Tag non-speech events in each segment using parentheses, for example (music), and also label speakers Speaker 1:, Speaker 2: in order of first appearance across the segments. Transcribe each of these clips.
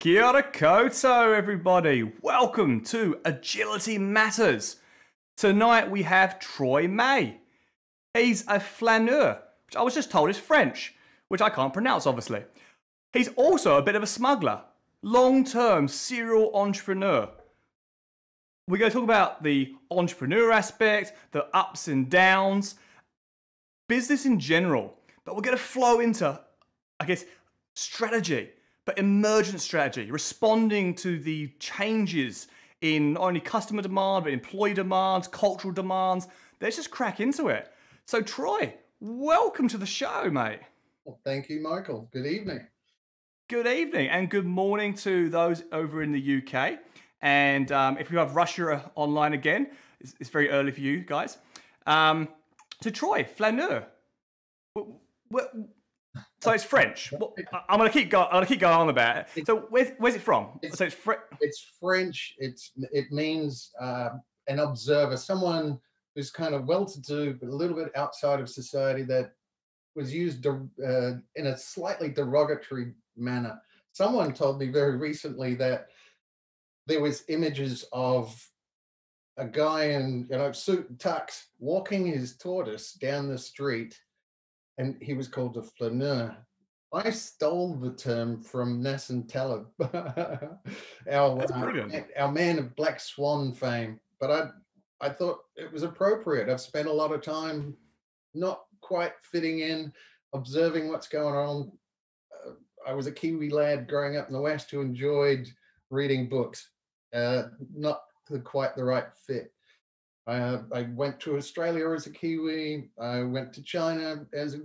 Speaker 1: Kia ora koutou, everybody. Welcome to Agility Matters. Tonight we have Troy May. He's a flaneur, which I was just told is French, which I can't pronounce, obviously. He's also a bit of a smuggler, long term serial entrepreneur. We're going to talk about the entrepreneur aspect, the ups and downs, business in general, but we're going to flow into, I guess, strategy but emergent strategy, responding to the changes in not only customer demand, but employee demands, cultural demands. Let's just crack into it. So, Troy, welcome to the show, mate.
Speaker 2: Well, thank you, Michael. Good evening.
Speaker 1: Good evening and good morning to those over in the UK. And um, if you have Russia online again, it's, it's, very early for you guys. Um, to Troy, flaneur. So it's French. Well, I'm gonna keep going. I'm gonna keep going on about it. So where's, where's it from?
Speaker 2: It's,
Speaker 1: so it's
Speaker 2: Fr- It's French. It's it means uh, an observer, someone who's kind of well-to-do, but a little bit outside of society that was used uh, in a slightly derogatory manner. Someone told me very recently that there was images of a guy in you know suit and tux walking his tortoise down the street and he was called a flaneur. I stole the term from Nassim Taleb, (laughs) our uh, our man of Black Swan fame. But I I thought it was appropriate. I've spent a lot of time not quite fitting in, observing what's going on. Uh, I was a Kiwi lad growing up in the West who enjoyed reading books, uh, not the, quite the right fit. Uh, I went to Australia as a Kiwi. I went to China as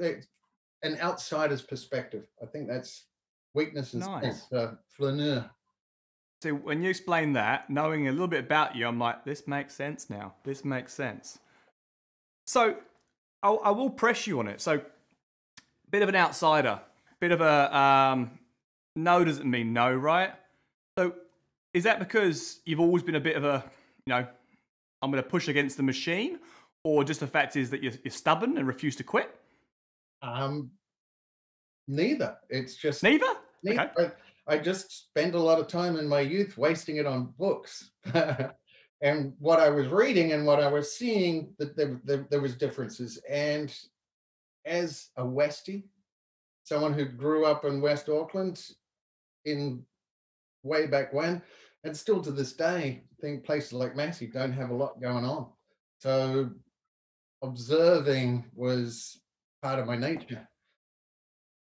Speaker 2: a, an outsider's perspective. I think that's weakness and nice. strength. Uh, flaneur.
Speaker 1: So when you explain that, knowing a little bit about you, I'm like, this makes sense now. This makes sense. So I'll, I will press you on it. So bit of an outsider, bit of a um, no doesn't mean no, right? So is that because you've always been a bit of a, you know, I'm going to push against the machine, or just the fact is that you're, you're stubborn and refuse to quit?
Speaker 2: Um, neither. It's just
Speaker 1: neither.
Speaker 2: neither. Okay. I, I just spend a lot of time in my youth wasting it on books. (laughs) and what I was reading and what I was seeing, that there, there, there was differences. And as a Westie, someone who grew up in West Auckland in way back when, and still to this day, I think places like Massey don't have a lot going on. So observing was part of my nature.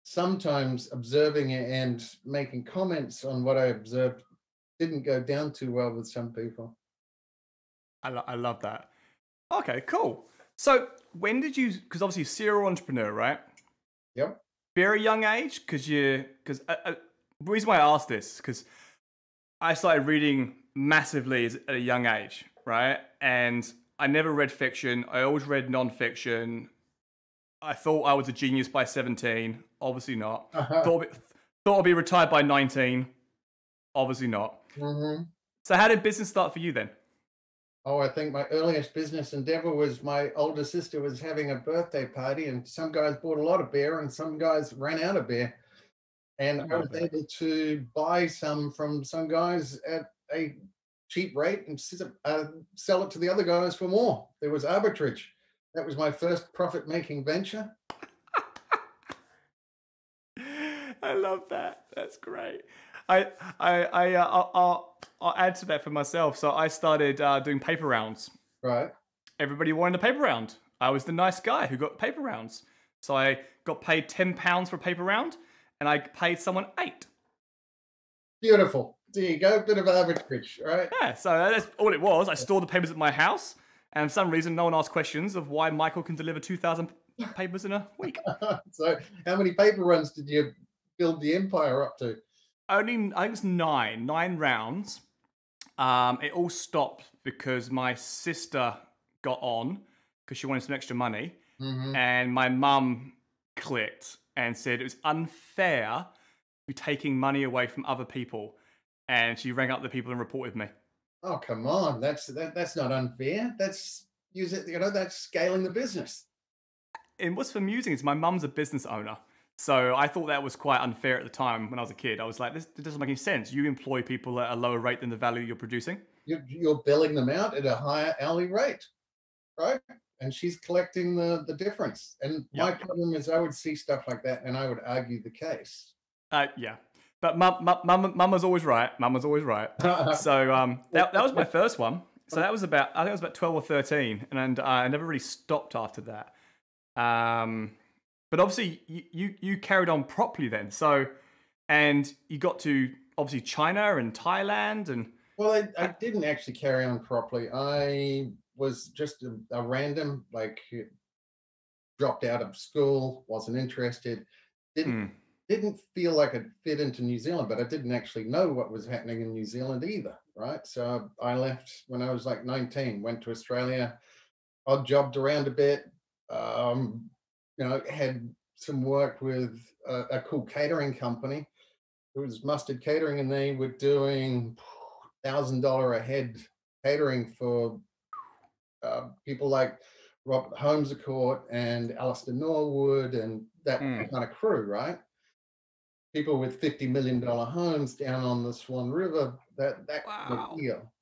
Speaker 2: Sometimes observing and making comments on what I observed didn't go down too well with some people.
Speaker 1: I, lo- I love that. Okay, cool. So when did you? Because obviously serial entrepreneur, right?
Speaker 2: Yep.
Speaker 1: Very young age, because you because uh, uh, the reason why I asked this because I started reading massively at a young age, right? And I never read fiction. I always read non-fiction. I thought I was a genius by 17. Obviously not. Uh-huh. Thought, thought I'd be retired by 19. Obviously not. Mm-hmm. So how did business start for you then?
Speaker 2: Oh, I think my earliest business endeavor was my older sister was having a birthday party, and some guys bought a lot of beer, and some guys ran out of beer and I was able to buy some from some guys at a cheap rate and uh, sell it to the other guys for more. There was arbitrage. That was my first profit making venture.
Speaker 1: I love that. That's great. I I I uh, I'll, I'll, I'll add to that for myself. So I started uh, doing paper rounds.
Speaker 2: Right.
Speaker 1: Everybody wanted a paper round. I was the nice guy who got paper rounds. So I got paid ten pounds for a paper round and I paid someone eight.
Speaker 2: Beautiful. There you go. Bit of arbitrage, right?
Speaker 1: Yeah. So that's all it was. I stored the papers at my house, and for some reason, no one asked questions of why Michael can deliver two thousand (laughs) papers in a week. (laughs)
Speaker 2: so, how many paper runs did you build the empire up to?
Speaker 1: Only, I think it's nine, nine rounds. Um, it all stopped because my sister got on because she wanted some extra money, mm-hmm. and my mum clicked and said it was unfair to be taking money away from other people. And she rang up the people and reported me.
Speaker 2: Oh come on, that's that, that's not unfair. That's use it, you know, that's scaling the business.
Speaker 1: And what's amusing is my mum's a business owner. So I thought that was quite unfair at the time when I was a kid. I was like, this, this doesn't make any sense. You employ people at a lower rate than the value you're producing.
Speaker 2: You're, you're billing them out at a higher hourly rate, right? And she's collecting the the difference. And my problem is, I would see stuff like that, and I would argue the case.
Speaker 1: Uh, yeah. But mum, mum, mum, always right. Mum was always right. (laughs) So um, that, that was my first one. So that was about I think it was about twelve or thirteen, and, and I never really stopped after that. Um, but obviously you, you you carried on properly then. So and you got to obviously China and Thailand and
Speaker 2: Well, I, I didn't actually carry on properly. I was just a, a random, like, dropped out of school, wasn't interested, didn't
Speaker 1: Hmm.
Speaker 2: didn't feel like I'd fit into New Zealand, but I didn't actually know what was happening in New Zealand either, right? So I left when I was like 19, went to Australia, odd jobbed around a bit, um, you know, had some work with a, a cool catering company. It was Mustard Catering, and they were doing thousand dollar a head catering for uh, people like Robert Holmes a Court and Alistair Norwood and that
Speaker 1: Mm.
Speaker 2: kind of crew, right? People with fifty million dollar homes down on the Swan River, that that
Speaker 1: Wow.
Speaker 2: of deal.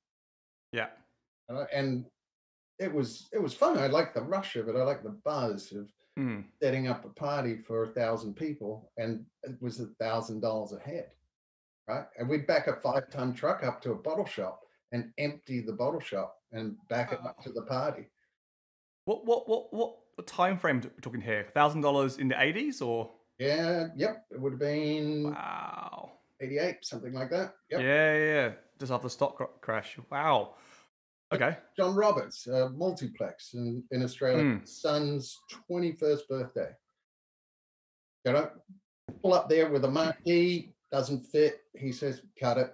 Speaker 1: yeah.
Speaker 2: Uh, and it was it was fun. I liked the rush of it. I liked the buzz of
Speaker 1: Hmm.
Speaker 2: setting up a party for a thousand people, and it was a thousand dollars a head, right? And we'd back a five ton truck up to a bottle shop and empty the bottle shop and back it up to the party.
Speaker 1: What what what what what time frame are we talking here? Thousand dollars in the eighties or
Speaker 2: Yeah, yep, it would have been
Speaker 1: wow?
Speaker 2: 88, something like that. Yep.
Speaker 1: Yeah, yeah, yeah. Just after the stock crash. Wow. Okay.
Speaker 2: John Roberts, uh, multiplex in, in Australia,
Speaker 1: Mm.
Speaker 2: son's 21st birthday. You know, pull up there with a marquee, doesn't fit. He says, cut it.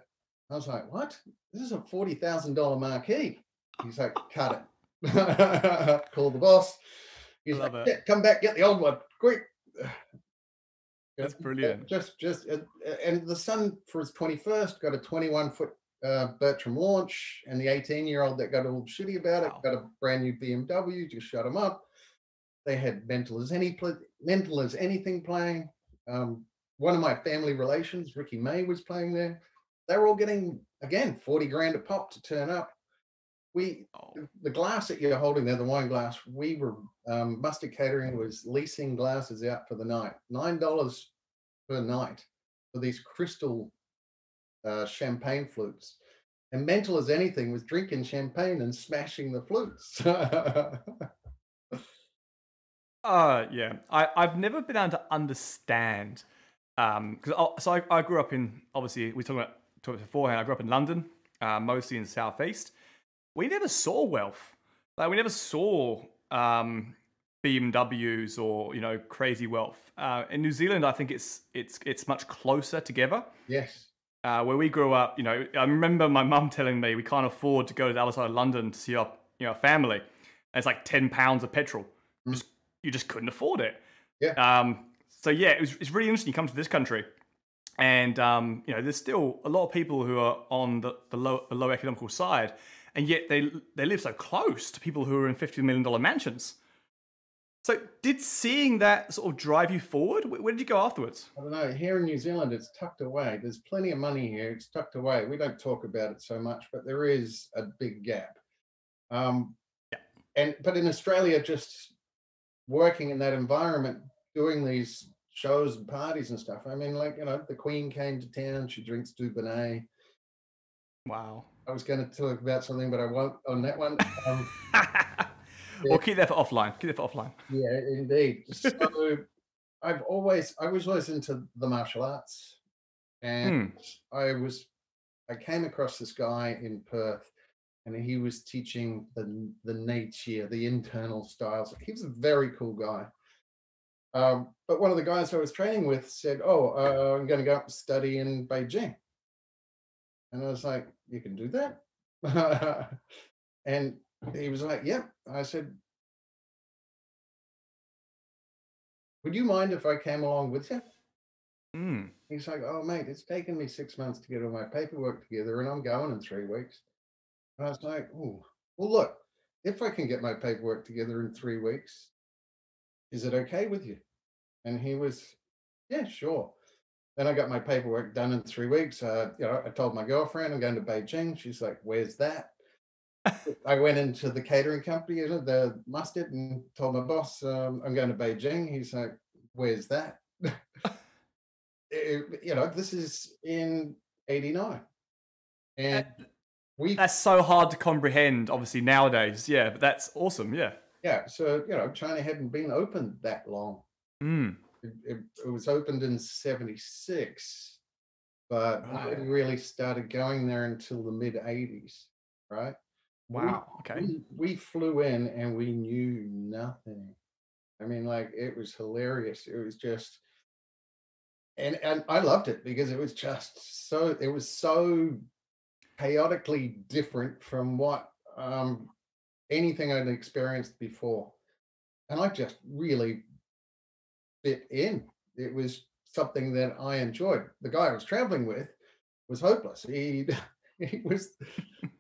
Speaker 2: I was like, what? This is a $40,000 marquee. He's like, cut it. (laughs) Call the boss. He's
Speaker 1: Love
Speaker 2: like,
Speaker 1: it.
Speaker 2: "Yeah, come back, get the old one, quick.
Speaker 1: That's brilliant.
Speaker 2: Just, just, and the son for his 21st got a 21 foot uh, Bertram launch, and the 18 year old that got all shitty about
Speaker 1: Wow.
Speaker 2: it got a brand new BMW, just shut him up. They had mental as any mental as anything playing. Um, one of my family relations, Ricky May, was playing there. They were all getting again 40 grand a pop to turn up. We
Speaker 1: Oh,
Speaker 2: the glass that you're holding there, the wine glass, we were um, Mustard Catering was leasing glasses out for the night, nine dollars per night for these crystal uh, champagne flutes. And mental as anything was drinking champagne and smashing the flutes. (laughs)
Speaker 1: Uh, yeah. I, I've never been able to understand. Um, because so I, I grew up in obviously we talked about talked beforehand. I grew up in London, uh, mostly in the southeast. We never saw wealth. Like we never saw um BMWs or you know crazy wealth. Uh, in New Zealand, I think it's it's it's much closer together.
Speaker 2: yes.
Speaker 1: uh, where we grew up, you know, I remember my mum telling me we can't afford to go to the other side of London to see our, you know, family. And it's like ten pounds of petrol.
Speaker 2: Mm.
Speaker 1: Just you just couldn't afford it.
Speaker 2: Yeah.
Speaker 1: Um. So yeah, it was, it's really interesting. You come to this country, and um, you know, there's still a lot of people who are on the, the low the low economical side, and yet they they live so close to people who are in fifty million dollar mansions. So did seeing that sort of drive you forward? Where, did you go afterwards?
Speaker 2: I don't know. Here in New Zealand, it's tucked away. There's plenty of money here. It's tucked away. We don't talk about it so much, but there is a big gap. Um,
Speaker 1: Yeah.
Speaker 2: And but in Australia, just working in that environment, doing these shows and parties and stuff. I mean, like you know, the Queen came to town. She drinks Dubonnet.
Speaker 1: Wow.
Speaker 2: I was going to talk about something, but I won't on that one. Um, (laughs)
Speaker 1: We'll keep that for offline. Keep that for offline.
Speaker 2: Yeah, indeed. So I've always I was always into the martial arts. And I was I came across this guy in Perth and he was teaching the the nature, the internal styles. He was a very cool guy. Um, but one of the guys I was training with said, Oh, uh, I'm going to go up and study in Beijing. And I was like, You can do that? (laughs) and he was like, Yep. I said, Would you mind if I came along with you?
Speaker 1: Mm.
Speaker 2: He's like, Oh, mate, it's taken me six months to get all my paperwork together and I'm going in three weeks. And I was like, Oh, well, look, if I can get my paperwork together in three weeks, is it okay with you? And he was Yeah, sure. Then I got my paperwork done in three weeks. Uh, you know, I told my girlfriend I'm going to Beijing. She's like, "Where's that?" (laughs) I went into the catering company, the mustard, and told my boss um, I'm going to Beijing. He's like, "Where's that?" (laughs) It- you know, this is in '89, and we
Speaker 1: That's so hard to comprehend, obviously nowadays. Yeah, but that's awesome. Yeah.
Speaker 2: yeah. So you know, China hadn't been open that long.
Speaker 1: Mm.
Speaker 2: It, it, it was opened in 76 but nobody really started going there until the mid 80s right
Speaker 1: Wow. Okay.
Speaker 2: we, we flew in and we knew nothing i mean like it was hilarious it was just and and i loved it because it was just so it was so chaotically different from what um anything i'd experienced before and i just really fit in. It was something that i enjoyed. The guy i was traveling with was hopeless. He (laughs) he was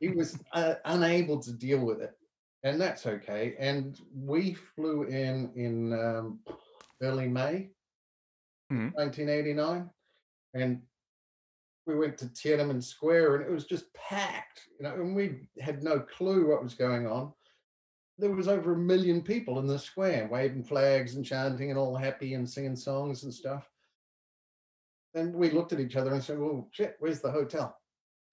Speaker 2: he was (laughs) uh, unable to deal with it. And that's okay. And we flew in in um, early may
Speaker 1: Mhm.
Speaker 2: 1989 and we went to tiananmen square and it was just packed you know and we had no clue what was going on there was over a million people in the square waving flags and chanting and all happy and singing songs and stuff. And we looked at each other and said well shit where's the hotel?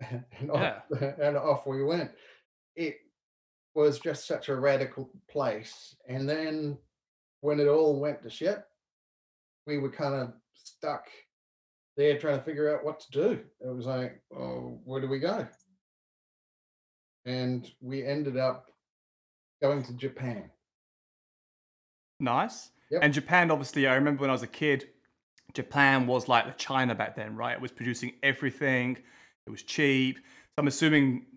Speaker 2: (laughs) And off, (laughs) and off we went. It was just such a radical place. And then when it all went to shit we were kind of stuck there trying to figure out what to do. It was like oh where do we go? And we ended up going to japan
Speaker 1: Nice.
Speaker 2: Yep.
Speaker 1: And Japan, obviously, I remember when I was a kid, Japan was like China back then, right? It was producing everything. It was cheap. So I'm assuming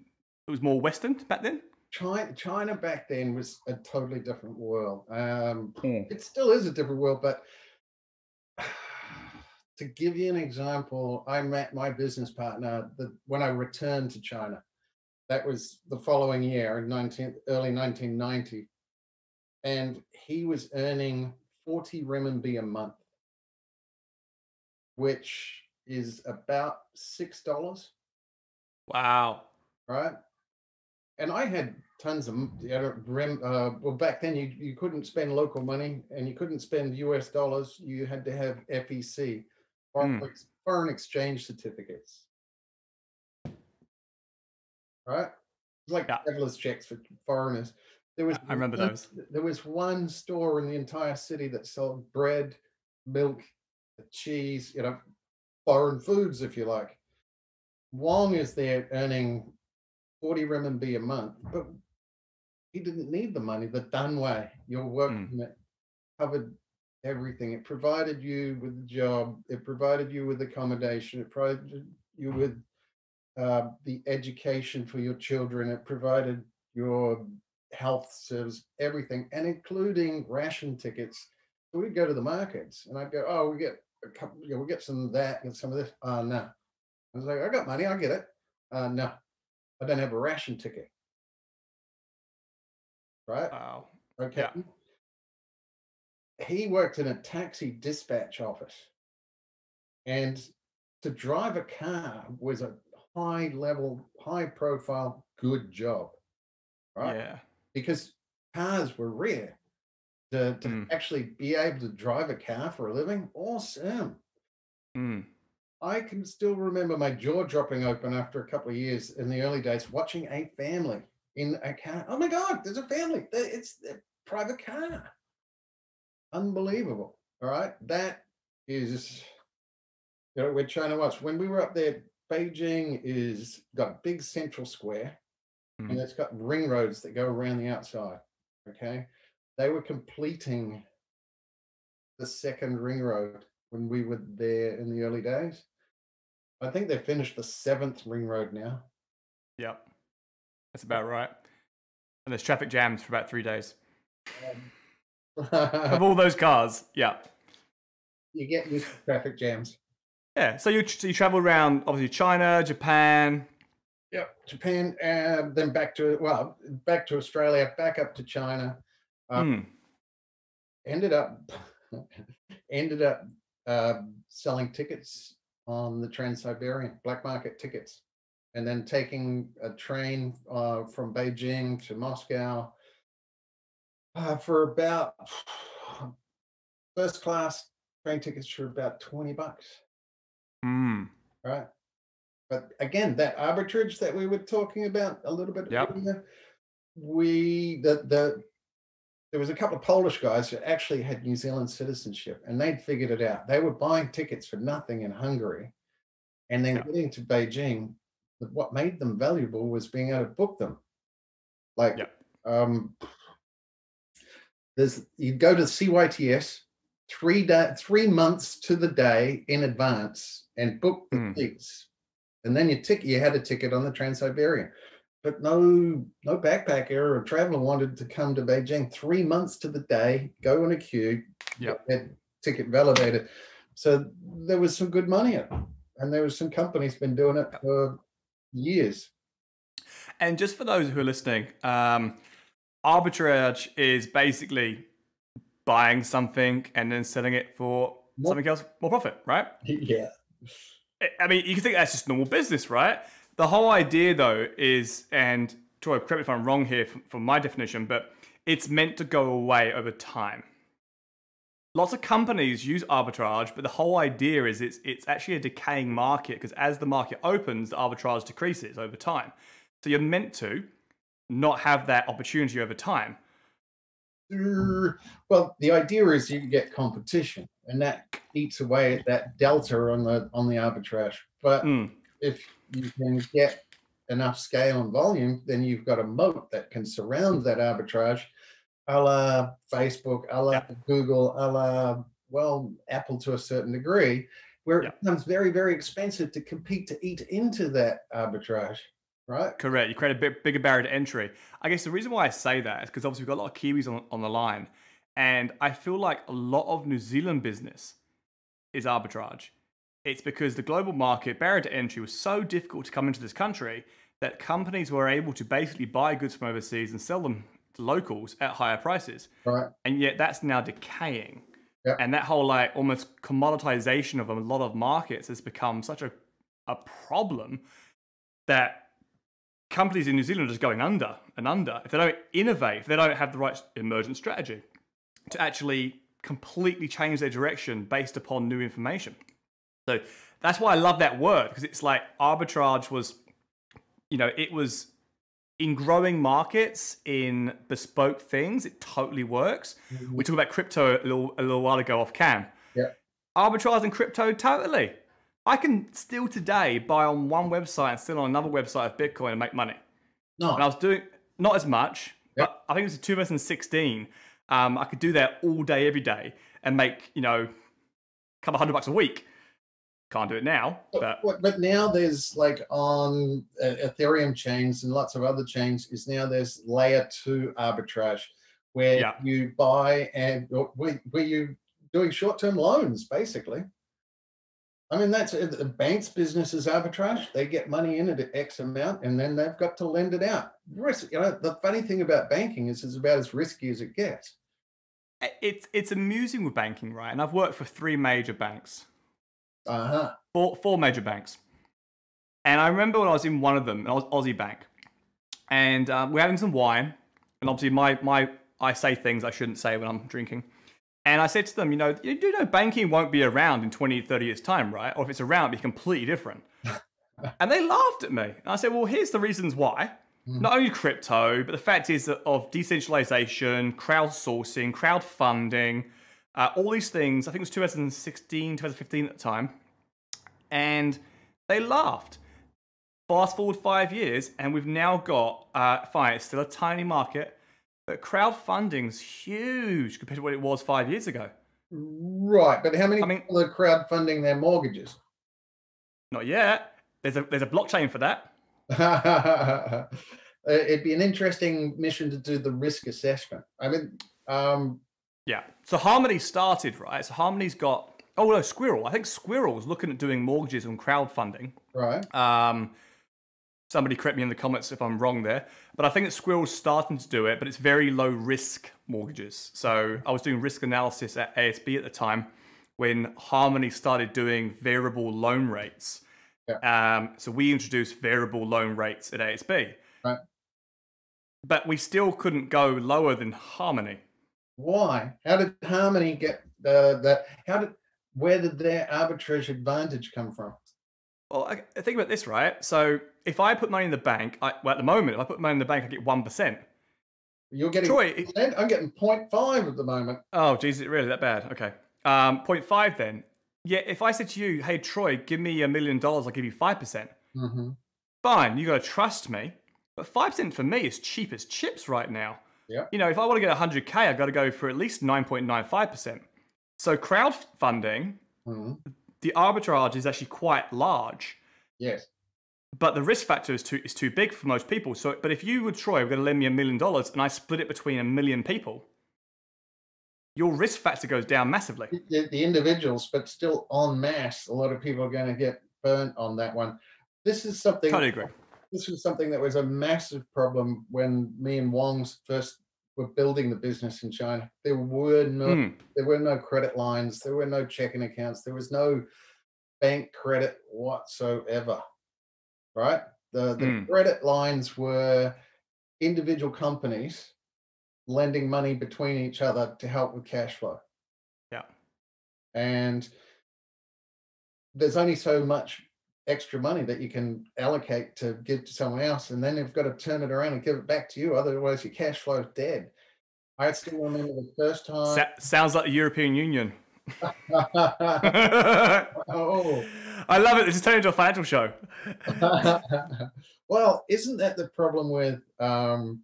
Speaker 1: it was more Western back then.
Speaker 2: china china back then was a totally different world um
Speaker 1: Mm.
Speaker 2: it still is a different world, but (sighs) to give you an example, I met my business partner the, when I returned to China. That was the following year in 19, early 1990. And he was earning 40 renminbi a month, which is about $6,
Speaker 1: Wow.
Speaker 2: right? And I had tons of m- you know, rem. Uh, well, back then you, you couldn't spend local money and you couldn't spend US dollars. You had to have FEC, foreign,
Speaker 1: Mm.
Speaker 2: foreign exchange certificates. Right? It's like
Speaker 1: Yeah.
Speaker 2: traveler's checks for foreigners. There was
Speaker 1: I remember
Speaker 2: one-
Speaker 1: those.
Speaker 2: There was one store in the entire city that sold bread, milk, cheese, you know, foreign foods, if you like. Wong is there earning 40 renminbi a month, but he didn't need the money the danwei. Your work
Speaker 1: Mm.
Speaker 2: covered everything. It provided you with a job, it provided you with accommodation, it provided you with uh, the education for your children, it provided your health service, everything, and including ration tickets. So we'd go to the markets and I'd go, oh, we get a couple, you know, we get some of that and some of this. Uh, no. I was like, I got money, I get it. Uh, no, I don't have a ration ticket. Right?
Speaker 1: Wow.
Speaker 2: Okay.
Speaker 1: Yeah.
Speaker 2: He worked in a taxi dispatch office. And to drive a car was a high level, high profile, good job. Right?
Speaker 1: Yeah.
Speaker 2: Because cars were rare. To, to
Speaker 1: Mm.
Speaker 2: actually be able to drive a car for a living, awesome.
Speaker 1: Mm.
Speaker 2: I can still remember my jaw dropping open after a couple of years in the early days watching a family in a car. Oh my God, there's a family. It's a private car. Unbelievable. All right. That is, you know, we're trying to watch. When we were up there, Beijing is got a big central square and
Speaker 1: Mhm.
Speaker 2: it's got ring roads that go around the outside. Okay. They were completing the second ring road when we were there in the early days. I think they finished the seventh ring road now.
Speaker 1: Yep. That's about right. And there's traffic jams for about three days. Of all those cars. Yeah. (laughs)
Speaker 2: you get used to traffic jams.
Speaker 1: Yeah. So you, so you travel around, obviously, China, Japan.
Speaker 2: Yep. Japan, and then back to well, back to Australia, back up to China. Uh,
Speaker 1: Mm.
Speaker 2: Ended up, (laughs) ended up uh, selling tickets on the Trans Siberian black market tickets, and then taking a train uh, from Beijing to Moscow uh, for about (sighs) first class train tickets for about 20 bucks.
Speaker 1: Hmm.
Speaker 2: Right. But again, that arbitrage that we were talking about a little bit
Speaker 1: Yep.
Speaker 2: earlier, we the the there was a couple of Polish guys that actually had New Zealand citizenship and they'd figured it out. They were buying tickets for nothing in Hungary and then
Speaker 1: Yep.
Speaker 2: getting to Beijing. What made them valuable was being able to book them. Like
Speaker 1: Yep.
Speaker 2: um there's you go to CYTS three day, three months to the day in advance and book the seats, and then you ticket. You had a ticket on the Trans Siberian, but no no backpacker or traveler wanted to come to Beijing three months to the day, go in a queue,
Speaker 1: Yep.
Speaker 2: get ticket validated. So there was some good money in it, and there was some companies been doing it for years.
Speaker 1: And just for those who are listening, um, arbitrage is basically buying something and then selling it for something else, more profit, right? (laughs)
Speaker 2: Yeah.
Speaker 1: I- I mean, you can think that's just normal business, right? The whole idea, though, is, and Troy, correct me if I'm wrong here from, from my definition, but it's meant to go away over time. Lots of companies use arbitrage, but the whole idea is it's it's actually a decaying market because as the market opens, the arbitrage decreases over time. So you're meant to not have that opportunity over time.
Speaker 2: Well, the idea is you get competition, and that eats away at that delta on the on the arbitrage. But
Speaker 1: Mm,
Speaker 2: if you can get enough scale and volume, then you've got a moat that can surround that arbitrage, a la Facebook, a la
Speaker 1: Yeah.
Speaker 2: Google, a la well, Apple to a certain degree, where
Speaker 1: Yeah.
Speaker 2: it becomes very, very expensive to compete to eat into that arbitrage, right?
Speaker 1: Correct. You create a bit bigger barrier to entry. I guess the reason why I say that is because obviously we've got a lot of Kiwis on, on the line. And I feel like a lot of New Zealand business is arbitrage. It's because the global market barrier to entry was so difficult to come into this country that companies were able to basically buy goods from overseas and sell them to locals at higher prices.
Speaker 2: Right.
Speaker 1: And yet that's now decaying.
Speaker 2: Yep.
Speaker 1: And that whole like almost commoditization of a lot of markets has become such a, a problem that companies in New Zealand are just going under and under if they don't innovate, if they don't have the right emergent strategy to actually completely change their direction based upon new information. So that's why I love that word because it's like arbitrage was, you know, it was in growing markets, in bespoke things, it totally works. Mm-hmm. We talked about crypto a little, a little while ago off cam.
Speaker 2: Yeah.
Speaker 1: Arbitrage and crypto, totally. I can still today buy on one website and still on another website of Bitcoin and make money.
Speaker 2: No.
Speaker 1: And I was doing not as much,
Speaker 2: Yeah.
Speaker 1: but I think it was 2016. Um, I could do that all day, every day, and make you know a couple hundred bucks a week. Can't do it now,
Speaker 2: But,
Speaker 1: but
Speaker 2: but, but now there's like on uh, Ethereum chains and lots of other chains is now there's layer two arbitrage where
Speaker 1: Yeah.
Speaker 2: you buy and where, where you doing short term loans basically. I mean that's the bank's business is arbitrage. They get money in at X amount and then they've got to lend it out. Risk, you know, the funny thing about banking is it's about as risky as it gets.
Speaker 1: it's it's amusing with banking, right? And I've worked for three major banks,
Speaker 2: Uh huh.
Speaker 1: four four major banks, and I remember when I was in one of them, Aus- Aussie Bank, and um, we're having some wine, and obviously my my I say things I shouldn't say when I'm drinking. And I said to them, you know, you do know banking won't be around in 20, 30 years' time, right? Or if it's around, it'll be completely different. (laughs) and they laughed at me. And I said, well, here's the reasons why. Not only crypto, but the fact is that of decentralization, crowdsourcing, crowdfunding, uh, all these things. I think it was 2016, 2015 at the time. And they laughed. Fast forward five years, and we've now got, uh, fine, it's still a tiny market, but crowdfunding's huge compared to what it was five years ago.
Speaker 2: Right, but how many
Speaker 1: I mean-
Speaker 2: people are crowdfunding their mortgages?
Speaker 1: Not yet. There's a there's a blockchain for that. (laughs)
Speaker 2: Uh, It'd be an interesting mission to do the risk assessment. I mean, um,
Speaker 1: Yeah. So Harmoney started right. So Harmoney's got oh no Squirrel. I think Squirrel's looking at doing mortgages and crowdfunding.
Speaker 2: right,
Speaker 1: Um, somebody correct me in the comments if I'm wrong there, but I think that Squirrel's starting to do it, but it's very low risk mortgages. So I was doing risk analysis at ASB at the time, when Harmoney started doing variable loan rates. Um, so we introduced variable loan rates at ASB.
Speaker 2: Right.
Speaker 1: But we still couldn't go lower than Harmoney.
Speaker 2: Why? How did Harmoney get the that? How did where did their arbitrage advantage come from?
Speaker 1: Well, I think about this, right? So if I put money in the bank, I, well, at the moment, if I put money in the bank, I get one percent.
Speaker 2: You're getting.
Speaker 1: Troy, it-
Speaker 2: I'm getting 0.5 at the moment.
Speaker 1: Oh, geez, is it really that bad? Okay. Um, 0.5 then. Yeah, if I said to you, hey, Troy, give me a million dollars, I'll give you 5%.
Speaker 2: hmm
Speaker 1: Fine, you got to trust me. But 5% for me is cheap as chips right now.
Speaker 2: Yeah.
Speaker 1: You know, if I want to get 100K, I've got to go for at least 9.95%. So crowdfunding,
Speaker 2: hmm
Speaker 1: the arbitrage is actually quite large.
Speaker 2: Yes.
Speaker 1: But the risk factor is too is too big for most people. So, but if you were Troy, were going to lend me a million dollars, and I split it between a million people, your risk factor goes down massively.
Speaker 2: The, the individuals, but still en masse, a lot of people are going to get burnt on that one. This is something.
Speaker 1: Totally agree.
Speaker 2: This was something that was a massive problem when me and Wong's first were building the business in China. There were no
Speaker 1: Mm,
Speaker 2: there were no credit lines, there were no checking accounts, there was no bank credit whatsoever. Right? The the
Speaker 1: Mm.
Speaker 2: credit lines were individual companies lending money between each other to help with cash flow.
Speaker 1: Yeah.
Speaker 2: And there's only so much extra money that you can allocate to give to someone else, and then you've got to turn it around and give it back to you. Otherwise, your cash flow is dead. I still remember the first time.
Speaker 1: Sa- sounds like the European Union. (laughs) I
Speaker 2: oh,
Speaker 1: love it. This is turning into a financial show. (laughs)
Speaker 2: well, isn't that the problem with um,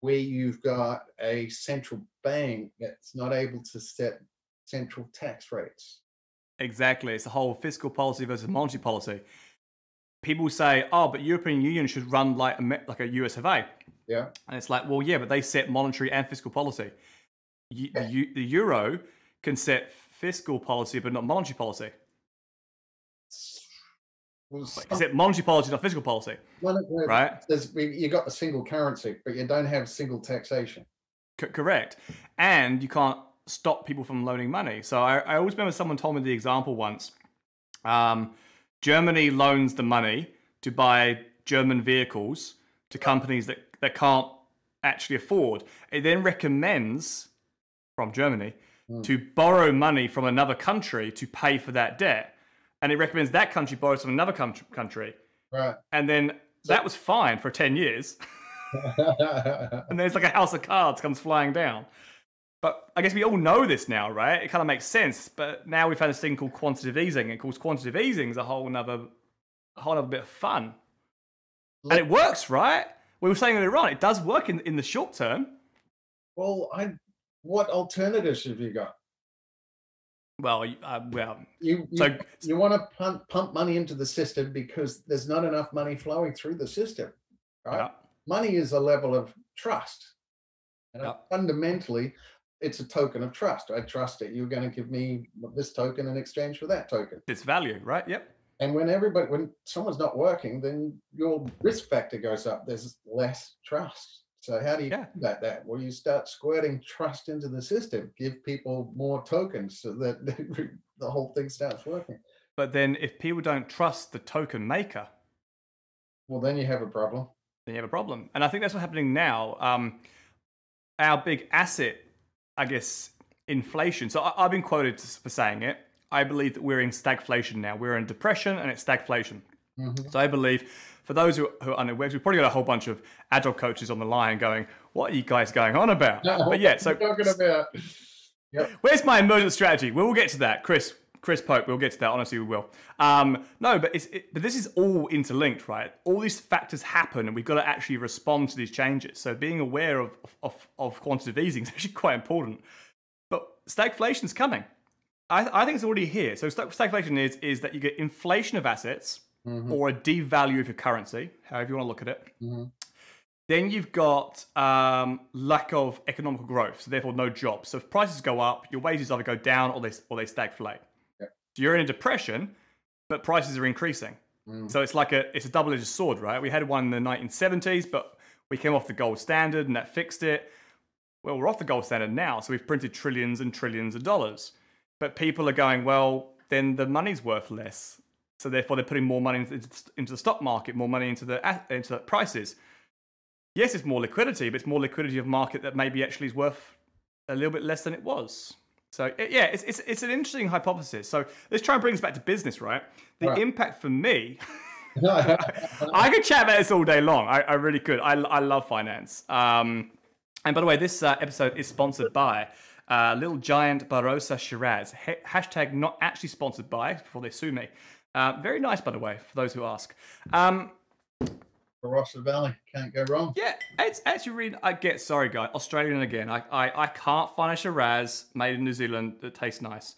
Speaker 2: where you've got a central bank that's not able to set central tax rates?
Speaker 1: Exactly. It's the whole fiscal policy versus monetary policy. People say, "Oh, but European Union should run like a, like a US of A,"
Speaker 2: Yeah.
Speaker 1: and it's like, well, yeah, but they set monetary and fiscal policy. Eu- the, the euro can set fiscal policy, but not monetary policy.
Speaker 2: Well,
Speaker 1: Like, it monetary policy, not fiscal policy,
Speaker 2: of the-
Speaker 1: right?
Speaker 2: there's- we- you got a single currency, but you don't have single taxation.
Speaker 1: C- correct. And you can't stop people from loaning money. So I, I always remember someone told me the example once. Um, Germany loans the money to buy German vehicles to companies that, that can't actually afford. It then recommends from Germany
Speaker 2: Hmm.
Speaker 1: to borrow money from another country to pay for that debt. And it recommends that country borrows from another country. country.
Speaker 2: Right.
Speaker 1: And then that was fine for 10 years. (laughs) and then it's like a house of cards comes flying down. But I guess we all know this now, right? It kind of makes sense. But now we've had this thing called quantitative easing, and of course, quantitative easing is a whole another, a whole other bit of fun, and it works, right? We were saying earlier on, it does work in in the short term.
Speaker 2: well, I. What alternatives have you got?
Speaker 1: Well, uh, well,
Speaker 2: You you,
Speaker 1: so
Speaker 2: you want to pump pump money into the system because there's not enough money flowing through the system, right?
Speaker 1: yeah,
Speaker 2: Money is a level of trust, and
Speaker 1: Yeah.
Speaker 2: fundamentally, it's a token of trust. I trust that you're going to give me this token in exchange for that token.
Speaker 1: it's value, right? Yep.
Speaker 2: And when everybody, when someone's not working, then your risk factor goes up. There's less trust. So how do you
Speaker 1: Yeah.
Speaker 2: combat that? Well, you start squirting trust into the system. Give people more tokens so that (laughs) the whole thing starts working.
Speaker 1: But then, if people don't trust the token maker,
Speaker 2: Well, then you have a problem.
Speaker 1: then you have a problem. And I think that's what's happening now. Um, our big asset, I guess, inflation. So I, I've been quoted for saying it. I believe that we're in stagflation now. We're in depression and it's stagflation.
Speaker 2: Mhm.
Speaker 1: So I believe, for those who, who are unaware, we've probably got a whole bunch of agile coaches on the line going, "What are you guys going on about?" But yeah, so
Speaker 2: What are you talking about
Speaker 1: Where's my emergent strategy? We will get to that, Chris. Chris Pope, we'll get to that. Honestly, we will. Um, no, but it's, it, but this is all interlinked, right? All these factors happen, and we've got to actually respond to these changes. So being aware of of, of quantitative easing is (laughs) actually quite important. But stagflation's coming. I, I think it's already here. So stagflation is is that you get inflation of assets
Speaker 2: Mhm,
Speaker 1: or a devalue of your currency, however you want to look at it.
Speaker 2: mhm.
Speaker 1: Then you've got um, lack of economical growth, so therefore no jobs. So if prices go up, your wages either go down or they or they stagflate.
Speaker 2: Yep.
Speaker 1: So you're in a depression, but prices are increasing.
Speaker 2: Mm.
Speaker 1: So it's like a it's a double edged sword, right? We had one in the 1970s, but we came off the gold standard and that fixed it. Well, we're off the gold standard now, so we've printed trillions and trillions of dollars. but people are going, well, then the money's worth less. So therefore, they're putting more money into, into the stock market, more money into the into the prices. Yes, it's more liquidity, but it's more liquidity of market that maybe actually is worth a little bit less than it was. So it, yeah, it's, it's it's an interesting hypothesis. So let's try and bring this back to business, right? The
Speaker 2: Right.
Speaker 1: impact for me. (laughs) I could chat about this all day long. I, I really could. I, I love finance. Um, and by the way, this uh, episode is sponsored by uh, Little Giant Barossa Shiraz. Ha- hashtag not actually sponsored by before they sue me. Uh, very nice, by the way, for those who ask. Um,
Speaker 2: Barossa Valley can't go wrong.
Speaker 1: yeah, it's actually really. I get sorry, guy. Australian again. I, I I can't find a Shiraz made in New Zealand that tastes nice.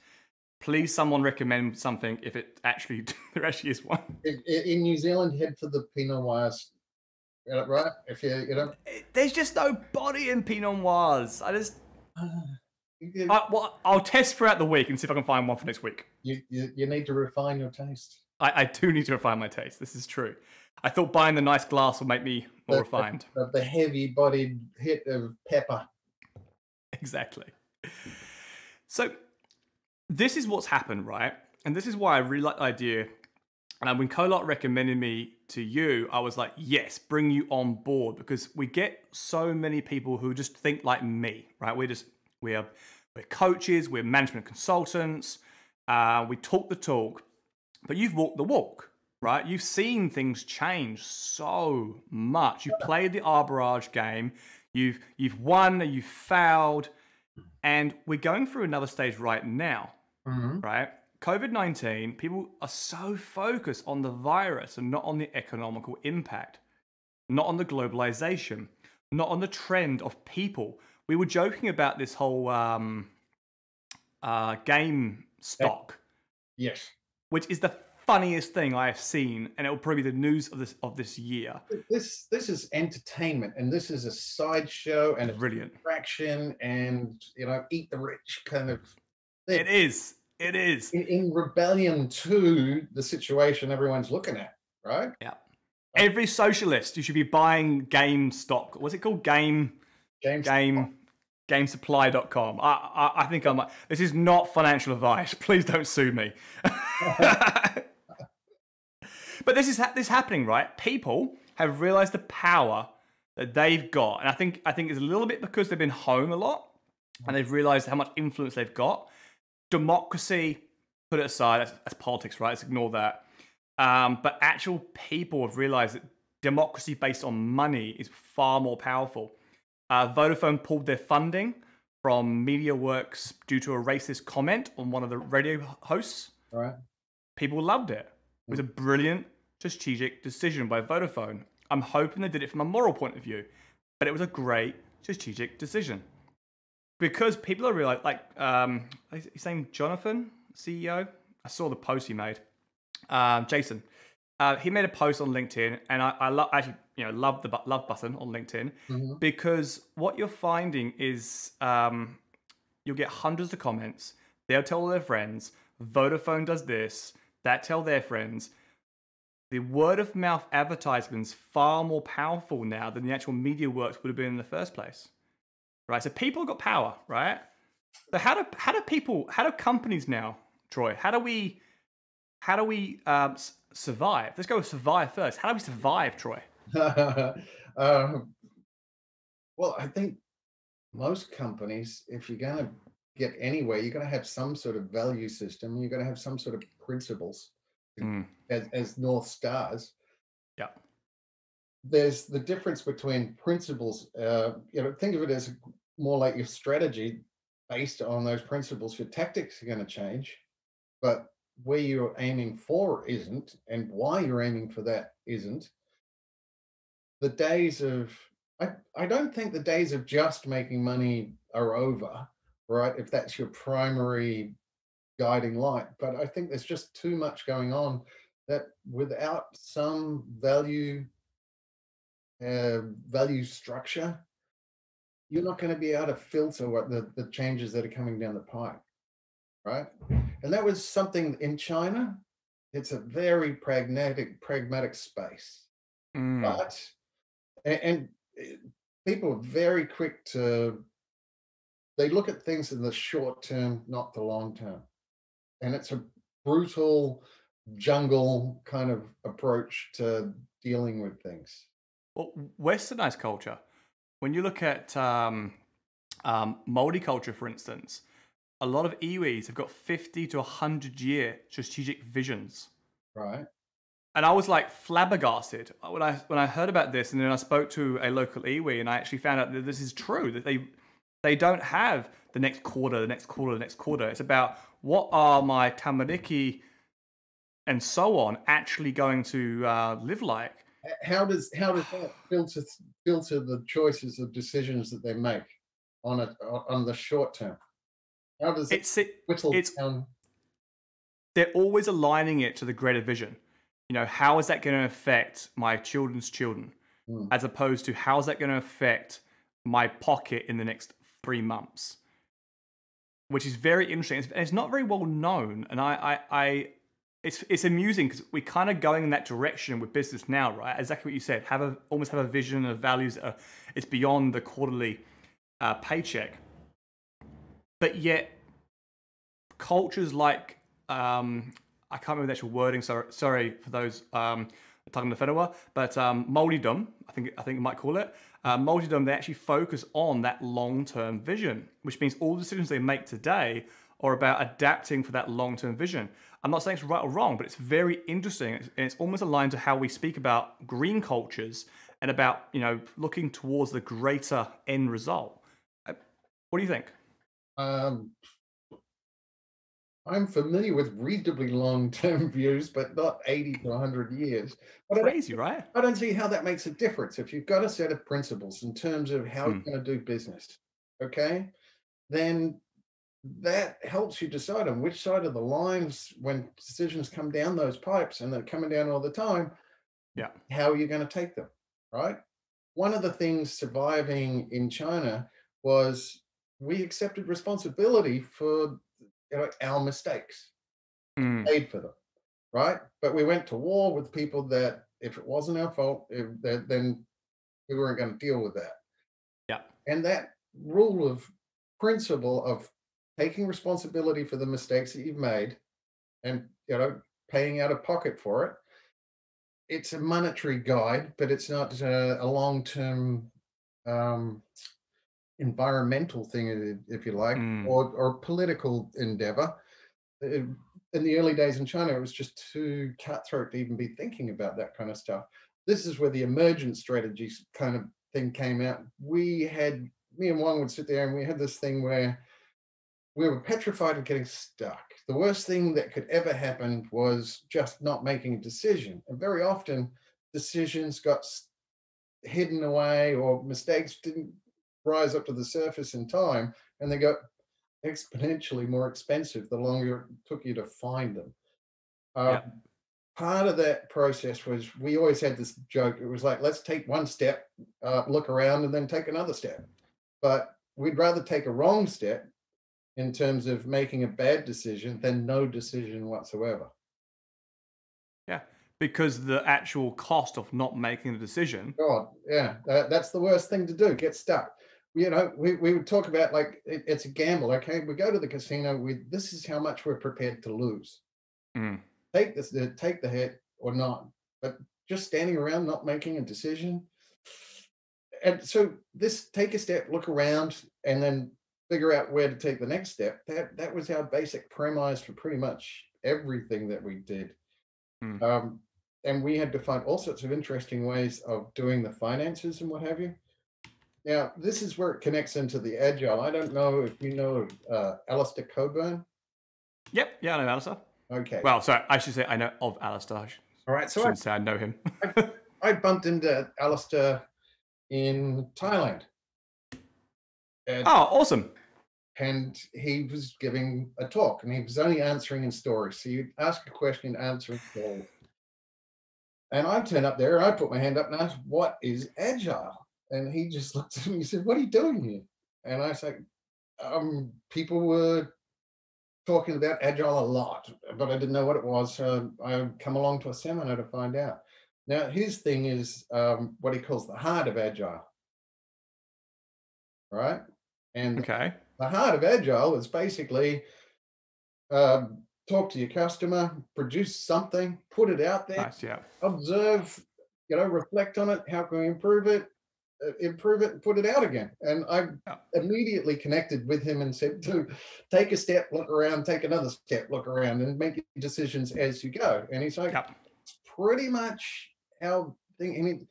Speaker 1: Please, someone recommend something if it actually (laughs) there actually is one.
Speaker 2: In, in New Zealand, head for the Pinot Noirs, right? If you you don't,
Speaker 1: There's just no body in Pinot Noirs. I just (sighs)
Speaker 2: you,
Speaker 1: I, well, I'll test throughout the week and see if I can find one for next week.
Speaker 2: you, you you need to refine your taste.
Speaker 1: I, I do need to refine my taste. This is true. I thought buying the nice glass would make me more
Speaker 2: The- the-
Speaker 1: refined.
Speaker 2: Of the heavy-bodied hit of pepper.
Speaker 1: exactly. So, this is what's happened, right? And this is why I really like the idea. And uh, when Colot recommended me to you, I was like, yes, bring you on board because we get so many people who just think like me, right? We're just, we are, we're coaches, we're management consultants, uh, we talk the talk, but you've walked the walk, right? You've seen things change so much. You've played the arbitrage game, you've you've won, you've failed, and we're going through another stage right now,
Speaker 2: Mhm.
Speaker 1: right? COVID 19, people are so focused on the virus and not on the economical impact, not on the globalization, not on the trend of people. We were joking about this whole um, uh, game stock
Speaker 2: Yes.
Speaker 1: which is the funniest thing I have seen, and it will probably be the news of this of this year.
Speaker 2: This this is entertainment, and this is a sideshow and a
Speaker 1: Brilliant.
Speaker 2: distraction, and you know, eat the rich kind of.
Speaker 1: It is. It is.
Speaker 2: in, in rebellion to the situation everyone's looking at, right? Yeah.
Speaker 1: Every socialist, you should be buying GameStop. What's it called? Game Game gamesupply.com. I, I I think I'm. This is not financial advice. (laughs) Please don't sue me. (laughs) but this is this is happening, right? People have realized the power that they've got, and I think I think it's a little bit because they've been home a lot, and they've realized how much influence they've got. Democracy, put it aside. That's, that's politics, right? Let's ignore that. Um, but actual people have realized that democracy based on money is far more powerful. Uh, Vodafone pulled their funding from MediaWorks due to a racist comment on one of the radio hosts.
Speaker 2: right?
Speaker 1: People loved it. It was a brilliant strategic decision by Vodafone. I'm hoping they did it from a moral point of view, but it was a great strategic decision because people are realizing, like, um, his name Jonathan, CEO. I saw the post he made. Um, Jason, uh, he made a post on LinkedIn, and I, I love actually, you know, love the bu- love button on LinkedIn
Speaker 2: Mhm.
Speaker 1: because what you're finding is um, you'll get hundreds of comments. They'll tell all their friends. Vodafone does this. That tell their friends. The word of mouth advertisements far more powerful now than the actual media works would have been in the first place. Right. So people got power, right? So how do how do people how do companies now, Troy? How do we how do we um, survive? Let's go with survive first. How do we survive, Troy? (laughs)
Speaker 2: um, well, I think most companies, if you're going to get anywhere, you're going to have some sort of value system. You're going to have some sort of principles
Speaker 1: Mm,
Speaker 2: as, as north stars.
Speaker 1: yeah.
Speaker 2: There's the difference between principles. Uh, you know, think of it as more like your strategy based on those principles. Your tactics are going to change, but where you're aiming for isn't, and why you're aiming for that isn't. The days of I, I don't think the days of just making money are over, right? If that's your primary guiding light. But I think there's just too much going on that without some value uh, value structure, you're not going to be able to filter what the, the changes that are coming down the pipe, right? And that was something in China. It's a very pragmatic pragmatic space,
Speaker 1: Mm,
Speaker 2: but and, and eh, people are very quick to they look at things in the short term, not the long term. and it's a brutal jungle kind of approach to dealing with things.
Speaker 1: Well, westernized culture, when you look at um, um, multiculture, for instance, a lot of iwis have got 50 to 100 year strategic visions.
Speaker 2: Right.
Speaker 1: And I was like flabbergasted when I when I heard about this, and then I spoke to a local iwi, and I actually found out that this is true. That they they don't have the next quarter, the next quarter, the next quarter. It's about what are my tamariki and so on actually going to uh, live like.
Speaker 2: How does how does that filter filter the choices of decisions that they make on a on the short term? How does
Speaker 1: It's it,
Speaker 2: whittle
Speaker 1: it's
Speaker 2: down?
Speaker 1: they're always aligning it to the greater vision. You know, how is that going to affect my children's children,
Speaker 2: Hmm.
Speaker 1: as opposed to how is that going to affect my pocket in the next three months? Which is very interesting. It's, it's not very well known, and I, I, I it's it's amusing because we're kind of going in that direction with business now, right? Exactly what you said. Have a almost have a vision of values. That are, it's beyond the quarterly uh, paycheck, but yet cultures like um, I can't remember the actual wording. Sorry, sorry for those um, tangata whenua, but um, I think I think you might call it. Uh, they actually focus on that long-term vision, which means all the decisions they make today are about adapting for that long-term vision. I'm not saying it's right or wrong, but it's very interesting, and it's almost aligned to how we speak about green cultures and about you know looking towards the greater end result. Uh, What do you think?
Speaker 2: Um, I'm familiar with reasonably long-term (laughs) views, but not 80 to 100 years. But I
Speaker 1: Crazy, right?
Speaker 2: I don't see how that makes a difference. If you've got a set of principles in terms of how
Speaker 1: Hmm.
Speaker 2: you're going to do business, okay, then that helps you decide on which side of the lines, when decisions come down those pipes and they're coming down all the time,
Speaker 1: Yeah.
Speaker 2: how are you going to take them, right? One of the things surviving in China was we accepted responsibility for you know, our mistakes,
Speaker 1: Mm,
Speaker 2: paid for them, right? But we went to war with people that, if it wasn't our fault, if, that, then we weren't going to deal with that.
Speaker 1: yeah.
Speaker 2: And that rule of principle of taking responsibility for the mistakes that you've made and you know paying out of pocket for it it's a monetary guide but it's not uh, a long-term um, environmental thing if- you like
Speaker 1: Mm.
Speaker 2: or, or political endeavor Uh, in the early days in china it was just too cutthroat to even be thinking about that kind of stuff this is where the emergent strategies kind of thing came out we had me and Wang would sit there and we had this thing where we were petrified of getting stuck. The worst thing that could ever happen was just not making a decision. And very often decisions got hidden away or mistakes didn't rise up to the surface in time and they got exponentially more expensive the longer it took you to find them. Uh,
Speaker 1: Yeah.
Speaker 2: Part of that process was we always had this joke. It was like, let's take one step, uh, look around, and then take another step. But we'd rather take a wrong step in terms of making a bad decision than no decision whatsoever.
Speaker 1: Yeah, because the actual cost of not making the decision.
Speaker 2: God, yeah, that, that's the worst thing to do. Get stuck. You know, we, we would talk about like it, it's a gamble. Okay, we go to the casino. We this is how much we're prepared to lose.
Speaker 1: Mm,
Speaker 2: Take this, uh, take the hit or not. But just standing around not making a decision. And so this take a step, look around, and then figure out where to take the next step. That that was our basic premise for pretty much everything that we did.
Speaker 1: Hmm.
Speaker 2: Um, and we had to find all sorts of interesting ways of doing the finances and what have you. Now, this is where it connects into the agile. I don't know if you know uh, Alistair Cockburn.
Speaker 1: Yep, yeah, I know Alistair.
Speaker 2: Okay.
Speaker 1: Well, sorry, I should say I know of Alistair.
Speaker 2: All right. So I
Speaker 1: I know him.
Speaker 2: I bumped into Alistair in Thailand. And,
Speaker 1: oh, awesome.
Speaker 2: and he was giving a talk and he was only answering in stories. So you ask a question, answer stories. And I turned up there and I put my hand up and asked, What is agile? And he just (laughs) looked at me and said, What are you doing here? And I said, um, People were talking about agile a lot, but I didn't know what it was. So I come along to a seminar to find out. Now, his thing is um, what he calls the heart of agile. Right? And
Speaker 1: Okay.
Speaker 2: the heart of agile is basically um, talk to your customer, produce something, put it out there,
Speaker 1: Nice, yeah.
Speaker 2: observe, you know, reflect on it. How can we improve it? Improve it and put it out again. And I
Speaker 1: Yeah.
Speaker 2: immediately connected with him and said to take a step, look around, take another step, look around, and make decisions as you go. And he's like,
Speaker 1: yeah.
Speaker 2: it's pretty much how thing. I mean,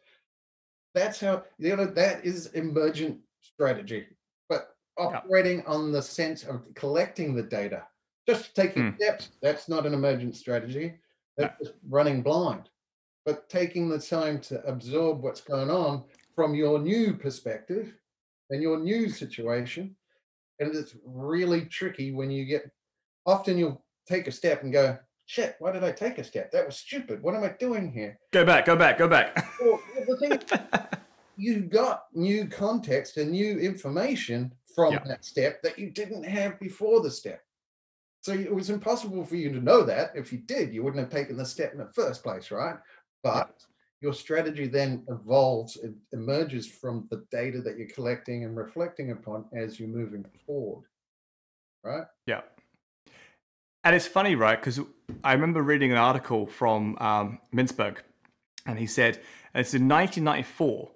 Speaker 2: that's how you know that is emergent strategy, but operating on the sense of collecting the data, just taking
Speaker 1: Hmm.
Speaker 2: steps. That's not an emergent strategy. That's just running blind. But taking the time to absorb what's going on from your new perspective and your new situation, and it's really tricky when you get. Often you'll take a step and go, "Shit, why did I take a step? That was stupid. What am I doing here?"
Speaker 1: Go back, go back, go back.
Speaker 2: Well, the thing is, (laughs) you got new context and new information from
Speaker 1: Yeah.
Speaker 2: that step that you didn't have before the step. So it was impossible for you to know that. If you did, you wouldn't have taken the step in the first place, right? But your strategy then evolves, it emerges from the data that you're collecting and reflecting upon as you're moving forward, right?
Speaker 1: Yeah. And it's funny, right? Because I remember reading an article from um, Mintzberg, and he said, and it's in 1994,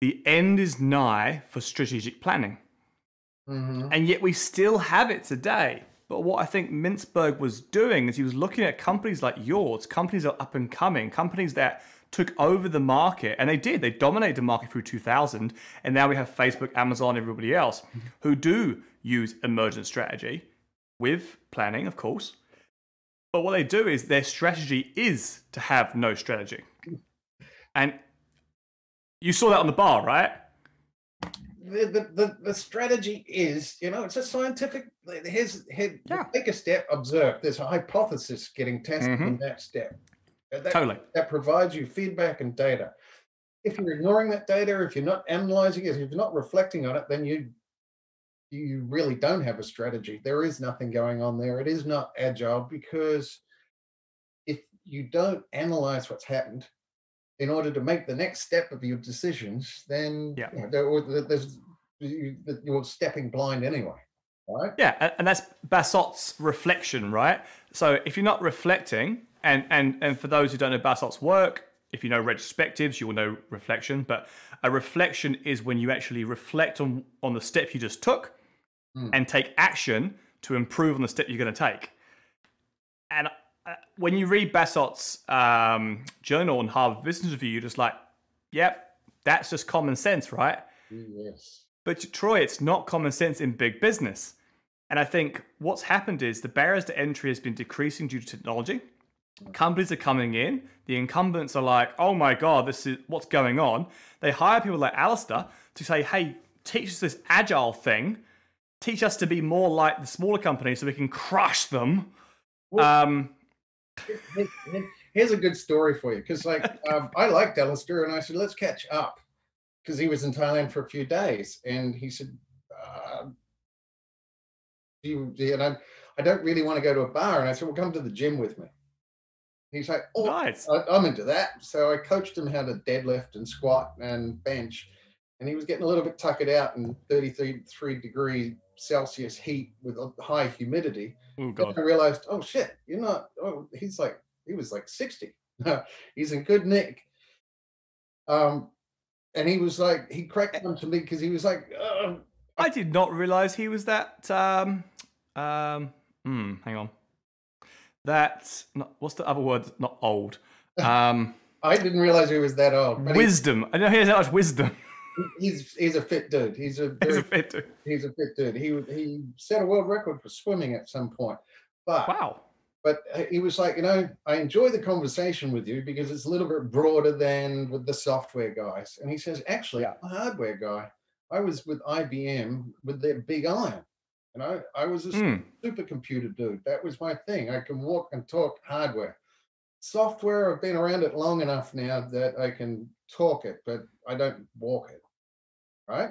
Speaker 1: the end is nigh for strategic planning.
Speaker 2: Mhm.
Speaker 1: And yet we still have it today. But what I think Mintzberg was doing is he was looking at companies like yours, companies that are up and coming, companies that took over the market, and they did. They dominated the market through 2000, and now we have Facebook, Amazon, everybody else who do use emergent strategy with planning, of course. But what they do is their strategy is to have no strategy. And you saw that on the bar, right?
Speaker 2: The, the, the, the strategy is, you know, it's a scientific. Here's, here,
Speaker 1: Yeah.
Speaker 2: take a step, observe. There's a hypothesis getting tested in mm-hmm. that step. That,
Speaker 1: Totally.
Speaker 2: that provides you feedback and data. If you're ignoring that data, if you're not analyzing it, if you're not reflecting on it, then you you really don't have a strategy. There is nothing going on there. It is not agile because if you don't analyze what's happened in order to make the next step of your decisions, then
Speaker 1: Yeah.
Speaker 2: you know, there, there's you're stepping blind anyway, right?
Speaker 1: Yeah, and that's Bassot's reflection, right? So if you're not reflecting, and and and for those who don't know Bassot's work, if you know retrospectives, you will know reflection. But a reflection is when you actually reflect on on the step you just took,
Speaker 2: Hmm.
Speaker 1: and take action to improve on the step you're going to take. And when you read Bassot's um, journal and Harvard Business Review, you're just like, yep, that's just common sense, right?
Speaker 2: Yes.
Speaker 1: But Troy, it's not common sense in big business. And I think what's happened is the barriers to entry has been decreasing due to technology. Companies are coming in. The incumbents are like, oh my God, this is what's going on. They hire people like Alistair to say, hey, teach us this agile thing. Teach us to be more like the smaller companies so we can crush them.
Speaker 2: Well-
Speaker 1: Um, (laughs)
Speaker 2: Here's a good story for you because, like, um, I liked Alistair and I said, let's catch up because he was in Thailand for a few days. And he said, uh, you, and I, I don't really want to go to a bar. And I said, well, come to the gym with me. He's like, oh,
Speaker 1: nice.
Speaker 2: I, I'm into that. So I coached him how to deadlift and squat and bench. And he was getting a little bit tuckered out in 33 three degree Celsius heat with a high humidity.
Speaker 1: Oh, God.
Speaker 2: I realized, oh shit, you're not. Oh, he's like, he was like 60. (laughs) he's in good nick. Um, and he was like, he cracked on to me because he was like, uh,
Speaker 1: I did not realize he was that. Um, um, hmm, hang on. That not, what's the other word? Not old. (laughs) Um,
Speaker 2: I didn't realize he was that old. But he-
Speaker 1: wisdom. I know he has that much wisdom. (laughs)
Speaker 2: he's he's a fit dude. He's a
Speaker 1: He's
Speaker 2: very,
Speaker 1: a fit dude.
Speaker 2: he's a fit dude. He he set a world record for swimming at some point. But
Speaker 1: Wow.
Speaker 2: but uh, he was like, you know, I enjoy the conversation with you because it's a little bit broader than with the software guys. And he says, actually, I'm a hardware guy. I was with IBM with their big iron. You know, I was a
Speaker 1: Hmm.
Speaker 2: supercomputer dude. That was my thing. I can walk and talk hardware. Software, I've been around it long enough now that I can talk it, but I don't walk it. Right?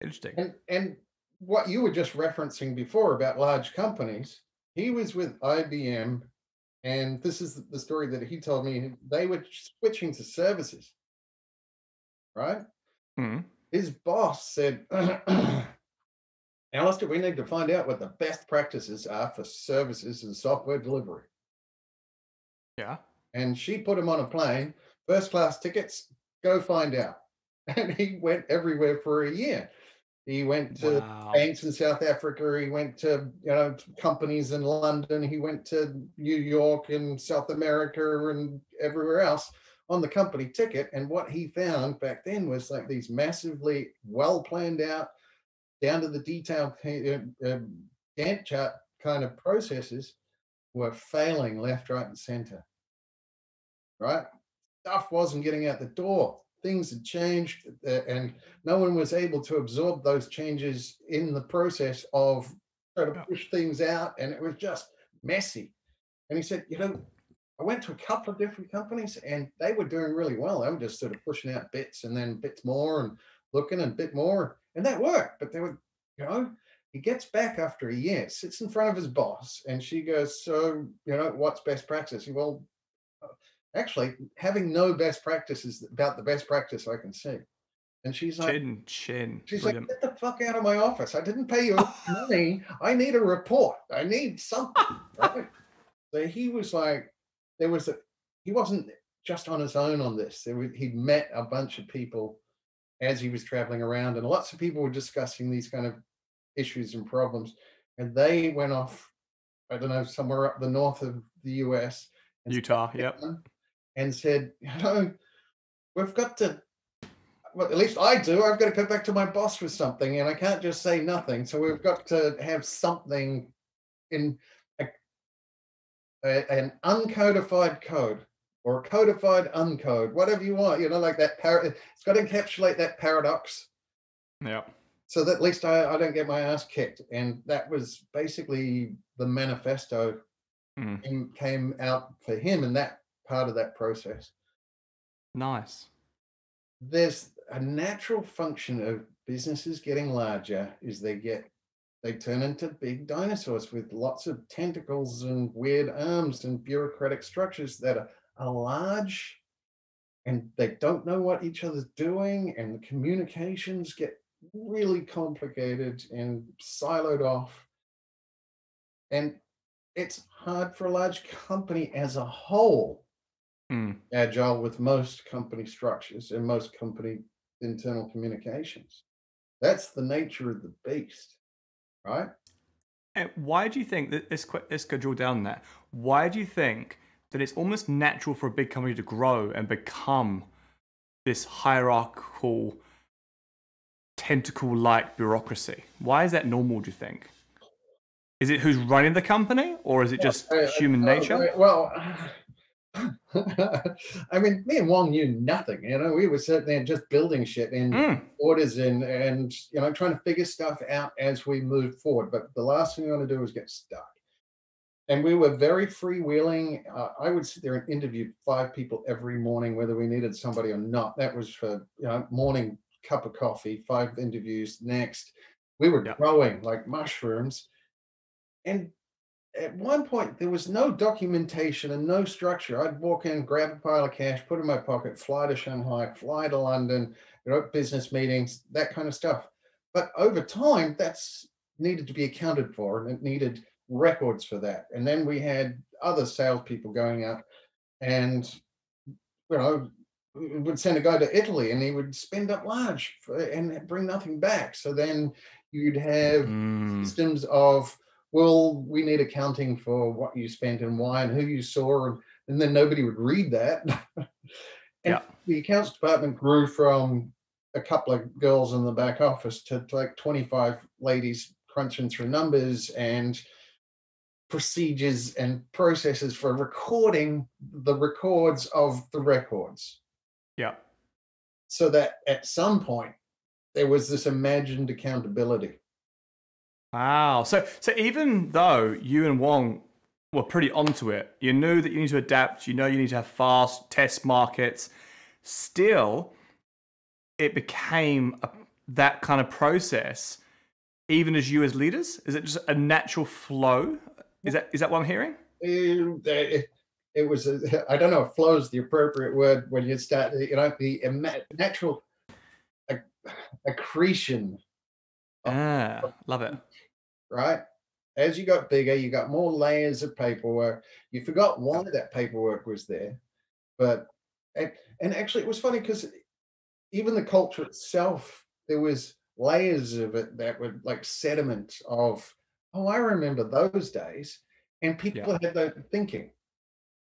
Speaker 1: Interesting.
Speaker 2: And and what you were just referencing before about large companies, he was with IBM, and this is the story that he told me. They were switching to services, right?
Speaker 1: Hmm.
Speaker 2: His boss said, Alistair, we need to find out what the best practices are for services and software delivery.
Speaker 1: Yeah.
Speaker 2: And she put him on a plane, first class tickets, go find out. (laughs) And he went everywhere for a year. He went to
Speaker 1: Wow.
Speaker 2: banks in South Africa. He went to you know companies in London. He went to New York and South America and everywhere else on the company ticket. And what he found back then was like these massively well planned out, down to the detail uh, uh, Gantt chart kind of processes were failing left, right, and center. Right, stuff wasn't getting out the door. Things had changed, uh, and no one was able to absorb those changes in the process of trying to push things out, and it was just messy. And he said, you know, I went to a couple of different companies, and they were doing really well. They were just sort of pushing out bits and then bits more, and looking and bit more, and that worked. But they were, you know, he gets back after a year, sits in front of his boss, and she goes, "So, you know, what's best practice?" He, well, actually, having no best practice is about the best practice I can see. And she's like,
Speaker 1: Chin, chin.
Speaker 2: she's
Speaker 1: Brilliant.
Speaker 2: like, get the fuck out of my office. I didn't pay you (laughs) money. I need a report. I need something. Right? so he was like, there was a, he wasn't just on his own on this. There was, he'd met a bunch of people as he was traveling around, and lots of people were discussing these kind of issues and problems. And they went off, I don't know, somewhere up the north of the US
Speaker 1: Utah. Yep.
Speaker 2: down and said, you know, we've got to, well, at least I do, I've got to go back to my boss with something and I can't just say nothing. So we've got to have something in a, a- an uncodified code or a codified uncode, whatever you want, you know, like that, par- it's got to encapsulate that paradox
Speaker 1: Yeah.
Speaker 2: so that at least I, I don't get my ass kicked. And that was basically the manifesto
Speaker 1: Mm.
Speaker 2: came, came out for him And that part of that process.
Speaker 1: Nice.
Speaker 2: There's a natural function of businesses getting larger is they get they turn into big dinosaurs with lots of tentacles and weird arms and bureaucratic structures that are, are large and they don't know what each other's doing and the communications get really complicated and siloed off and it's hard for a large company as a whole
Speaker 1: Mm.
Speaker 2: agile with most company structures and most company internal communications that's the nature of the beast right
Speaker 1: And why do you think that this let's go drill down that? Why do you think that it's almost natural for a big company to grow and become this hierarchical, tentacle-like bureaucracy? Why is that normal? Do you think? Is it who's running the company, or is it just human nature?
Speaker 2: well (laughs) i mean me and wong knew nothing you know we were sitting there just building shit and
Speaker 1: Mm.
Speaker 2: orders in and you know trying to figure stuff out as we moved forward but the last thing we want to do is get stuck. And we were very freewheeling. Uh, i would sit there and interview five people every morning whether we needed somebody or not. That was for you know morning cup of coffee five interviews next. We were
Speaker 1: Yeah.
Speaker 2: growing like mushrooms. And at one point there was no documentation and no structure. I'd walk in, grab a pile of cash, put it in my pocket, fly to Shanghai, fly to London, you know, business meetings, that kind of stuff. But over time, that's needed to be accounted for, and it needed records for that. And then we had other salespeople going out, and you know, would send a guy to Italy, and he would spend up large for, and bring nothing back. So then you'd have
Speaker 1: Mm.
Speaker 2: systems of well we need accounting for what you spent and why and who you saw and, and then nobody would read that (laughs) and
Speaker 1: Yeah.
Speaker 2: the accounts department grew from a couple of girls in the back office to, to like 25 ladies crunching through numbers and procedures and processes for recording the records of the records
Speaker 1: Yeah.
Speaker 2: so that at some point there was this imagined accountability
Speaker 1: Wow. So so even though you and Wong were pretty onto it, you knew that you need to adapt, you know you need to have fast test markets, still it became a, that kind of process even as you as leaders? Is it just a natural flow? Is that is that what I'm hearing?
Speaker 2: Uh, it, it was I don't know if flow is the appropriate word when you start you know the natural accretion
Speaker 1: Ah, love it.
Speaker 2: Right? As you got bigger, you got more layers of paperwork. You forgot why that paperwork was there. But and, and actually it was funny because even the culture itself, there was layers of it that were like sediment of, oh, I remember those days. And people had that thinking,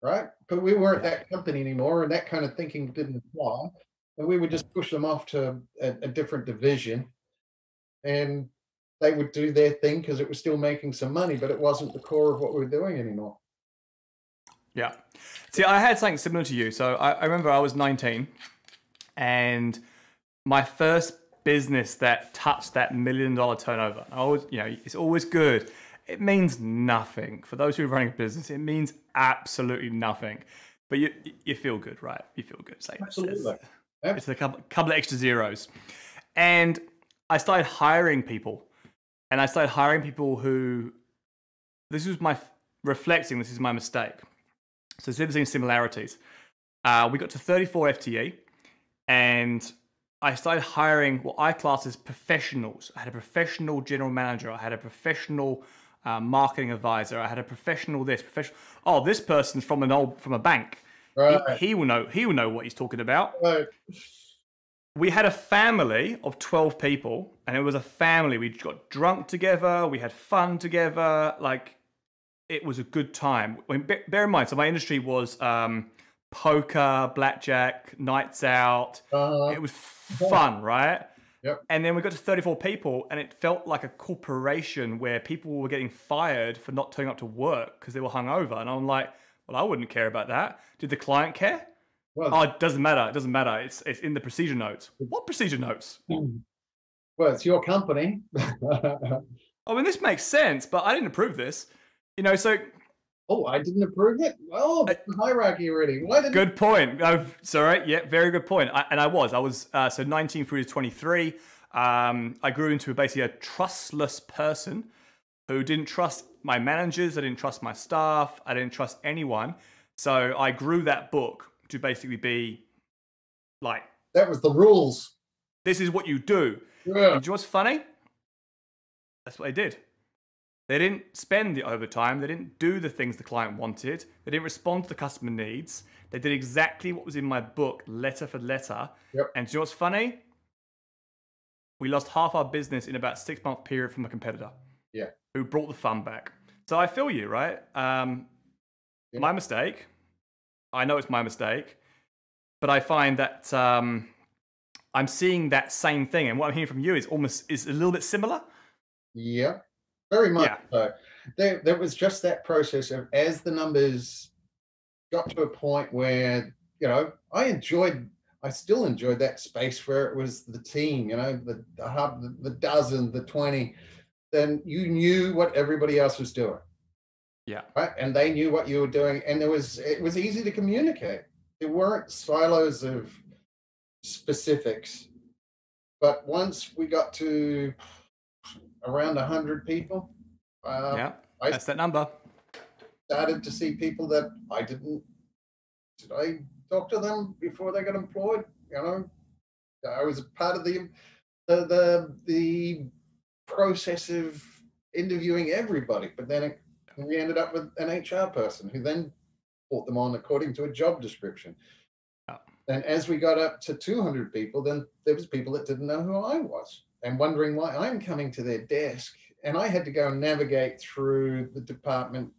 Speaker 2: right? But we weren't
Speaker 1: Yeah.
Speaker 2: that company anymore, and that kind of thinking didn't apply. And we would just push them off to a, a different division. And they would do their thing because it was still making some money, but it wasn't the core of what we were doing anymore.
Speaker 1: Yeah. See, I had something similar to you. So I, I remember I was 19 and my first business that touched that million dollar turnover. I always, you know, it's always good. It means nothing. For those who are running a business, it means absolutely nothing. But you you feel good, right? You feel good. It's like, it's-
Speaker 2: Absolutely.
Speaker 1: It's a couple, couple of extra zeros. And I started hiring people. And I started hiring people who, this was my, reflecting, this is my mistake. So seeing similarities. Uh, we got to 34 FTE and I started hiring what I class as professionals. I had a professional general manager. I had a professional uh, marketing advisor. I had a professional this, professional. Oh, this person's from an old from a bank. He-
Speaker 2: Right.
Speaker 1: he will know. He will know what he's talking about
Speaker 2: So,
Speaker 1: we had a family of 12 people and it was a family. We got drunk together we had fun together like it was a good time. I mean, bear in mind so my industry was um, poker blackjack nights out.
Speaker 2: Uh,
Speaker 1: it was fun right?
Speaker 2: Yep.
Speaker 1: and then we got to 34 people and it felt like a corporation where people were getting fired for not turning up to work because they were hungover. And i'm like well i wouldn't care about that. Did the client care
Speaker 2: well,
Speaker 1: Oh, it doesn't matter. It doesn't matter. It's it's in the procedure notes. What procedure notes?
Speaker 2: well, it's your company. (laughs)
Speaker 1: I mean, this makes sense, but I didn't approve this. You know, so
Speaker 2: oh, I didn't approve it. Oh, the hierarchy already. Why did
Speaker 1: good point. Oh, sorry. Yeah, very good point. I, and I was. I was uh, so 19 through to 23. Um, I grew into basically a trustless person who didn't trust my managers. I didn't trust my staff. I didn't trust anyone. So I grew that book to basically be like,
Speaker 2: that was the rules?
Speaker 1: this is what you do.
Speaker 2: Yeah.
Speaker 1: And do you know what's funny? That's what they did. They didn't spend the overtime. They didn't do the things the client wanted. They didn't respond to the customer needs. They did exactly what was in my book, letter for letter.
Speaker 2: Yep.
Speaker 1: And do you know what's funny? We lost half our business in about six month period from a competitor.
Speaker 2: Yeah.
Speaker 1: Who brought the fun back. So I feel you, right? Um,
Speaker 2: Yeah.
Speaker 1: My mistake. I know it's my mistake, but I find that um, I'm seeing that same thing, and what I'm hearing from you is almost is a little bit similar.
Speaker 2: Yeah, very much
Speaker 1: Yeah.
Speaker 2: so. There, there was just that process of as the numbers got to a point where you know I enjoyed, I still enjoyed that space where it was the team, you know, the the hub, the, the dozen, the twenty. Then you knew what everybody else was doing,
Speaker 1: Yeah.
Speaker 2: right? And they knew what you were doing, and there was it was easy to communicate. There weren't silos of specifics. But once we got to around 100 people, uh,
Speaker 1: yeah.
Speaker 2: I-
Speaker 1: That's that number.
Speaker 2: started to see people that I didn't. Did I talk to them before they got employed? You know, I was a part of the the the, the process of interviewing everybody, but then it, we ended up with an HR person who then brought them on according to a job description.
Speaker 1: Yeah.
Speaker 2: And as we got up to 200 people, then there was people that didn't know who I was and wondering why I'm coming to their desk. And I had to go and navigate through the department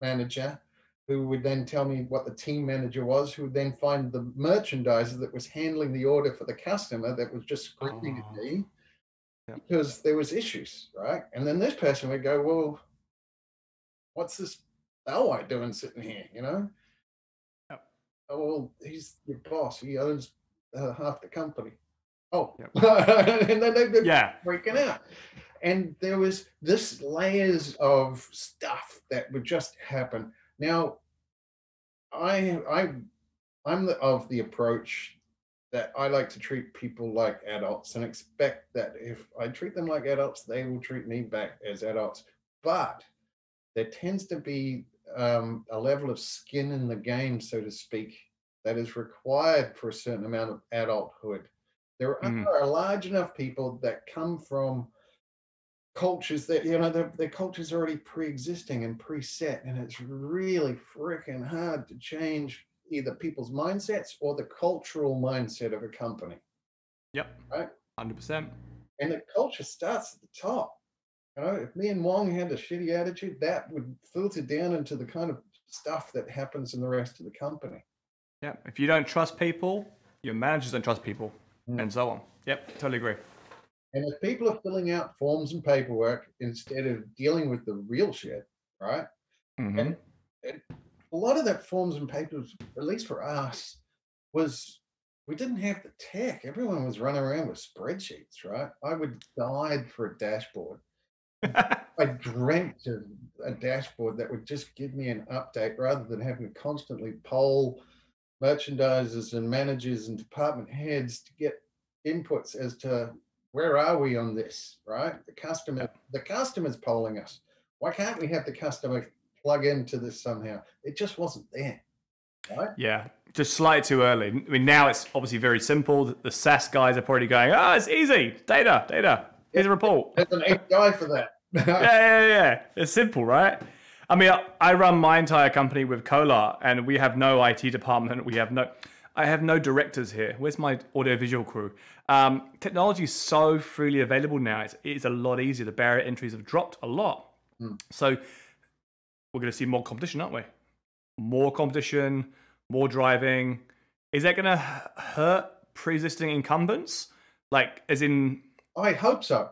Speaker 2: manager, who would then tell me what the team manager was, who would then find the merchandiser that was handling the order for the customer that was just screaming
Speaker 1: Oh.
Speaker 2: at me
Speaker 1: Yeah.
Speaker 2: because there was issues, right? And then this person would go, "Well, what's this Bellwhite doing sitting here?" You know?
Speaker 1: Yep.
Speaker 2: Oh, well, he's your boss. He owns uh, half the company. Oh,
Speaker 1: Yep. (laughs)
Speaker 2: and then they, they
Speaker 1: Yeah.
Speaker 2: freaking out. And there was this layers of stuff that would just happen. Now, I I I'm the, of the approach that I like to treat people like adults and expect that if I treat them like adults, they will treat me back as adults. But there tends to be um, a level of skin in the game, so to speak, that is required for a certain amount of adulthood. There
Speaker 1: Mm.
Speaker 2: are large enough people that come from cultures that you know their, their culture's already pre-existing and preset and it's really freaking hard to change either people's mindsets or the cultural mindset of a company
Speaker 1: Yep.
Speaker 2: Right.
Speaker 1: 100%.
Speaker 2: and the culture starts at the top you know if me and wong had a shitty attitude that would filter down into the kind of stuff that happens in the rest of the company
Speaker 1: Yeah. If you don't trust people, your managers don't trust people,
Speaker 2: Mm.
Speaker 1: and so on. Yep. Totally agree.
Speaker 2: and if people are filling out forms and paperwork instead of dealing with the real shit right
Speaker 1: Mhm.
Speaker 2: a lot of that forms and papers, at least for us, was we didn't have the tech. Everyone was running around with spreadsheets, right? I would died for a dashboard. (laughs) I dreamt of a dashboard that would just give me an update rather than having to constantly poll merchandisers and managers and department heads to get inputs as to where are we on this, right? The customer, the customer's polling us. Why can't we have the customer plug into this somehow? It just wasn't there. Right?
Speaker 1: yeah. Just slightly too early. I mean, now it's obviously very simple. The SaaS guys are probably going, ah, it's easy. Data, data. Here's a report.
Speaker 2: There's an API for that. (laughs)
Speaker 1: yeah, yeah, yeah. It's simple, right? I mean, I- I run my entire company with Cola, and we have no IT department. We have no, I have no directors here. Where's my audiovisual crew? Um, technology is so freely available now. It's, it's a lot easier. The barrier entries have dropped a lot.
Speaker 2: Hmm.
Speaker 1: So we're going to see more competition, aren't we? More competition, more driving. Is that going to hurt pre-existing incumbents? Like, as in,
Speaker 2: I hope so.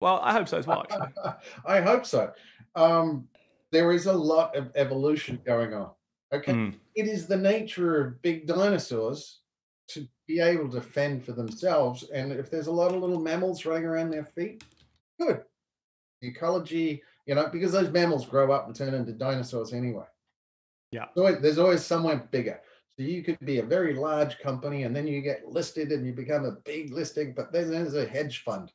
Speaker 1: well, I hope so as well. Actually. (laughs)
Speaker 2: I hope so. Um, there is a lot of evolution going on. Okay.
Speaker 1: Mm.
Speaker 2: It is the nature of big dinosaurs to be able to fend for themselves. And if there's a lot of little mammals running around their feet, good. The ecology, you know, because those mammals grow up and turn into dinosaurs anyway.
Speaker 1: Yeah.
Speaker 2: So there's always somewhere bigger. So you could be a very large company and then you get listed and you become a big listing, but then there's a hedge fund.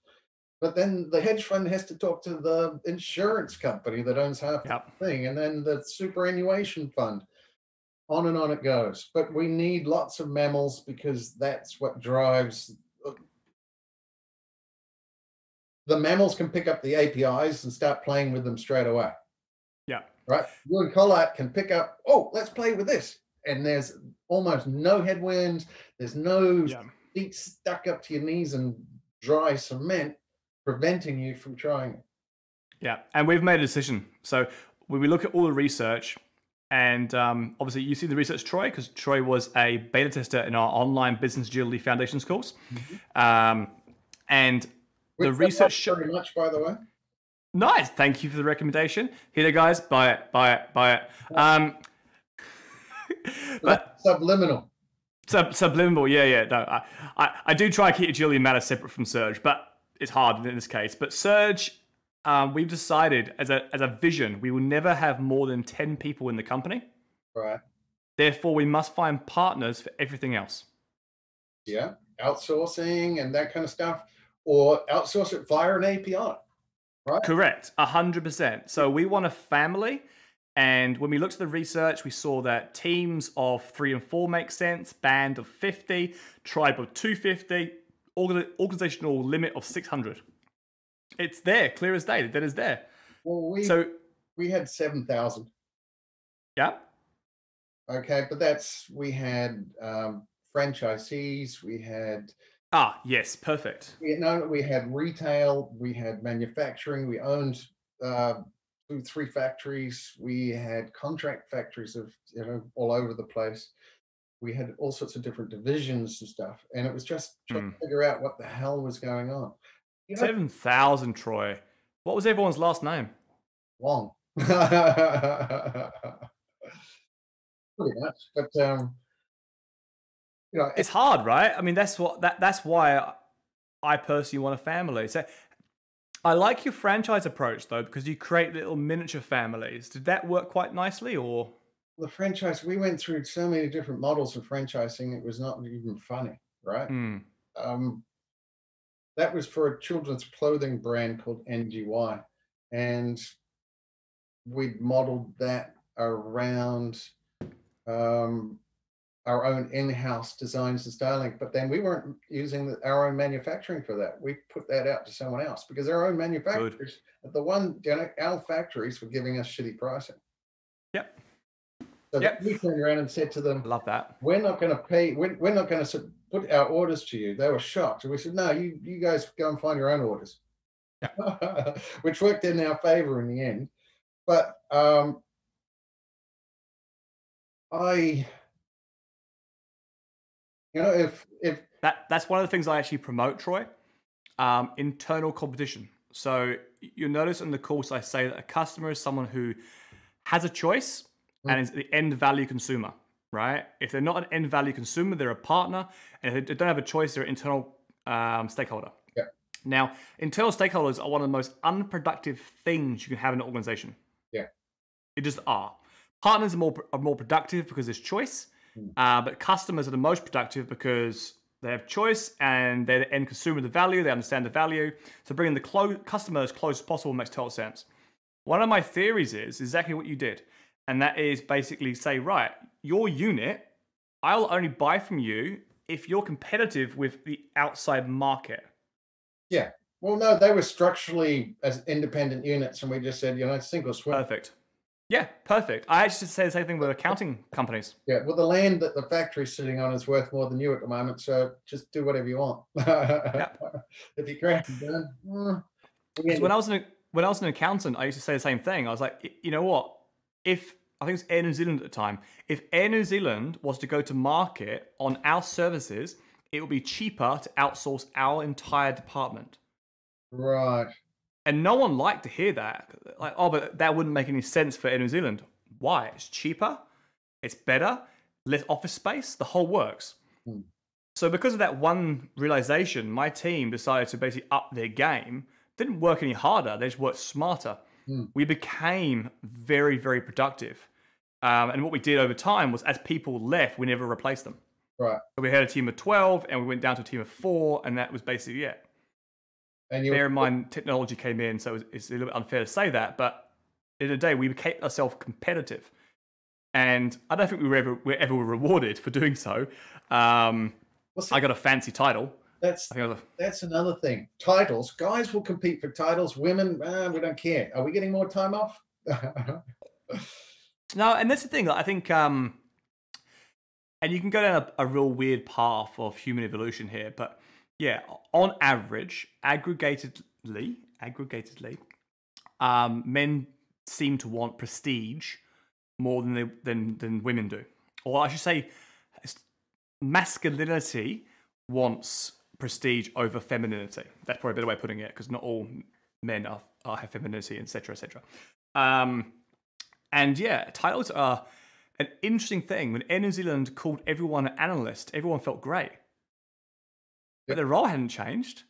Speaker 2: But then the hedge fund has to talk to the insurance company that owns half
Speaker 1: Yep.
Speaker 2: the thing, and then the superannuation fund. On and on it goes. But we need lots of mammals because that's what drives. The mammals can pick up the APIs and start playing with them straight away.
Speaker 1: Yeah.
Speaker 2: Right. You and Collat can pick up, oh, let's play with this. And there's almost no headwinds. There's no
Speaker 1: Yeah.
Speaker 2: feet stuck up to your knees and dry cement preventing you from trying it.
Speaker 1: Yeah, and we've made a decision. So when we look at all the research, and um, obviously you see the research, Troy, because Troy was a beta tester in our online business agility foundations course, um, and
Speaker 2: Which
Speaker 1: the research
Speaker 2: love
Speaker 1: show-
Speaker 2: very much, by the way.
Speaker 1: nice. Thank you for the recommendation. Here, guys, buy it, buy it, buy it. Um, but
Speaker 2: Subliminal.
Speaker 1: Sub, subliminal, yeah, yeah. No, I, I, I do try to keep Agility Matter separate from Surge, but it's hard in this case. But Surge, um, we've decided as a as a vision, we will never have more than ten people in the company.
Speaker 2: Right.
Speaker 1: Therefore, we must find partners for everything else.
Speaker 2: Yeah. Outsourcing and that kind of stuff, or outsource it via an API. Right.
Speaker 1: Correct, hundred percent. So we want a family, and when we looked at the research, we saw that teams of three and four make sense, band of fifty, tribe of two fifty, organizational limit of six hundred. It's there, clear as day. That is there.
Speaker 2: Well, we
Speaker 1: So
Speaker 2: we had seven thousand.
Speaker 1: yeah,
Speaker 2: Okay, but that's we had um, franchisees, we had
Speaker 1: ah yes, perfect.
Speaker 2: you know we had retail, we had manufacturing, we owned uh, three factories, we had contract factories of you know all over the place. We had all sorts of different divisions and stuff, and it was just trying to figure out what the hell was going on. You know,
Speaker 1: Seven thousand, Troy. What was everyone's last name?
Speaker 2: long. (laughs) Pretty much, but um, you know,
Speaker 1: It's hard, right? I mean, that's what that that's why I, I personally want a family. So I like your franchise approach though, because you create little miniature families. Did that work quite nicely, or?
Speaker 2: The franchise we went through so many different models of franchising it was not even funny right?
Speaker 1: Hmm,
Speaker 2: um, that was for a children's clothing brand called ngy and we modeled that around um, our own in-house designs and styling, but then we weren't using the, our own manufacturing for that. We put that out to someone else because our own manufacturers, the one you know, our factories were giving us shitty pricing.
Speaker 1: Yep.
Speaker 2: So
Speaker 1: Yep.
Speaker 2: we turned around and said to them,
Speaker 1: Love that.
Speaker 2: "We're not going to pay. We're, we're not going to put our orders to you." They were shocked, and we said, "No, you you guys go and find your own orders," (laughs) which worked in our favor in the end. But um, I, you know, if if
Speaker 1: That that's one of the things I actually promote, Troy. Um, internal competition. So you'll notice in the course I say that a customer is someone who has a choice and is the end value consumer, right? If they're not an end value consumer, they're a partner, and if they don't have a choice, they're an internal um, stakeholder.
Speaker 2: Yeah.
Speaker 1: Now, internal stakeholders are one of the most unproductive things you can have in an organization.
Speaker 2: Yeah.
Speaker 1: They just are. Partners are more are more productive because there's choice. Uh, but customers are the most productive because they have choice and they're the end consumer of the value. They understand the value. So bringing the clo- customer as close as possible makes total sense. One of my theories is exactly what you did, and that is basically say, right, your unit, I'll only buy from you if you're competitive with the outside market. Yeah.
Speaker 2: Well, no, they were structurally as independent units, and we just said, you know, single swim.
Speaker 1: Perfect. Yeah, perfect. I actually say the same thing with accounting companies.
Speaker 2: Yeah, well, the land that the factory's sitting on is worth more than you at the moment, so just do whatever you want. yeah. (laughs) If you crack it down, mm, we
Speaker 1: 'Cause when I was an when I was an accountant, I used to say the same thing. I was like, you know what? If I think it was Air New Zealand at the time, if Air New Zealand was to go to market on our services, it would be cheaper to outsource our entire department.
Speaker 2: right,
Speaker 1: And no one liked to hear that. Like, oh, but that wouldn't make any sense for Air New Zealand. Why? It's cheaper, it's better, less office space, the whole works.
Speaker 2: Hmm.
Speaker 1: So because of that one realization, my team decided to basically up their game. Didn't work any harder; they just worked smarter.
Speaker 2: Hmm.
Speaker 1: We became very, very productive. Um, and what we did over time was, as people left, we never replaced them.
Speaker 2: right.
Speaker 1: So we had a team of twelve, and we went down to a team of four, and that was basically it
Speaker 2: And
Speaker 1: bear in mind technology came in, so it's- it's a little bit unfair to say that, but in a day we became ourselves competitive, and I don't think we were ever, we ever were rewarded for doing so. Um,
Speaker 2: Well, see,
Speaker 1: I got a fancy title.
Speaker 2: that's
Speaker 1: I think I a,
Speaker 2: that's another thing. Titles, guys will compete for titles. Women, ah, we don't care. Are we getting more time off? (laughs)
Speaker 1: no, and that's the thing. I think, um, and you can go down a, a real weird path of human evolution here, but yeah, on average, aggregatedly, aggregatedly, um, men seem to want prestige more than they, than than women do, or I should say, masculinity wants prestige over femininity. That's probably a better way of putting it, because not all men are, are have femininity, etc., etc. Um, and yeah, titles are an interesting thing. When Air New Zealand called everyone an analyst, everyone felt great. But their role hadn't changed.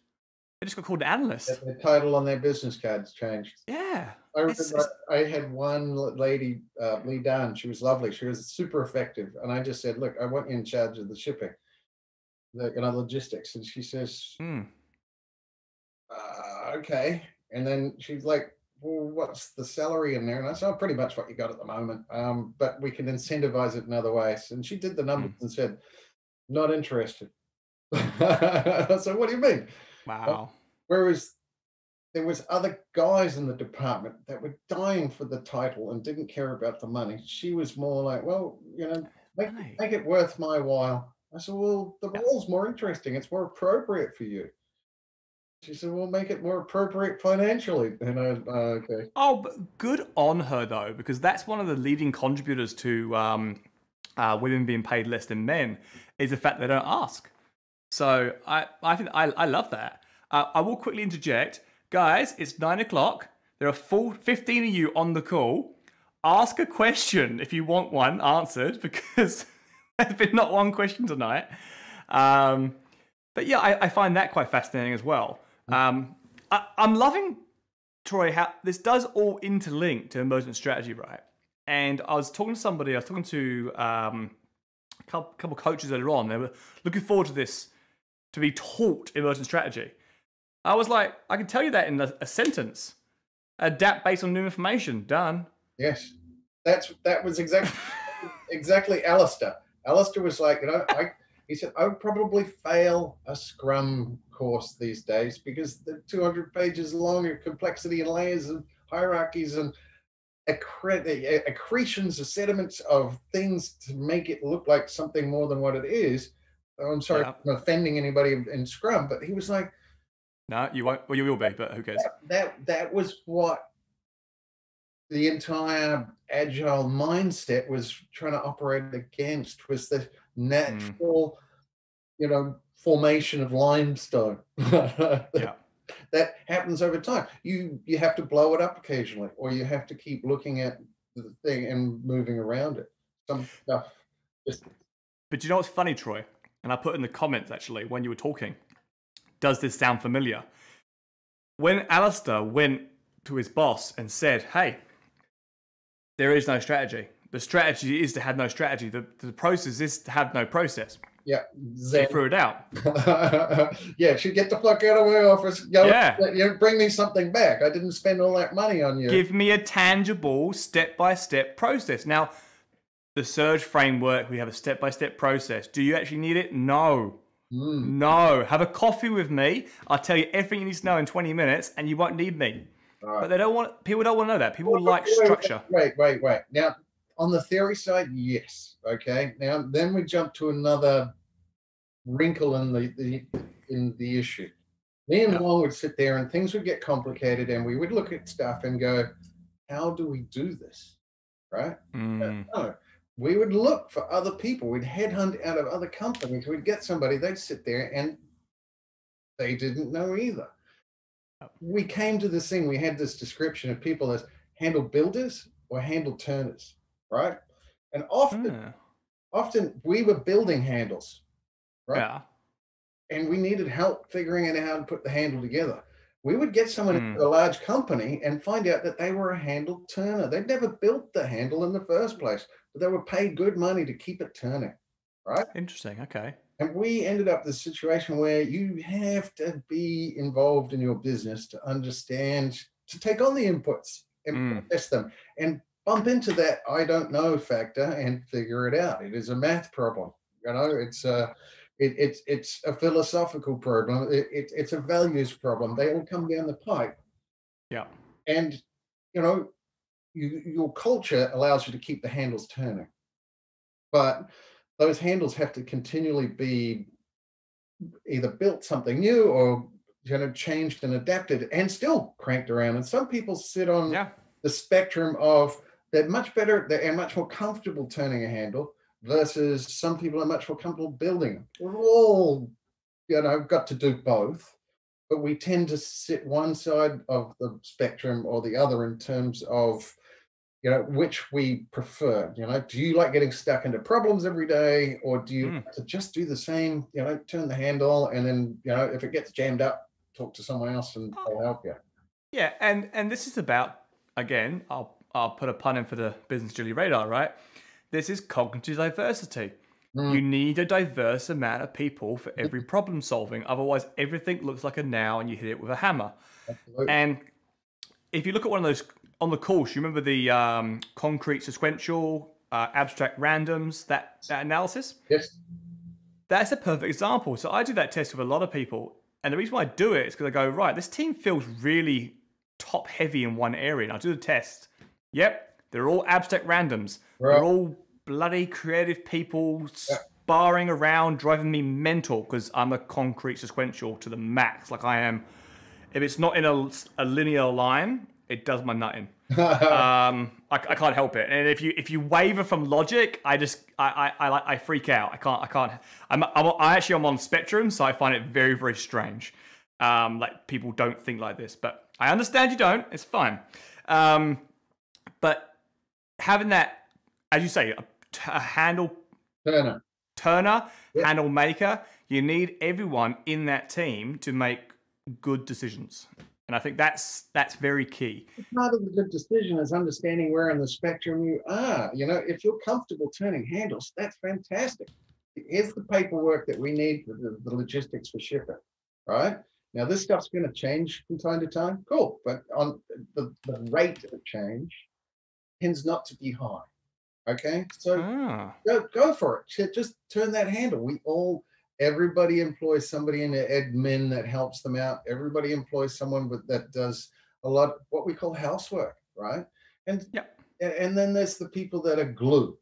Speaker 1: They just got called an analyst.
Speaker 2: the title on their business cards changed.
Speaker 1: Yeah.
Speaker 2: I
Speaker 1: It's-
Speaker 2: remember I had one lady, uh, Lee Dunn. She was lovely. She was super effective, and I just said, "Look, I want you in charge of the shipping, the you know logistics." And she says,
Speaker 1: Mm.
Speaker 2: uh, "Okay." And then she's like, "Well, what's the salary in there?" And I said, "Oh, pretty much what you got at the moment, um, but we can incentivize it in other ways." And she did the numbers and said, "Not interested." (laughs) so what do you mean?
Speaker 1: Wow.
Speaker 2: Whereas there was other guys in the department that were dying for the title and didn't care about the money. She was more like, well, you know, make,
Speaker 1: Money.
Speaker 2: make it worth my while. I said, well, the role's more interesting. It's more appropriate for you. She said, well, make it more appropriate financially. And I, uh, okay.
Speaker 1: Oh, but good on her though, because that's one of the leading contributors to um, uh, women being paid less than men is the fact they don't ask. So I, I think I, I love that. Uh, I will quickly interject, guys. It's nine o'clock. There are full fifteen of you on the call. Ask a question if you want one answered, (laughs) because there's been not one question tonight. Um, but yeah, I, I find that quite fascinating as well. Um, I, I'm loving Troy, how this does all interlink to emergent strategy, right? And I was talking to somebody, I was talking to um, a couple, couple coaches earlier on. They were looking forward to this to be taught emergent strategy. I was like, I can tell you that in a, a sentence. Adapt based on new information. Done.
Speaker 2: Yes. That's that was exactly (laughs) exactly Alistair. Alistair was like, you know, I, he said, I would probably fail a Scrum course these days because the 200 pages long of complexity and layers and hierarchies and accre- accretions of sediments of things to make it look like something more than what it is. Oh, I'm sorry
Speaker 1: Yeah.
Speaker 2: I'm offending anybody in Scrum, but he was like,
Speaker 1: No, you won't. Well, you will be, but who cares?
Speaker 2: that, that that was what the entire agile mindset was trying to operate against was the mm. natural you know formation of limestone (laughs)
Speaker 1: Yeah.
Speaker 2: that happens over time you you have to blow it up occasionally or you have to keep looking at the thing and moving around it some stuff just
Speaker 1: But you know what's funny, Troy? And I put in the comments actually when you were talking. Does this sound familiar? When Alistair went to his boss and said, "Hey, there is no strategy. The strategy is to have no strategy. The, the process is to have no process."
Speaker 2: yeah
Speaker 1: They
Speaker 2: zen.
Speaker 1: threw it out. (laughs)
Speaker 2: yeah should get the fuck out of my office go
Speaker 1: Yeah.
Speaker 2: you bring me something back i didn't spend all that money on you
Speaker 1: Give me a tangible step by step process. Now, the Surge framework, we have a step by step process. Do you actually need it? No.
Speaker 2: Mm.
Speaker 1: No. Have a coffee with me. I'll tell you everything you need to know in 20 minutes and you won't need me.
Speaker 2: Right.
Speaker 1: But they don't want people don't want to know that. People like
Speaker 2: Wait, wait,
Speaker 1: structure.
Speaker 2: Wait, wait, wait. Now, on the theory side, yes. Okay. Now, then we jump to another wrinkle in the, the in the issue. Me and
Speaker 1: Yeah.
Speaker 2: Long would sit there, and things would get complicated, and we would look at stuff and go, "How do we do this?" Right?
Speaker 1: Mm,
Speaker 2: No. We would look for other people. We'd headhunt out of other companies. We'd get somebody. They'd sit there, and they didn't know either. We came to this thing. We had this description of people as handle builders or handle turners, right? And often,
Speaker 1: yeah.
Speaker 2: often we were building handles, right?
Speaker 1: Yeah.
Speaker 2: and we needed help figuring out how to put the handle together. We would get someone
Speaker 1: Hmm.
Speaker 2: into a large company and find out that they were a handle turner. They'd never built the handle in the first place, they were paid good money to keep it turning. Right?
Speaker 1: Interesting. Okay.
Speaker 2: And we ended up the situation where you have to be involved in your business to understand, to take on the inputs and
Speaker 1: Mm.
Speaker 2: process them and bump into that I don't know factor and figure it out. It is a math problem. You know, it's a it, it's it's a philosophical problem. It, it, it's a values problem. They all come down the pipe.
Speaker 1: Yeah.
Speaker 2: And you know, you, your culture allows you to keep the handles turning, but those handles have to continually be either built something new or you know changed and adapted and still cranked around. And some people sit on
Speaker 1: Yeah.
Speaker 2: the spectrum of they're much better, they're much more comfortable turning a handle versus some people are much more comfortable building them. We're all, you know, got to do both, but we tend to sit one side of the spectrum or the other in terms of, you know, which we prefer. You know, do you like getting stuck into problems every day, or do you
Speaker 1: Mm.
Speaker 2: just do the same? You know, turn the handle, and then you know, if it gets jammed up, talk to someone else, and they'll help you.
Speaker 1: Yeah, and and this is about again. I'll I'll put a pun in for the business agility radar. Right. This is cognitive diversity.
Speaker 2: Mm.
Speaker 1: You need a diverse amount of people for every problem solving. Otherwise, everything looks like a nail and you hit it with a hammer.
Speaker 2: Absolutely.
Speaker 1: And if you look at one of those on the course, you remember the um, concrete sequential, uh, abstract randoms, that, that analysis?
Speaker 2: yes.
Speaker 1: That's a perfect example. So I do that test with a lot of people. And the reason why I do it is because I go, right, this team feels really top heavy in one area. And I do the test. Yep, they're all abstract randoms.
Speaker 2: Right.
Speaker 1: They're all bloody creative people sparring around, driving me mental because I'm a concrete sequential to the max. Like I am. If it's not in a, a linear line, it does my nut in (laughs) um, I, I can't help it. And if you if you waver from logic, I just I I, I, like- I freak out. I can't I can't. I'm, I'm I actually am on spectrum, so I find it very very strange. Um, like people don't think like this, but I understand you don't. It's fine. Um, but having that, as you say, a, a handle
Speaker 2: Turner.
Speaker 1: turner,
Speaker 2: Yeah.
Speaker 1: handle maker, you need everyone in that team to make good decisions. And I think that's that's very key.
Speaker 2: part of the good decision is understanding where in the spectrum you are. You know, if you're comfortable turning handles, that's fantastic. Here's the paperwork that we need for the, the logistics for shipping. Right now, this stuff's going to change from time to time. Cool, but on the, the rate of change tends not to be high. Okay, so
Speaker 1: Ah.
Speaker 2: go go for it. Just turn that handle. We all, everybody employs somebody in the admin that helps them out. Everybody employs someone with, that does a lot what we call housework, right? And
Speaker 1: Yep.
Speaker 2: and then there's the people that are glue,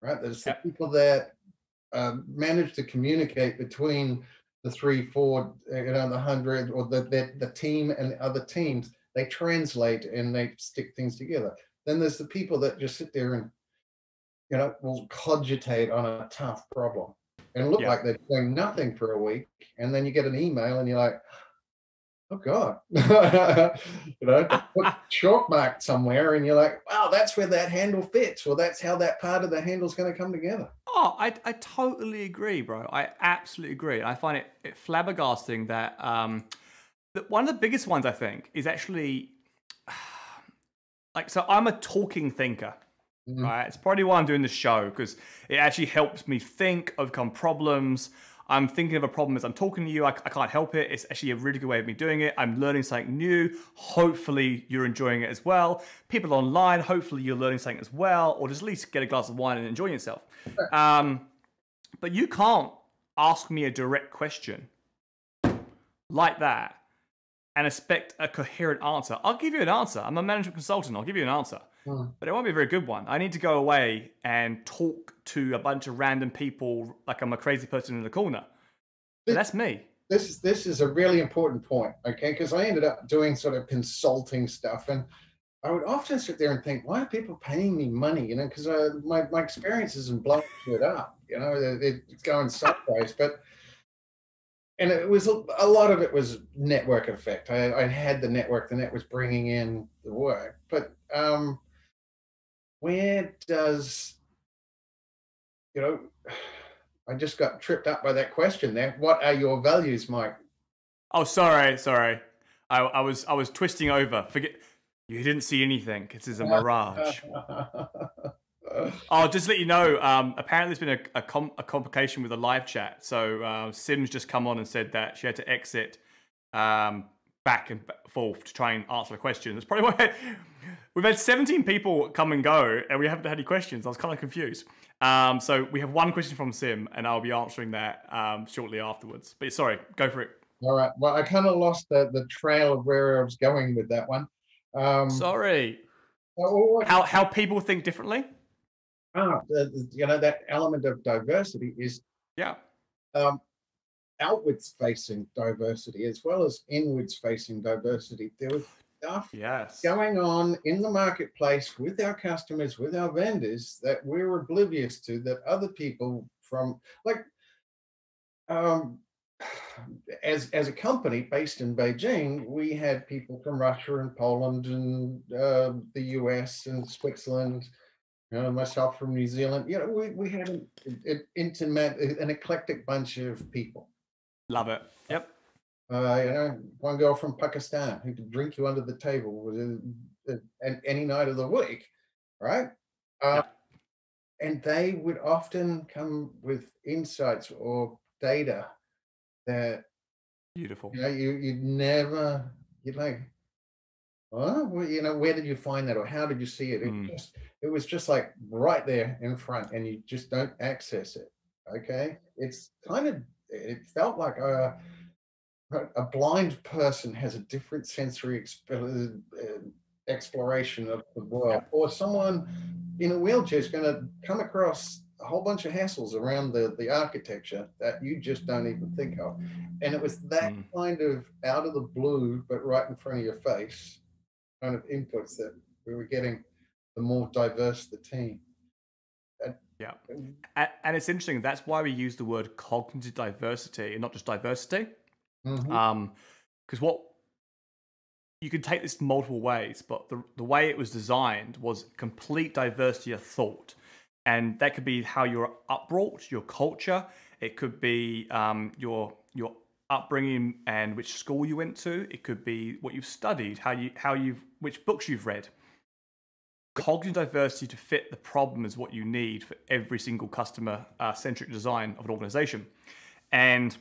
Speaker 2: right? There's the people that um, manage to communicate between the three, four, uh, you know, the hundred, or the, the the team and the other teams. They translate and they stick things together. Then there's the people that just sit there and you know, will cogitate on a tough problem and look
Speaker 1: Yeah.
Speaker 2: like they're doing nothing for a week. And then you get an email and you're like, oh God, (laughs) you know, (laughs) put chalk marked somewhere and you're like, wow, that's where that handle fits. Well, that's how that part of the handle's going to come together.
Speaker 1: Oh, I, I totally agree, bro. I absolutely agree. I find it, it flabbergasting that um, that one of the biggest ones I think is actually (sighs) like so. I'm a talking thinker,
Speaker 2: Mhm.
Speaker 1: right? It's probably why I'm doing this show because it actually helps me think, overcome problems. I'm thinking of a problem as I'm talking to you. I, I can't help it. It's actually a really good way of me doing it. I'm learning something new. Hopefully, you're enjoying it as well. People online, hopefully, you're learning something as well, or just at least get a glass of wine and enjoy yourself. Um, but you can't ask me a direct question like that and expect a coherent answer. I'll give you an answer. I'm a management consultant. I'll give you an answer.
Speaker 2: Hmm.
Speaker 1: But it won't be a very good one. I need to go away and talk to a bunch of random people like I'm a crazy person in the corner. And that's me.
Speaker 2: This is this is a really important point, okay? Because I ended up doing sort of consulting stuff, and I would often sit there and think, why are people paying me money? You know, because my my experience isn't blowing shit up. You know, it- it's going sideways. But and it was a, a lot of it was network effect. I, I had the network, the net was bringing in the work. But um, where does you know? (sighs) I just got tripped up by that question there. What are your values, Mike?
Speaker 1: Oh, sorry, sorry. I, I was I was twisting over. Forget you didn't see anything. This is a mirage. (laughs) Oh, just let you know, um, apparently there's been a, a, com- a complication with the live chat. So uh, Sim's just come on and said that she had to exit um, back and forth to try and answer the question. That's probably (laughs) why we've had 17 people come and go, and we haven't had any questions. I was kind of confused. Um, so we have one question from Sim, and I'll be answering that um, shortly afterwards. But sorry, go for it.
Speaker 2: All right. Well, I kind of lost the, the trail of where I was going with that one. Um,
Speaker 1: Sorry.
Speaker 2: oh,
Speaker 1: How how people think differently?
Speaker 2: ah, the, the- you know, that element of diversity is
Speaker 1: Yeah.
Speaker 2: um, outwards facing diversity as well as inwards facing diversity. There was stuff
Speaker 1: Yes.
Speaker 2: going on in the marketplace with our customers, with our vendors that we're oblivious to that other people from like um as as a company based in Beijing, we had people from Russia and Poland and uh, the US and Switzerland, you know, myself from New Zealand. You know, we, we had an, an intimate, an eclectic bunch of people.
Speaker 1: Love it. Yep.
Speaker 2: Uh, you know, one girl from Pakistan who could drink you under the table with and any night of the week, right? Uh, And they would often come with insights or data that
Speaker 1: Beautiful.
Speaker 2: you know you you'd never you'd like, oh, well, you know, where did you find that or how did you see it? It
Speaker 1: Mm.
Speaker 2: just it was just like right there in front, and you just don't access it. Okay, it's kind of it felt like a a blind person has a different sensory exp- uh, exploration of the world, or someone in a wheelchair is going to come across a whole bunch of hassles around the, the architecture that you just don't even think of. And it was that
Speaker 1: Mm.
Speaker 2: kind of out of the blue, but right in front of your face kind of inputs that we were getting the more diverse the team.
Speaker 1: Yeah. And, and it's interesting. That's why we use the word cognitive diversity and not just diversity.
Speaker 2: Mhm.
Speaker 1: Um, because what you can take this multiple ways, but the the way it was designed was complete diversity of thought, and that could be how you're upbrought, your culture. It could be um, your your upbringing and which school you went to. It could be what you've studied, how you how you've which books you've read. Cognitive diversity to fit the problem is what you need for every single customer uh, centric design of an organization, and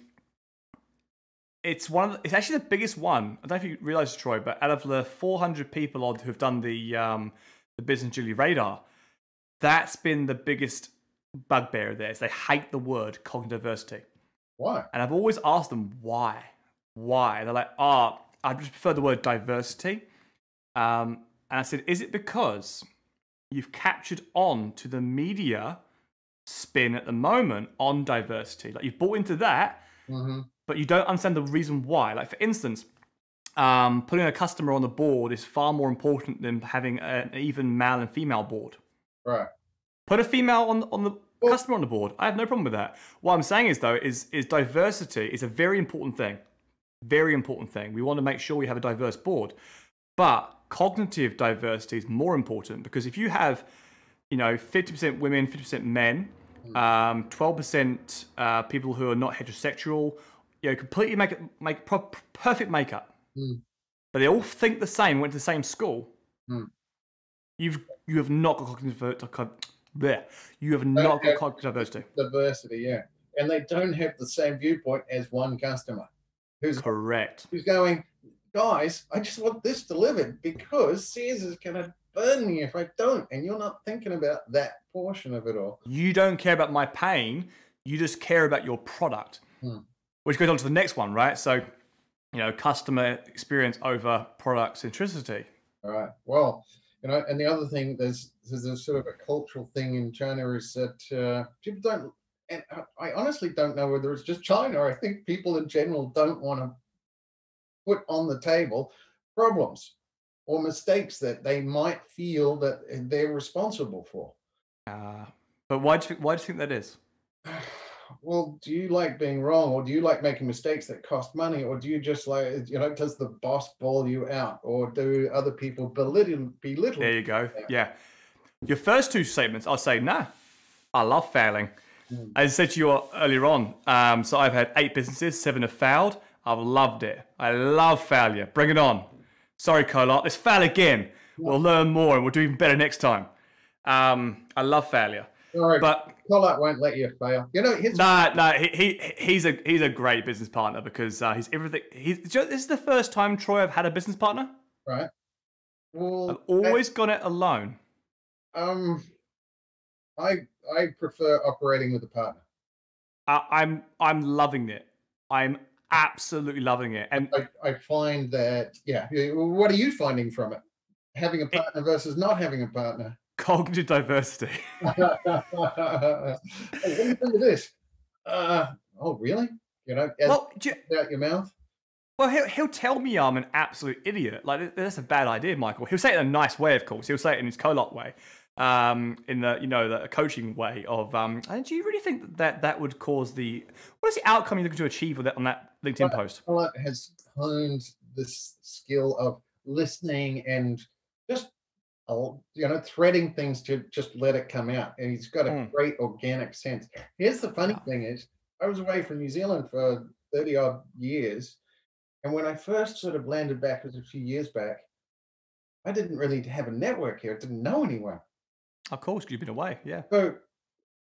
Speaker 1: it's one of the, it's actually the biggest one. I don't know if you realize, Troy, but out of the 400 people odd who've done the um, the business agility radar, That's been the biggest bugbear of theirs. They hate the word cognitive diversity.
Speaker 2: Why?
Speaker 1: And I've always asked them why. Why? They're like, oh, I just prefer the word diversity. Um, and I said, is it because you've captured on to the media spin at the moment on diversity? Like you've bought into that,
Speaker 2: hmm
Speaker 1: but you don't understand the reason why. Like for instance, um, putting a customer on the board is far more important than having an even male and female board.
Speaker 2: Right.
Speaker 1: Put a female on on the
Speaker 2: Well-
Speaker 1: customer on the board. I have no problem with that. What I'm saying is though is is diversity is a very important thing. Very important thing. We want to make sure we have a diverse board. But cognitive diversity is more important because if you have, you know, 50% women, 50% men, um, 12% uh, people who are not heterosexual, you know, completely make it make pro- perfect makeup.
Speaker 2: Mm.
Speaker 1: But they all think the same, went to the same school.
Speaker 2: Mm.
Speaker 1: You've you have not got cognitive co- bleh. you have not got cognitive diversity.
Speaker 2: Diversity, yeah. And they don't have the same viewpoint as one customer who's
Speaker 1: Correct.
Speaker 2: who's going, guys, I just want this delivered because Sears is gonna burn me if I don't. And you're not thinking about that portion of it all.
Speaker 1: You don't care about my pain. You just care about your product,
Speaker 2: Hmm.
Speaker 1: Which goes on to the next one, right? So, you know, customer experience over product centricity.
Speaker 2: All right. Well, you know, and the other thing, there's there's a sort of a cultural thing in China is that uh, people don't, and I- honestly don't know whether it's just China. I think people in general don't want to put on the table problems or mistakes that they might feel that they're responsible for.
Speaker 1: Uh, but why do you why do you think that is? (sighs) (sighs)
Speaker 2: Well, do you like being wrong, or do you like making mistakes that cost money, or do you just like you know, does the boss ball you out, or do other people belittle belittle?
Speaker 1: There you go.
Speaker 2: Yeah.
Speaker 1: Yeah. Your first two statements, I'll say, nah, I love failing.
Speaker 2: Mm.
Speaker 1: As I said to you earlier on, um, so I've had eight businesses, seven have failed. I've loved it. I love failure. Bring it on. Sorry, Colart, let's fail again. We'll learn more and we'll do even better next time. Um, I love failure.
Speaker 2: Sorry,
Speaker 1: But
Speaker 2: Collart won't let you fail. You know, it's
Speaker 1: Nah, nah, he, he he's a he's a great business partner because uh, he's everything. He's this is the first time Troy I've had a business partner.
Speaker 2: right. Well,
Speaker 1: I've always gone it alone.
Speaker 2: um, I I prefer operating with a partner.
Speaker 1: I, I'm I'm loving it. I'm absolutely loving it. And
Speaker 2: I, I find that yeah. yeah, What are you finding from it? Having a partner versus not having a partner.
Speaker 1: Cognitive diversity. (laughs)
Speaker 2: hey, what do you think of this? Uh, oh, really? You know, as
Speaker 1: well, you-
Speaker 2: out your mouth.
Speaker 1: well, he'll he'll tell me I'm an absolute idiot. Like that's a bad idea, Michael. He'll say it in a nice way, of course. He'll say it in his co-lot way, um, in the you know the coaching way of. Um, and do you really think that that would cause the what is the outcome you're looking to achieve with that on that LinkedIn post?
Speaker 2: Has honed this skill of listening and just you know threading things to just let it come out and he's got a
Speaker 1: Mm.
Speaker 2: great organic sense here's the funny thing is i was away from new zealand for 30 odd years and when i first sort of landed back it was a few years back i didn't really have a network here i didn't know anyone
Speaker 1: Of course, you've been away. Yeah.
Speaker 2: so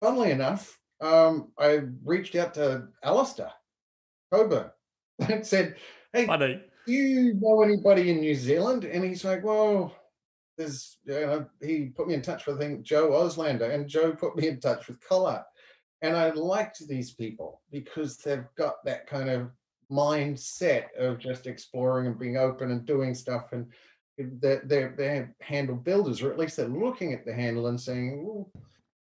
Speaker 2: funnily enough um, i reached out to alistair Cockburn (laughs) and said hey
Speaker 1: Funny.
Speaker 2: do you know anybody in New Zealand? And he's like, well, there's, you know, he put me in touch with, I think, Joe Oslander, and Joe put me in touch with Collart. And I liked these people because they've got that kind of mindset of just exploring and being open and doing stuff. And they're, they're, they're handle builders, or at least they're looking at the handle and saying, well,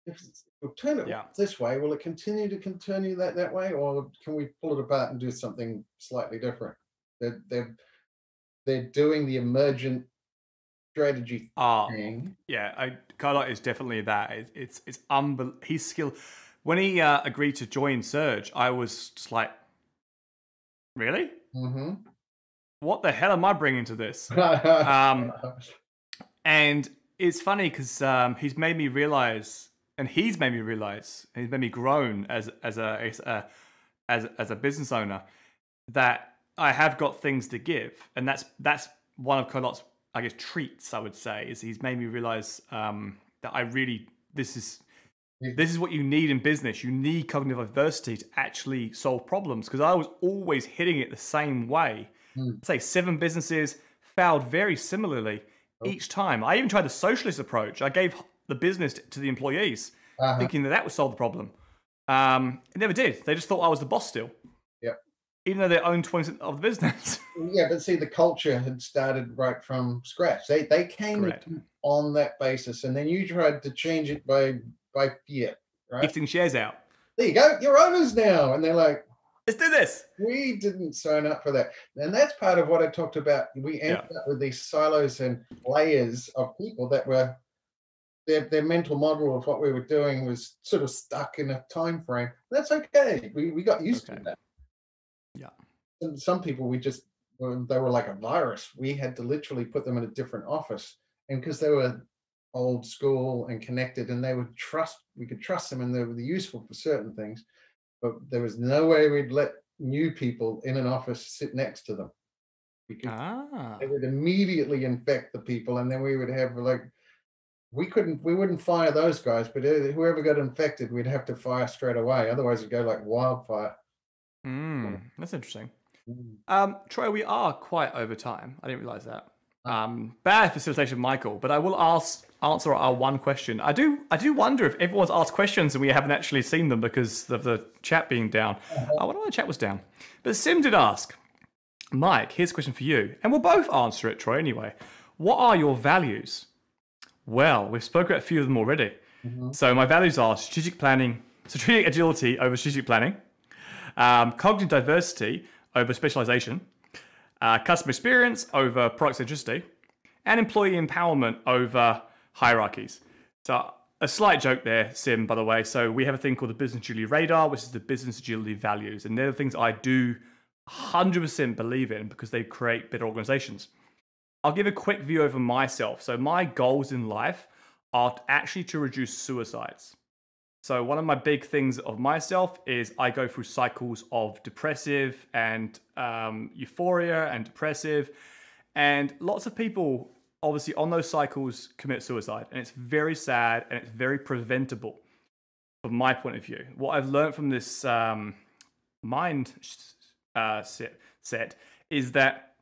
Speaker 2: if we'll turn it
Speaker 1: Yeah.
Speaker 2: this way, will it continue to continue that that way? Or can we pull it apart and do something slightly different? They're they're they're doing the emergent strategy
Speaker 1: Ah,
Speaker 2: thing.
Speaker 1: yeah. I, Carlot is definitely that. It, it's it's unbel- He's skilled. When he uh, agreed to join Surge, I was just like, really?
Speaker 2: Mm-hmm.
Speaker 1: What the hell am I bringing to this? (laughs) Um, And it's funny because um, he's made me realize, and he's made me realize, and he's made me grown as as a as a as, as a business owner that I have got things to give, and that's that's one of Colot's I guess treats I would say is he's made me realize um, that I really this is this is what you need in business. You need cognitive diversity to actually solve problems because I was always hitting it the same way.
Speaker 2: Hmm.
Speaker 1: Say seven businesses failed very similarly
Speaker 2: Oh.
Speaker 1: each time. I even tried the socialist approach. I gave the business to the employees,
Speaker 2: Uh-huh.
Speaker 1: thinking that that would solve the problem. Um, it never did. They just thought I was the boss still. Even though they owned 20% of the business. (laughs)
Speaker 2: Yeah, but see, the culture had started right from scratch. They they came on that basis, and then you tried to change it by by fear. Right?
Speaker 1: Gifting shares out.
Speaker 2: There you go. You're owners now, and they're like,
Speaker 1: Let's do this.
Speaker 2: we didn't sign up for that. And that's part of what I talked about. We ended up with these silos and layers of people that were their, their mental model of what we were doing was sort of stuck in a time frame. That's okay. We we got used
Speaker 1: Okay.
Speaker 2: to that. Some people we just they were like a virus. We had to literally put them in a different office. And because they were old school and connected and they would trust we could trust them and they were useful for certain things but there was no way we'd let new people in an office sit next to them because
Speaker 1: Ah.
Speaker 2: they would immediately infect the people and then we would have like we couldn't we wouldn't fire those guys but uh, whoever got infected we'd have to fire straight away otherwise it'd go like wildfire
Speaker 1: Mm, that's interesting.
Speaker 2: Mm.
Speaker 1: Um, Troy, we are quite over time. I didn't realize that.
Speaker 2: Ah.
Speaker 1: Um, bad facilitation, Michael. But I will ask answer our one question. I do I do wonder if everyone's asked questions and we haven't actually seen them because of the chat being down. I wonder why the chat was down. But Sim did ask, Mike. Here's a question for you, and we'll both answer it, Troy. Anyway, what are your values? Well, we've spoken about a few of them already.
Speaker 2: Mhm.
Speaker 1: So my values are strategic planning, strategic agility over strategic planning, um, cognitive diversity over specialization, uh, customer experience over product centricity, and employee empowerment over hierarchies. So a slight joke there, Sim, by the way. So we have a thing called the Business Agility Radar, which is the business agility values. And they're the things I do 100% believe in because they create better organizations. I'll give a quick view over myself. So my goals in life are actually to reduce suicides. So one of my big things of myself is I go through cycles of depressive and um, euphoria and depressive, and lots of people obviously on those cycles commit suicide, and it's very sad and it's very preventable from my point of view. What I've learned from this um, mind uh, set, set is that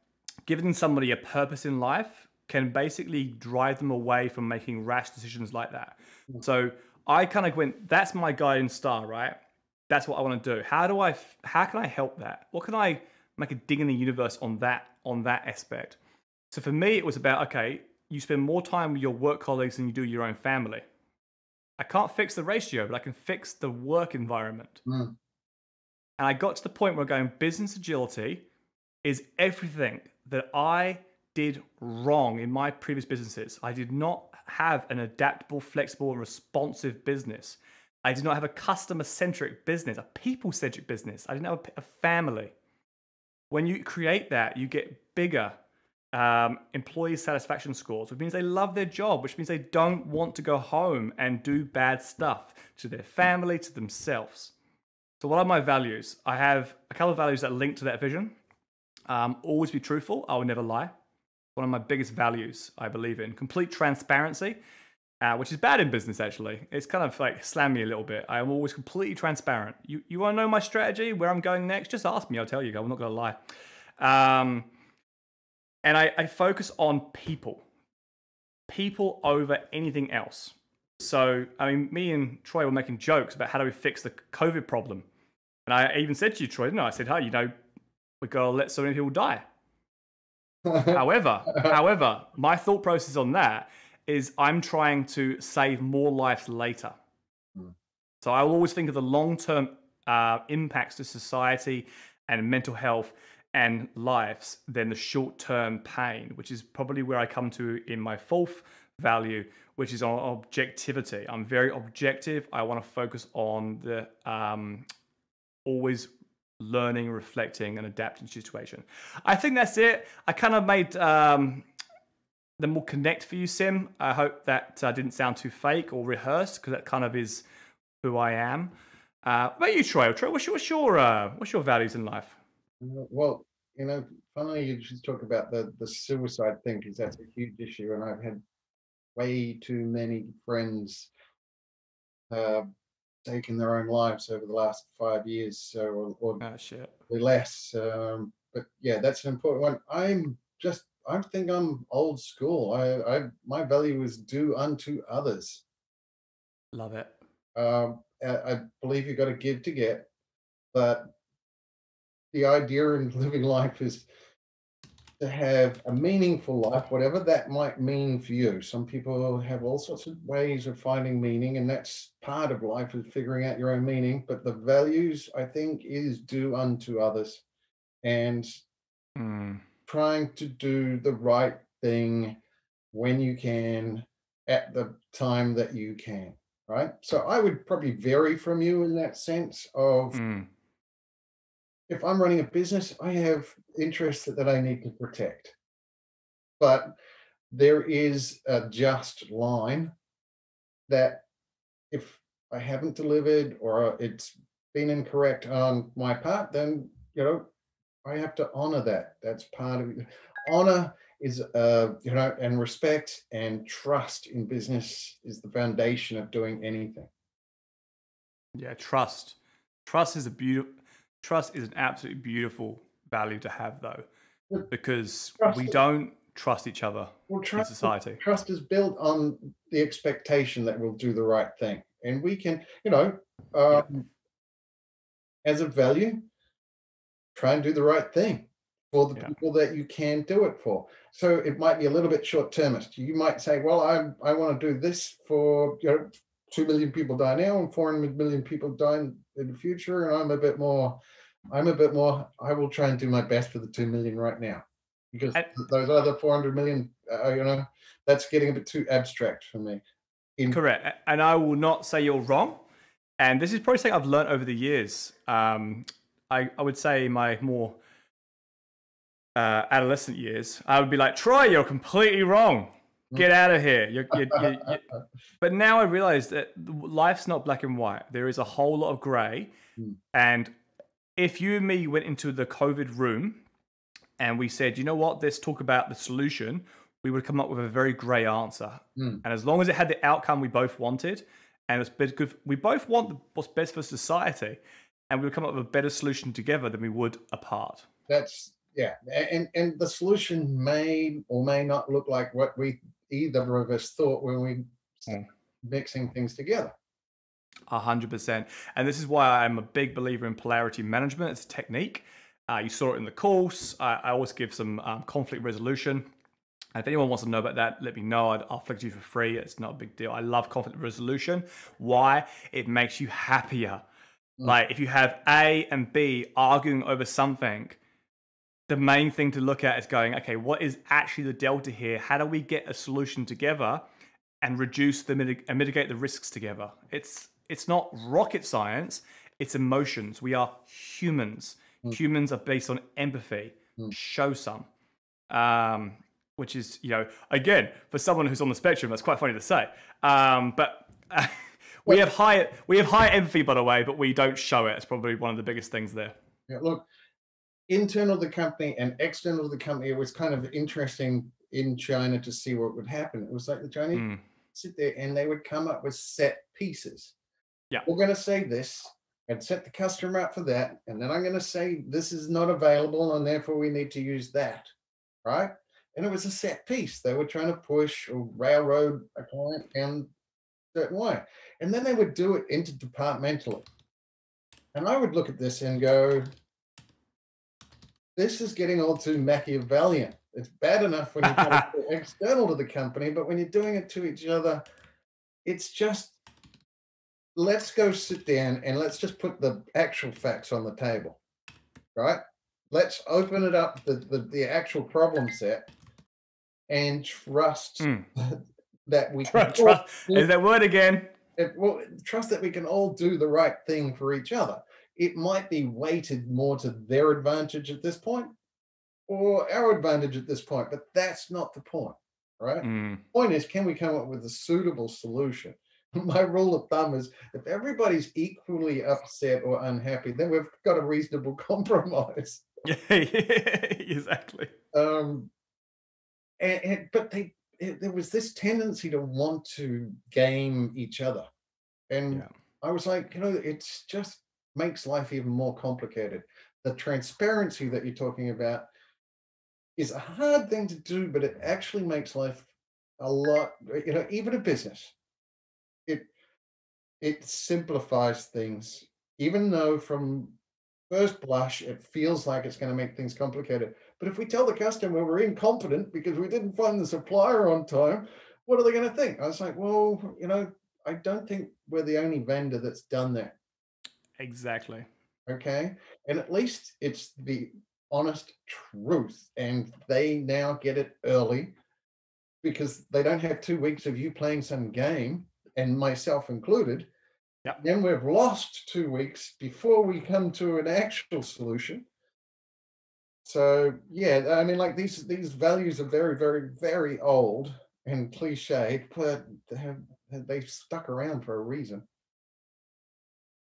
Speaker 1: giving somebody a purpose in life can basically drive them away from making rash decisions like that. So I kind of went, that's my guiding star, right? That's what I want to do. How do I, how can I help that? What can I make a dig in the universe on that, on that aspect? So for me, it was about, okay, you spend more time with your work colleagues than you do your own family. I can't fix the ratio, but I can fix the work environment.
Speaker 2: Mm.
Speaker 1: And I got to the point where going, business agility is everything that I did wrong in my previous businesses. I did not have an adaptable, flexible, and responsive business. I did not have a customer centric business, a people centric business. I didn't have a, family. When you create that, you get bigger um, employee satisfaction scores, which means they love their job, which means they don't want to go home and do bad stuff to their family, to themselves. So, what are my values? I have a couple of values that link to that vision. Um, always be truthful. I will never lie. One of my biggest values I believe in. Complete transparency, uh, which is bad in business actually. It's kind of like slam me a little bit. I am always completely transparent. You, you want to know my strategy, where I'm going next? Just ask me. I'll tell you. I'm not going to lie. Um, and I, I focus on people, people over anything else. So, I mean, me and Troy were making jokes about how do we fix the COVID problem. And I even said to you, Troy, didn't I? I said, hey, you know, we got to let so many people die. However, (laughs) however, my thought process on that is I'm trying to save more lives later.
Speaker 2: Hmm.
Speaker 1: So I will always think of the long term uh, impacts to society and mental health and lives than the short term pain, which is probably where I come to in my fourth value, which is on objectivity. I'm very objective. I want to focus on the um, always learning, reflecting, and adapting to situation. I think that's it. I kind of made um, them all connect for you, Sim. I hope that uh, didn't sound too fake or rehearsed because that kind of is who I am. Uh, what about you, Troy? Troy, what's your what's your, uh, what's your values in life?
Speaker 2: Uh, Well, you know, finally, you just talk about the the suicide thing because that's a huge issue, and I've had way too many friends uh, taking their own lives over the last five years, so or, or
Speaker 1: Oh shit.
Speaker 2: less. Um, but yeah, that's an important one. I'm just, I think I'm old school. I, I, my value is do unto others.
Speaker 1: Love it.
Speaker 2: Um, I, I believe you've got to give to get, but the idea in (laughs) living life is to have a meaningful life, whatever that might mean for you. Some people have all sorts of ways of finding meaning, and that's part of life is figuring out your own meaning. But the values, I think, is do unto others and
Speaker 1: Mm,
Speaker 2: trying to do the right thing when you can at the time that you can. Right. So I would probably vary from you in that sense of
Speaker 1: mm,
Speaker 2: if I'm running a business, I have interests that, I need to protect. But there is a just line that if I haven't delivered or it's been incorrect on my part, then you know I have to honor that. That's part of it. Honor is uh you know and respect and trust in business is the foundation of doing anything.
Speaker 1: yeah, trust. Trust is a beautiful. Trust is an absolutely beautiful value to have, though, because
Speaker 2: trust
Speaker 1: we don't trust each other
Speaker 2: Well,
Speaker 1: in society.
Speaker 2: trust is built on the expectation that we'll do the right thing and we can you know um, as a value try and do the right thing for the
Speaker 1: Yeah.
Speaker 2: people that you can do it for so it might be a little bit short termist you might say well i i want to do this for you know 2 million people die now and 400 million people die in, in the future and i'm a bit more i'm a bit more i will try and do my best for the 2 million right now because
Speaker 1: And-
Speaker 2: those other 400 million uh, you know that's getting a bit too abstract for me in
Speaker 1: Correct. And I will not say you're wrong. And this is probably something I've learned over the years. Um, I, I would say my more uh, adolescent years, I would be like, Troy, you're completely wrong. Get (laughs) out of here. You're, you're, you're, you (laughs) But now I realize that life's not black and white. There is a whole lot of gray.
Speaker 2: Mm.
Speaker 1: And if you and me went into the COVID room and we said, you know what, let's talk about the solution, we would come up with a very gray answer.
Speaker 2: Mm.
Speaker 1: And as long as it had the outcome we both wanted, and it's good, we both want what's best for society, and we would come up with a better solution together than we would apart.
Speaker 2: that's yeah and and the solution may or may not look like what we either of us thought when we started mixing things together
Speaker 1: A hundred percent. And this is why I'm a big believer in polarity management. It's a technique. Uh, you saw it in the course. I, I always give some um, conflict resolution. If anyone wants to know about that, let me know. I'd, I'll flick to you for free. It's not a big deal. I love conflict resolution. Why? It makes you happier.
Speaker 2: Mm.
Speaker 1: Like if you have A and B arguing over something, the main thing to look at is going, okay, what is actually the delta here? How do we get a solution together and reduce the and mitigate the risks together? It's it's not rocket science. It's emotions. We are humans.
Speaker 2: Mm.
Speaker 1: Humans are based on empathy.
Speaker 2: Mm.
Speaker 1: Show some. Um, which is, you know, again, for someone who's on the spectrum, that's quite funny to say. Um, but (laughs) we have high we have high empathy, by the way, but we don't show it. It's probably one of the biggest things there.
Speaker 2: yeah, look internal to the company and external to the company it was kind of interesting in china to see what would happen it was like the chinese
Speaker 1: Mm.
Speaker 2: sit there and they would come up with set pieces.
Speaker 1: Yeah.
Speaker 2: We're going to say this and set the customer up for that. And then I'm going to say this is not available and therefore we need to use that. Right. And it was a set piece. They were trying to push or railroad a client in a certain way. And then they would do it interdepartmentally. And I would look at this and go, this is getting all too Machiavellian. It's bad enough when you're (laughs) external to the company, but when you're doing it to each other, it's just let's go sit down and let's just put the actual facts on the table, right? Let's open it up the the, the actual problem set and trust
Speaker 1: Mm. (laughs)
Speaker 2: that we can
Speaker 1: Trust, trust, is that word again?
Speaker 2: it, well, trust that we can all do the right thing for each other. It might be weighted more to their advantage at this point or our advantage at this point, but that's not the point, right?
Speaker 1: Mm.
Speaker 2: Point is, can we come up with a suitable solution? (laughs) My rule of thumb is if everybody's equally upset or unhappy, then we've got a reasonable (laughs) compromise.
Speaker 1: Yeah, (laughs) exactly.
Speaker 2: Um, and, and but they it, there was this tendency to want to game each other, and
Speaker 1: Yeah.
Speaker 2: I was like, you know, it's just makes life even more complicated. The transparency that you're talking about is a hard thing to do, but it actually makes life a lot, you know, even a business. It it simplifies things, even though from first blush it feels like it's going to make things complicated. But if we tell the customer we're incompetent because we didn't find the supplier on time, what are they going to think? I was like, well, you know, I don't think we're the only vendor that's done that.
Speaker 1: Exactly.
Speaker 2: Okay. And at least it's the honest truth. And they now get it early because they don't have two weeks of you playing some game, and myself included.
Speaker 1: Yep.
Speaker 2: Then we've lost two weeks before we come to an actual solution. So yeah, I mean, like these these values are very, very, very old and cliched, but they have they've stuck around for a reason.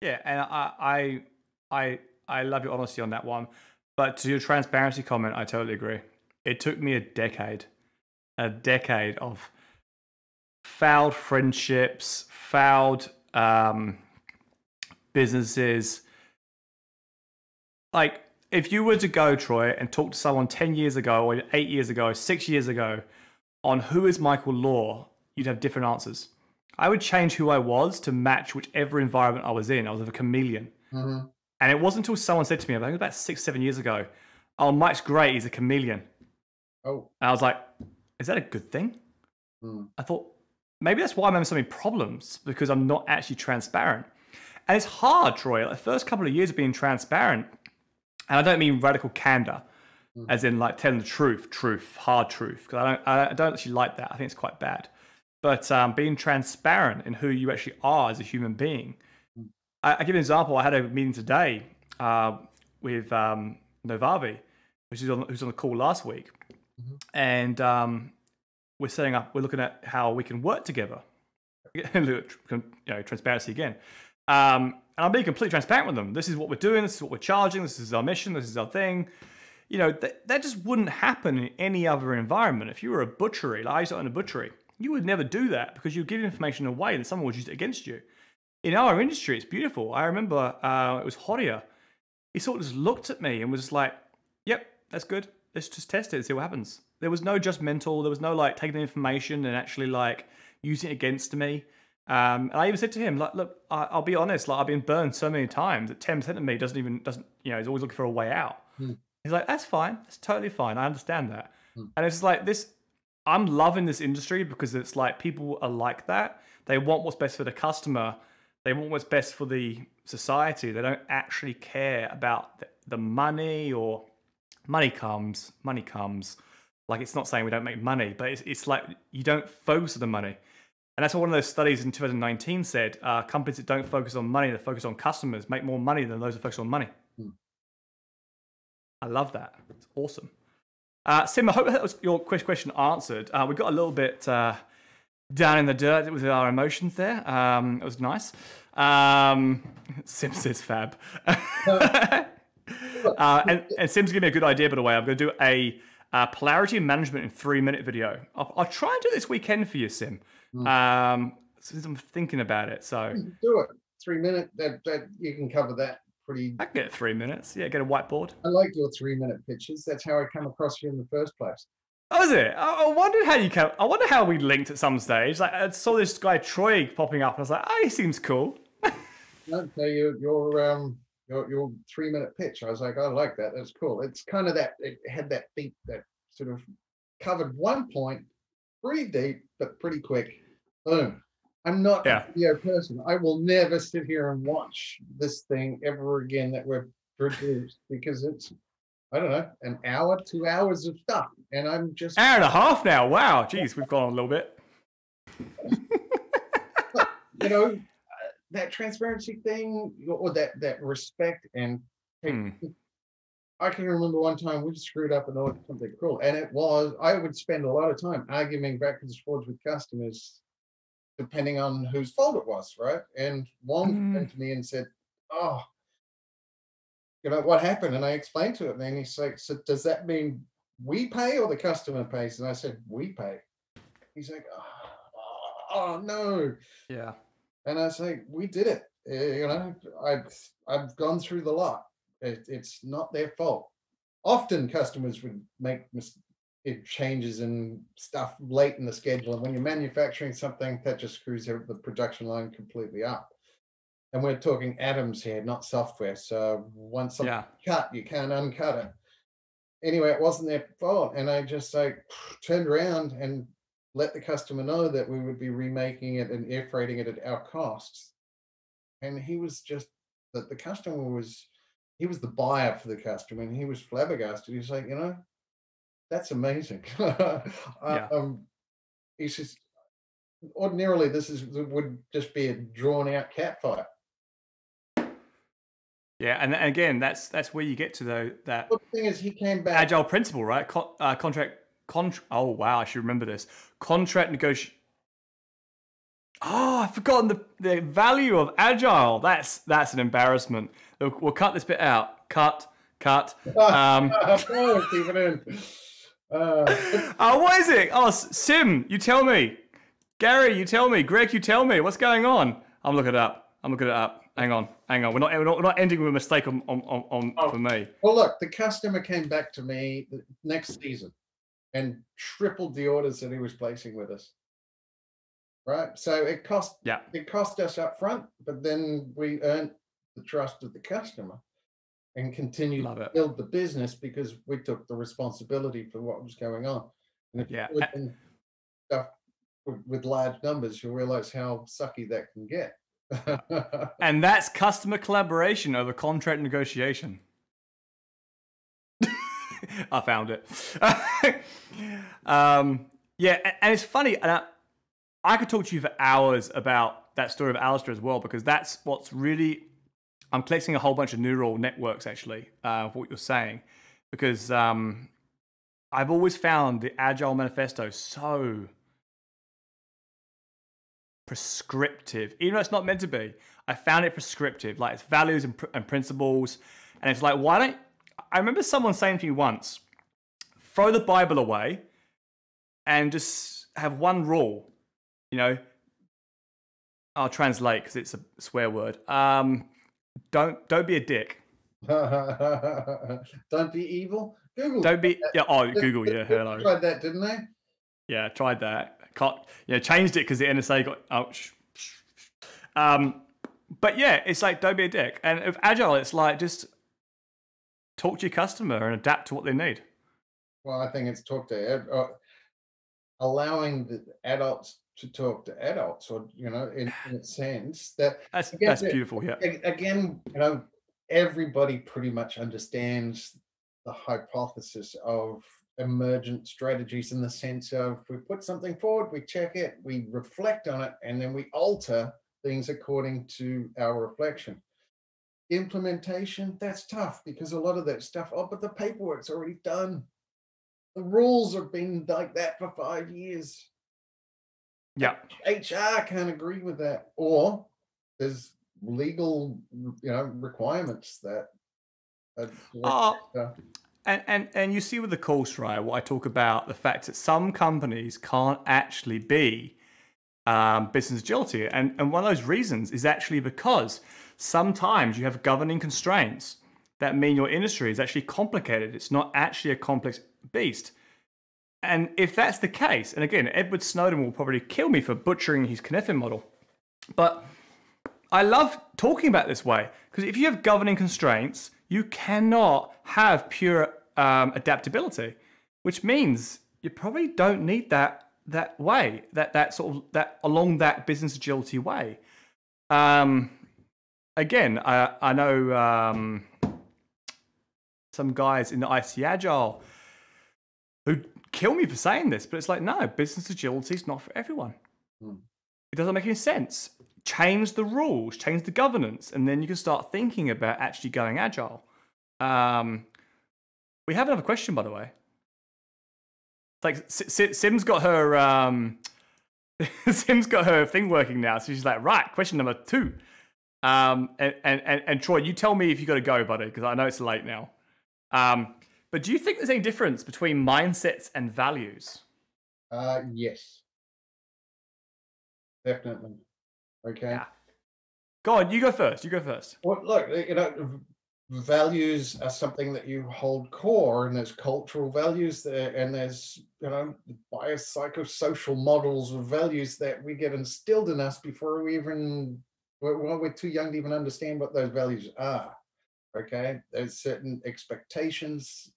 Speaker 1: Yeah, and I I I I love your honesty on that one. But to your transparency comment, I totally agree. It took me a decade, a decade of failed friendships, failed um, businesses. Like, if you were to go, Troy, and talk to someone 10 years ago, or eight years ago, six years ago, on who is Michael Law, you'd have different answers. I would change who I was to match whichever environment I was in. I was a chameleon.
Speaker 2: Mm-hmm.
Speaker 1: And it wasn't until someone said to me, I think about six, seven years ago, oh, Mike's great. He's a chameleon.
Speaker 2: Oh,
Speaker 1: And I was like, is that a good thing?
Speaker 2: mm,
Speaker 1: I thought, maybe that's why I'm having so many problems because I'm not actually transparent. And it's hard, Troy. Like the first couple of years of being transparent, and I don't mean radical candor,
Speaker 2: Mm.
Speaker 1: as in like telling the truth, truth, hard truth, because I don't, I don't actually like that. I think it's quite bad. But um, being transparent in who you actually are as a human being.
Speaker 2: Mm.
Speaker 1: I, I give you an example. I had a meeting today uh, with um, Novavi, which is on, who's on the call last week,
Speaker 2: Mhm.
Speaker 1: and um, we're setting up. We're looking at how we can work together. (laughs) you know, transparency again. Um, and I'm being completely transparent with them. This is what we're doing. This is what we're charging. This is our mission. This is our thing. You know, that, that just wouldn't happen in any other environment. If you were a butchery, like I used to own a butchery, you would never do that because you give information away and someone would use it against you. In our industry, it's beautiful. I remember uh, it was Hodia. He sort of just looked at me and was just like, yep, that's good. Let's just test it and see what happens. There was no just mental. There was no like taking the information and actually like using it against me. Um, and I even said to him, like, look, I, I'll be honest, like I've been burned so many times that 10% of me doesn't even, doesn't, you know, is always looking for a way out.
Speaker 2: Hmm.
Speaker 1: He's like, that's fine. That's totally fine. I understand that.
Speaker 2: Hmm.
Speaker 1: And it's like this, I'm loving this industry because it's like people are like that. They want what's best for the customer. They want what's best for the society. They don't actually care about the, money or money comes, money comes. Like it's not saying we don't make money, but it's, it's like you don't focus on the money. And that's what one of those studies in 2019 said. Uh, companies that don't focus on money, that focus on customers, make more money than those that focus on money.
Speaker 2: Hmm.
Speaker 1: I love that. It's awesome. Uh, Sim, I hope that was your quick question answered. Uh, we got a little bit uh, down in the dirt with our emotions there. Um, it was nice. Um, Sim says fab. (laughs) uh, and, and Sim's giving me a good idea, by the way. I'm going to do a uh, polarity management in three minute video. I'll, I'll try and do it this weekend for you, Sim.
Speaker 2: Mm.
Speaker 1: Um, since I'm thinking about it. So
Speaker 2: do it. Three minute that that you can cover that pretty.
Speaker 1: I can get three minutes. Yeah, get a whiteboard.
Speaker 2: I like your three minute pitches. That's how I come across you in the first place.
Speaker 1: Oh, is it? I, I wondered how you came. I wonder how we linked at some stage. Like I saw this guy Troy popping up, and I was like, oh, he seems cool. (laughs)
Speaker 2: No, no, your your um your your three minute pitch. I was like, I like that. That's cool. It's kind of that. It had that beat that sort of covered one point, pretty deep but pretty quick. Boom. I'm not
Speaker 1: Yeah.
Speaker 2: a video person. I will never sit here and watch this thing ever again that we've produced because it's I don't know an hour, two hours of stuff, and I'm just
Speaker 1: Hour and a half now. Wow. Jeez, we've gone a little bit. (laughs)
Speaker 2: you know uh, that transparency thing or that that respect and
Speaker 1: Hmm.
Speaker 2: I can remember one time we screwed up and ordered something cool, and it was I would spend a lot of time arguing backwards and forwards with customers, depending on whose fault it was, right? And one
Speaker 1: Mm.
Speaker 2: came to me and said, "Oh, you know what happened?" And I explained to him, and he's like, "So does that mean we pay or the customer pays?" And I said, "We pay." He's like, "Oh, oh no."
Speaker 1: Yeah.
Speaker 2: And I say, we did it. Uh, you know, I've I've gone through the lot. It, it's not their fault. Often customers would make mis- it changes and stuff late in the schedule, and when you're manufacturing something, that just screws the production line completely up. and we're talking atoms here, not software. So once something
Speaker 1: Yeah.
Speaker 2: cut, you can't uncut it. Anyway, it wasn't their fault, and I just like turned around and let the customer know that we would be remaking it and air freighting it at our costs. And he was just that the customer was he was the buyer for the customer, and he was flabbergasted. He's like, you know, that's amazing. (laughs) uh,
Speaker 1: Yeah.
Speaker 2: um, he says, ordinarily this is would just be a drawn out cat fight.
Speaker 1: Yeah, and again, that's that's where you get to the that
Speaker 2: the thing is, he came back.
Speaker 1: agile principle, right? Con- uh, contract, con- Oh wow, I should remember this. Contract negotiation. Oh, I've forgotten the, the value of agile. That's that's an embarrassment. We'll, we'll cut this bit out. Cut, cut. (laughs) Um,
Speaker 2: oh, keep it in. Uh, (laughs)
Speaker 1: oh, what is it? Oh, Sim, you tell me. Gary, you tell me. Greg, you tell me. What's going on? I'm looking it up. I'm looking it up. Hang on, hang on. We're not we're not, we're not ending with a mistake on on, on,
Speaker 2: Oh.
Speaker 1: for me.
Speaker 2: well, look, the customer came back to me the next season and tripled the orders that he was placing with us. Right, so it cost
Speaker 1: Yeah.
Speaker 2: it cost us up front, but then we earned the trust of the customer and continued
Speaker 1: Love
Speaker 2: to
Speaker 1: it.
Speaker 2: build the business because we took the responsibility for what was going on. And if
Speaker 1: Yeah,
Speaker 2: you do
Speaker 1: a-
Speaker 2: it in stuff with, with large numbers, you'll realize how sucky that can get. (laughs)
Speaker 1: And that's customer collaboration over contract negotiation. (laughs) I found it. (laughs) um, yeah, and it's funny. And I, I could talk to you for hours about that story of Alistair as well, because that's what's really. I'm collecting a whole bunch of neural networks actually uh, what you're saying, because um, I've always found the Agile Manifesto so prescriptive, even though it's not meant to be. I found it prescriptive, like its values and, pr- and principles. And it's like, why don't I remember someone saying to me once, throw the Bible away and just have one rule, you know. I'll translate because it's a swear word. Um, don't don't be a dick. (laughs)
Speaker 2: Don't be evil. Google.
Speaker 1: Don't be yeah. Oh, Google. Yeah, hello.
Speaker 2: Tried that, didn't they?
Speaker 1: Yeah, tried that. Can't, yeah, changed it because the NSA got. Sh- um, but yeah, it's like don't be a dick. And if agile, it's like just talk to your customer and adapt to what they need.
Speaker 2: Well, I think it's talk to uh, allowing the adults to talk to adults, or you know, in, (sighs) in a sense that
Speaker 1: That's
Speaker 2: Again,
Speaker 1: that's beautiful. Yeah,
Speaker 2: again, you know, everybody pretty much understands the hypothesis of emergent strategies in the sense of we put something forward, we check it, we reflect on it, and then we alter things according to our reflection. Implementation, that's tough because a lot of that stuff, oh, but the paperwork's already done. The rules have been like that for five years.
Speaker 1: Yeah,
Speaker 2: HR can't agree with that, or there's legal, you know, requirements that.
Speaker 1: Uh, and, and and you see with the course, right? What I talk about the fact that some companies can't actually be um, business agility, and and one of those reasons is actually because sometimes you have governing constraints that mean your industry is actually complicated. It's not actually a complex beast. And if that's the case, and again, Edward Snowden will probably kill me for butchering his Cynefin model, but I love talking about this way because if you have governing constraints, you cannot have pure um, adaptability, which means you probably don't need that that way, that that sort of that along that business agility way. Um, again, I I know um, some guys in the IC Agile who kill me for saying this, but it's like no, business agility is not for everyone.
Speaker 2: Hmm.
Speaker 1: It doesn't make any sense change the rules, change the governance, and then you can start thinking about actually going agile. Um, we have another question, by the way. It's like Sim's got her um, (laughs) Sim's got her thing working now, so she's like, right, question number two. Um, and, and, and, and Troy, you tell me if you got to go, buddy, because I know it's late now. Um, but do you think there's any difference between mindsets and values?
Speaker 2: Uh, yes. Definitely. Okay.
Speaker 1: Yeah. Go on, you go first. You go first.
Speaker 2: Well, look, you know, values are something that you hold core, and there's cultural values there, and there's you know biopsychosocial models of values that we get instilled in us before we even well, we're too young to even understand what those values are. Okay, there's certain expectations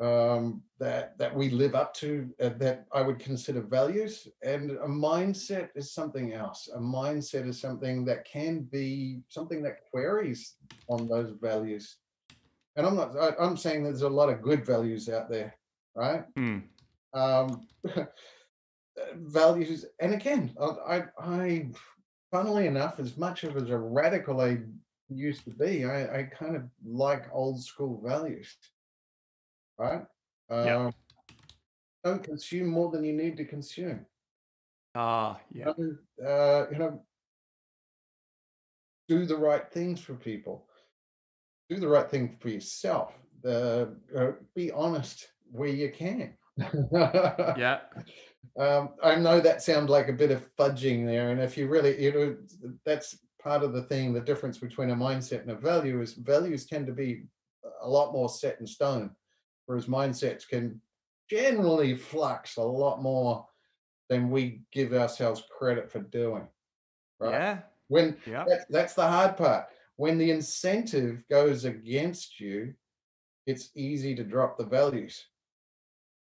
Speaker 2: um, that that we live up to uh, that I would consider values, and a mindset is something else. A mindset is something that can be something that queries on those values. And I'm not. I, I'm saying there's a lot of good values out there, right?
Speaker 1: Hmm.
Speaker 2: Um, (laughs) values, and again, I, I, I, funnily enough, as much of as a radical I used to be, I, I kind of like old school values right?
Speaker 1: Yeah.
Speaker 2: Um, don't consume more than you need to consume.
Speaker 1: Ah, yeah.
Speaker 2: Don't, uh, you know, do the right things for people. Do the right thing for yourself. The uh, be honest where you can.
Speaker 1: Yeah. (laughs)
Speaker 2: Um, I know that sounds like a bit of fudging there, and if you really, you know, that's part of the thing. The difference between a mindset and a value is values tend to be a lot more set in stone whereas mindsets can generally flux a lot more than we give ourselves credit for doing. Right?
Speaker 1: Yeah.
Speaker 2: When
Speaker 1: Yeah.
Speaker 2: that, that's the hard part. When the incentive goes against you, it's easy to drop the values.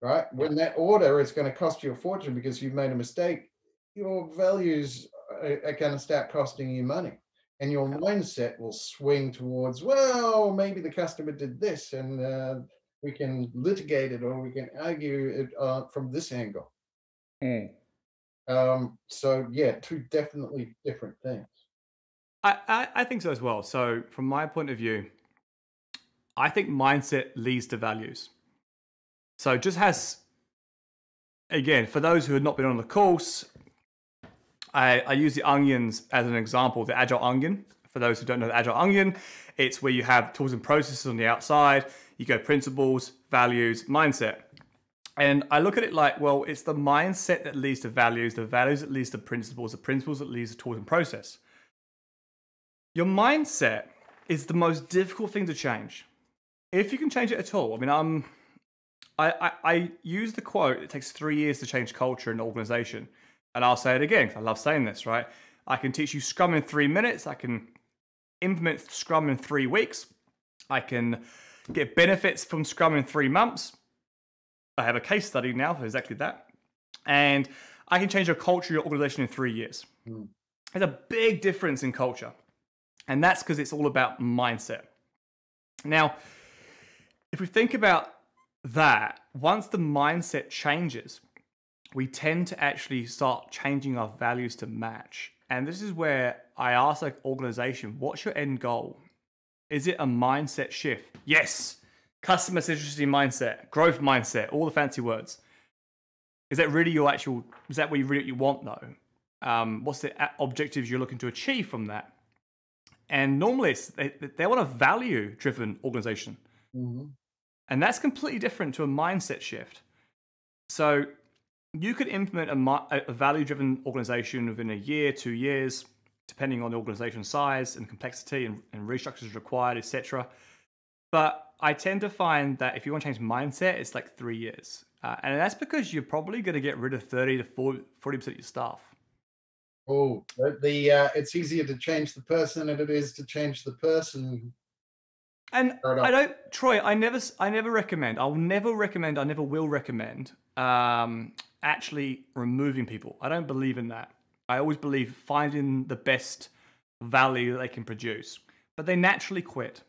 Speaker 2: Right? When that order is going to cost you a fortune because you've made a mistake, your values are, are going to start costing you money. And your mindset will swing towards, well, maybe the customer did this and uh, we can litigate it or we can argue it uh, from this angle.
Speaker 1: Mm.
Speaker 2: Um, so yeah, two definitely different things.
Speaker 1: I, I, I think so as well. So, from my point of view, I think mindset leads to values. So, just has, again, for those who have not been on the course, I, I use the onions as an example, the agile onion. For those who don't know the agile onion, it's where you have tools and processes on the outside, you go principles, values, mindset. And I look at it like, well, it's the mindset that leads to values, the values that leads to principles, the principles that leads to tools and process. Your mindset is the most difficult thing to change. If you can change it at all, I mean, I'm, I, I, I use the quote, it takes three years to change culture in an organization. And I'll say it again, I love saying this, right? I can teach you Scrum in three minutes. I can implement Scrum in three weeks. I can get benefits from Scrum in three months. I have a case study now for exactly that. And I can change your culture, your organization in three years.
Speaker 2: Mm.
Speaker 1: There's a big difference in culture. And that's because it's all about mindset. Now, if we think about that, once the mindset changes, we tend to actually start changing our values to match. And this is where I ask like organization, what's your end goal? Is it a mindset shift? Yes. Customer centricity mindset, growth mindset, all the fancy words. Is that really your actual? Is that what you really you want though? Um, what's the objectives you're looking to achieve from that? And normally, they, they want a value-driven organization,
Speaker 2: Mhm.
Speaker 1: and that's completely different to a mindset shift. So you could implement a, a value-driven organization within a year, two years, depending on the organization size and complexity and, and restructures required, etc. But I tend to find that if you want to change mindset, it's like three years. Uh, and that's because you're probably going to get rid of 30 to 40, 40% of your staff.
Speaker 2: Oh, the, uh, it's easier to change the person than it is to change the person.
Speaker 1: And I don't, Troy. I never, I never recommend. I'll never recommend. I never will recommend um, actually removing people. I don't believe in that. I always believe finding the best value that they can produce, but they naturally quit.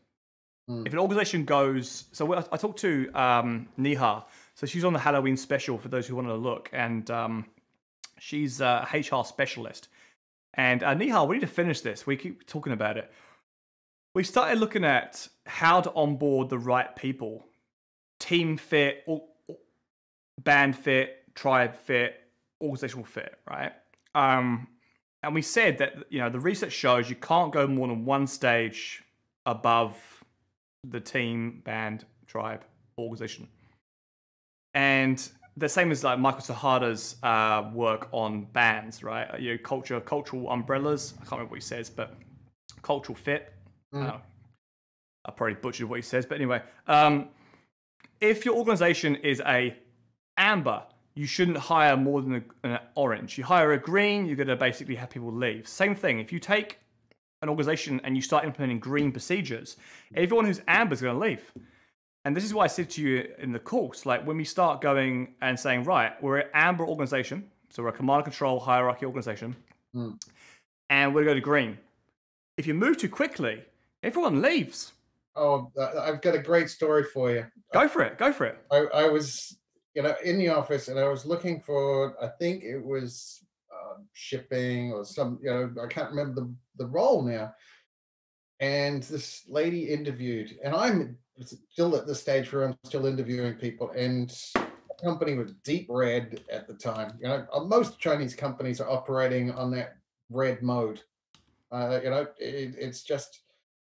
Speaker 2: Hmm.
Speaker 1: If an organization goes, so I I talked to um, Niha. So she's on the Halloween special for those who want to look, and um, she's a HR specialist. And uh, Nihal, we need to finish this. We keep talking about it. We started looking at how to onboard the right people, team fit, band fit, tribe fit, organizational fit, right? Um, and we said that you know the research shows you can't go more than one stage above the team, band, tribe, organization. And the same as like Michael Sahota's uh, work on bands, right? You know, culture, cultural umbrellas. I can't remember what he says, but cultural fit.
Speaker 2: Mm.
Speaker 1: Uh, I probably butchered what he says, but anyway, um, if your organization is a amber, you shouldn't hire more than a, an orange. You hire a green, you're going to basically have people leave. Same thing. If you take an organization and you start implementing green procedures, everyone who's amber is going to leave. And this is why I said to you in the course, like when we start going and saying, right, we're an amber organization, so we're a command and control hierarchy organization,
Speaker 2: Mm.
Speaker 1: and we're going to go to green. If you move too quickly, everyone leaves.
Speaker 2: Oh, uh, I've got a great story for you.
Speaker 1: Go for it. Go for it.
Speaker 2: I, I was, you know, in the office and I was looking for, I think it was uh, shipping or some, you know, I can't remember the, the role now. And this lady interviewed, and I'm still at the stage where I'm still interviewing people, and company was deep red at the time. You know, uh, most Chinese companies are operating on that red mode. Uh, you know, it, it's just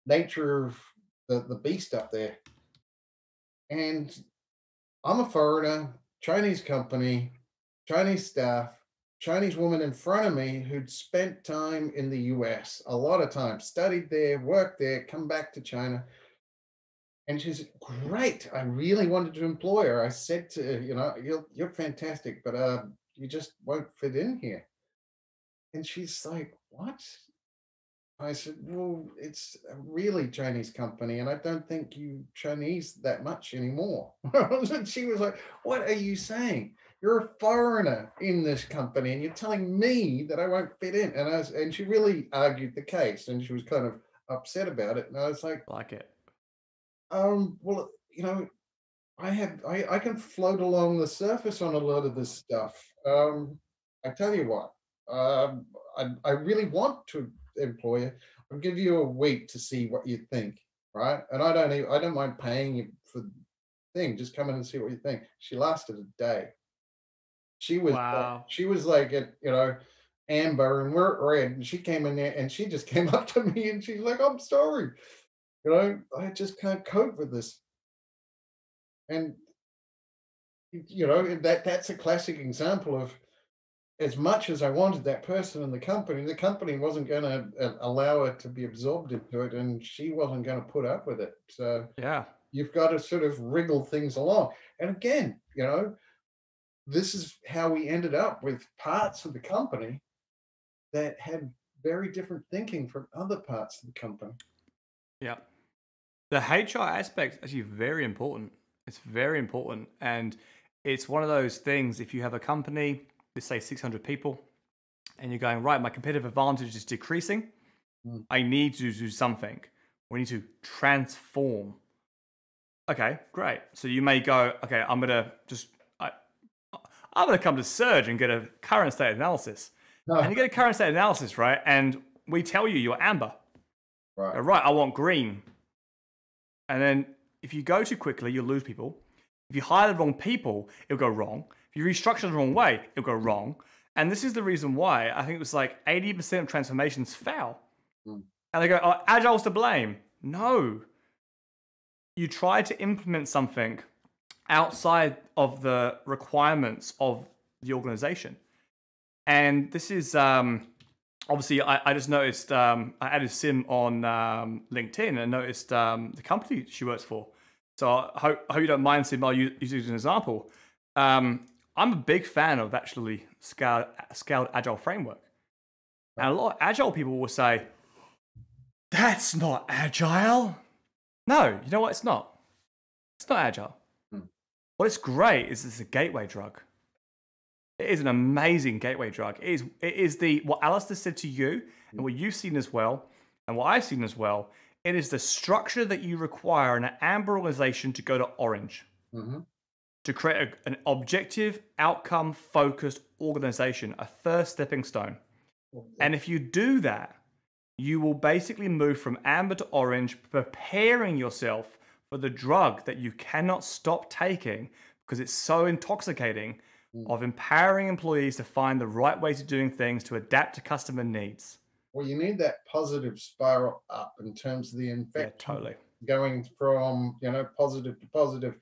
Speaker 2: nature of the, the beast up there. And I'm a foreigner, Chinese company, Chinese staff, Chinese woman in front of me who'd spent time in the US, a lot of time, studied there, worked there, come back to China. And she's great. I really wanted to employ her. I said to her, you know, you're, you're fantastic, but uh, you just won't fit in here. And she's like, what? I said, well, it's a really Chinese company, and I don't think you Chinese that much anymore. (laughs) and she was like, what are you saying? You're a foreigner in this company, and you're telling me that I won't fit in. And I was, and she really argued the case, and she was kind of upset about it. And I was like,
Speaker 1: Like it.
Speaker 2: um, well, you know, I have I, I can float along the surface on a lot of this stuff. Um, I tell you what, um, I, I really want to employ you. I'll give you a week to see what you think, right? And I don't even, I don't mind paying you for the thing. Just come in and see what you think. She lasted a day. She was like-
Speaker 1: Wow.
Speaker 2: she was like at you know amber and we're red, and she came in there and she just (laughs) came up to me and she's like, "I'm sorry." you know i just can't cope with this and you know that that's a classic example of as much as i wanted that person in the company the company wasn't going to uh, allow her to be absorbed into it and she wasn't going to put up with it so
Speaker 1: Yeah.
Speaker 2: you've got to sort of wriggle things along and again you know this is how we ended up with parts of the company that had very different thinking from other parts of the company
Speaker 1: Yeah. The HR aspect is actually very important. It's very important. And it's one of those things if you have a company, let's say 600 people, and you're going, right, my competitive advantage is decreasing.
Speaker 2: Mm.
Speaker 1: I need to do something. We need to transform. Okay, great. So you may go, okay, I'm going to just, I, I'm going to come to Surge and get a current state analysis.
Speaker 2: No,
Speaker 1: And you get a current state analysis, right? And we tell you you're amber.
Speaker 2: right
Speaker 1: Go, right, I want green. And then if you go too quickly, you'll lose people. If you hire the wrong people, it'll go wrong. You restructure the wrong way, it'll go wrong. And this is the reason why I think it was like 80% of transformations fail.
Speaker 2: Hmm.
Speaker 1: And they go, oh, Agile's to blame. No. You try to implement something outside of the requirements of the organization. And this is um, obviously, I, I just noticed um, I added Sim on um, LinkedIn and noticed um, the company she works for. So I hope, I hope you don't mind, Sim. I'll use, use it as an example. Um, I'm a big fan of actually scaled, scaled agile framework. And a lot of agile people will say, that's not agile. No, you know what? It's not. It's not agile.
Speaker 2: Hmm.
Speaker 1: What is great is it's a gateway drug. It is an amazing gateway drug. It is, it is the what Alistair said to you and what you've seen as well, and what I've seen as well. It is the structure that you require in an amber organization to go to orange
Speaker 2: hmm
Speaker 1: to create a- an objective, outcome focused organization, a first stepping stone. And if you do that, you will basically move from amber to orange, preparing yourself for the drug that you cannot stop taking because it's so intoxicating
Speaker 2: Mm.
Speaker 1: of empowering employees to find the right ways of doing things to adapt to customer needs.
Speaker 2: Well, you need that positive spiral up in terms of the
Speaker 1: Yeah,
Speaker 2: infection
Speaker 1: totally.
Speaker 2: going from you know positive to positive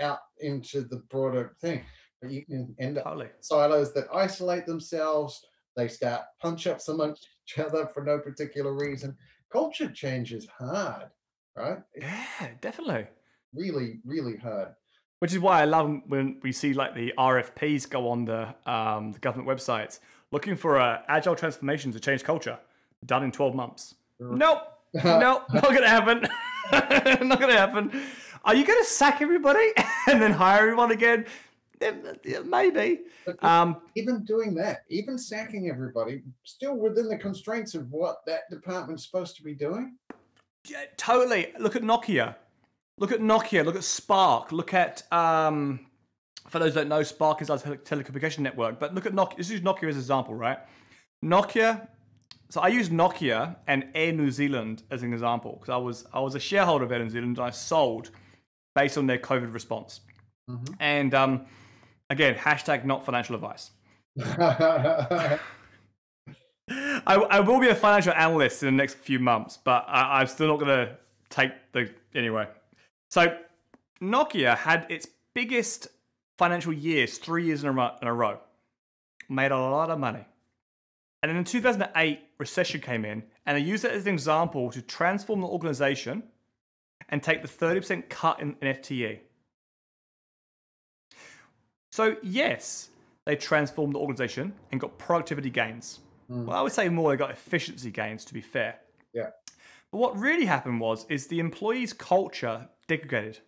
Speaker 2: out into the broader thing. But you can end up
Speaker 1: Totally.
Speaker 2: silos that isolate themselves. They start punch ups (laughs) amongst each other for no particular reason. Culture change is hard, right? It's
Speaker 1: Yeah, definitely.
Speaker 2: really, really hard.
Speaker 1: Which is why I love when we see like the RFPs go on the, um, the government websites looking for uh, agile transformation to change culture done in 12 months. Nope. (laughs) nope. Not gonna happen. (laughs) not gonna happen. Are you gonna sack everybody (laughs) and then hire everyone again? Maybe.
Speaker 2: But
Speaker 1: Um,
Speaker 2: even doing that, even sacking everybody, still within the constraints of what that department's supposed to be doing.
Speaker 1: Yeah, totally. Look at Nokia. Look at Nokia. Look at Spark. Look at um, for those that don't know, Spark is our tele- telecommunication network. But look at Nokia. This is Nokia as an example, right? Nokia. So I use Nokia and Air New Zealand as an example because I was I was a shareholder of Air New Zealand and I sold based on their COVID response.
Speaker 2: Mhm.
Speaker 1: And um, again, hashtag not financial advice. (laughs) I, I will be a financial analyst in the next few months, but I, I'm still not going to take the anyway. So Nokia had its biggest financial years three years in a, in a row, made a lot of money, and then in 2008 recession came in, and they used it as an example to transform the organization and take the 30% cut in, FTE. So yes, they transformed the organization and got productivity gains.
Speaker 2: Mm.
Speaker 1: Well, I would say more they got efficiency gains to be fair.
Speaker 2: Yeah.
Speaker 1: But what really happened was is the employees' culture degraded.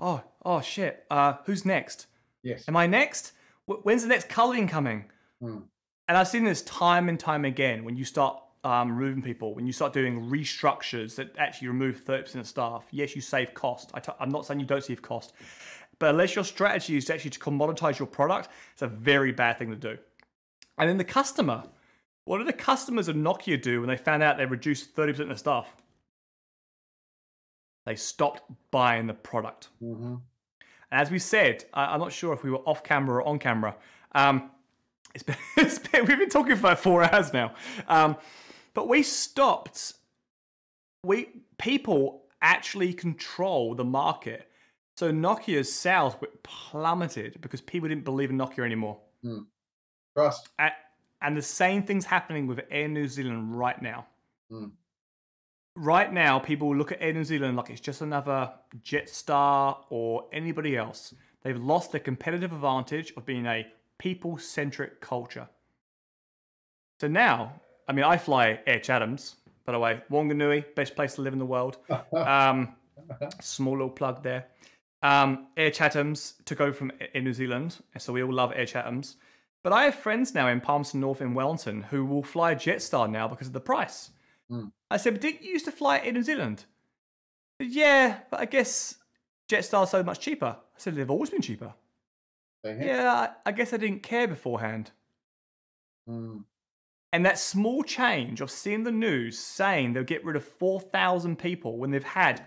Speaker 1: Oh, oh shit. Uh, who's next?
Speaker 2: yes.
Speaker 1: Am I next? Wh- When's the next culling coming?
Speaker 2: Hmm.
Speaker 1: And I've seen this time and time again when you start um, removing people, when you start doing restructures that actually remove 30% of staff. Yes, you save cost. I t- I'm not saying you don't save cost, but unless your strategy is actually to commoditize your product, it's a very bad thing to do. And then the customer. What did the customers of Nokia do when they found out they reduced 30% of their staff? They stopped buying the product.
Speaker 2: Mhm.
Speaker 1: As we said, I, I'm not sure if we were off camera or on camera. Um, it's been, (laughs) it's been, we've been talking for like four hours now. Um, but we stopped. We people actually control the market. So Nokia's sales plummeted because people didn't believe in Nokia anymore.
Speaker 2: Trust.
Speaker 1: A- And the same thing's happening with Air New Zealand right now.
Speaker 2: Hmm.
Speaker 1: Right now, people look at Air New Zealand like it's just another Jetstar or anybody else. They've lost their competitive advantage of being a people centric culture. So now, I mean, I fly Air Chathams, by the way, Wanganui, best place to live in the world. (laughs) Um, small little plug there. Um, Air Chathams took over from in New Zealand, so we all love Air Chathams. But I have friends now in Palmerston North in Wellington who will fly Jetstar now because of the price.
Speaker 2: Hmm.
Speaker 1: I said, but didn't you used to fly in New Zealand? Said, yeah, but I guess Jetstar's so much cheaper. I said, they've always been cheaper. Yeah, I- I guess I didn't care beforehand.
Speaker 2: Mm.
Speaker 1: And that small change of seeing the news saying they'll get rid of 4,000 people when they've had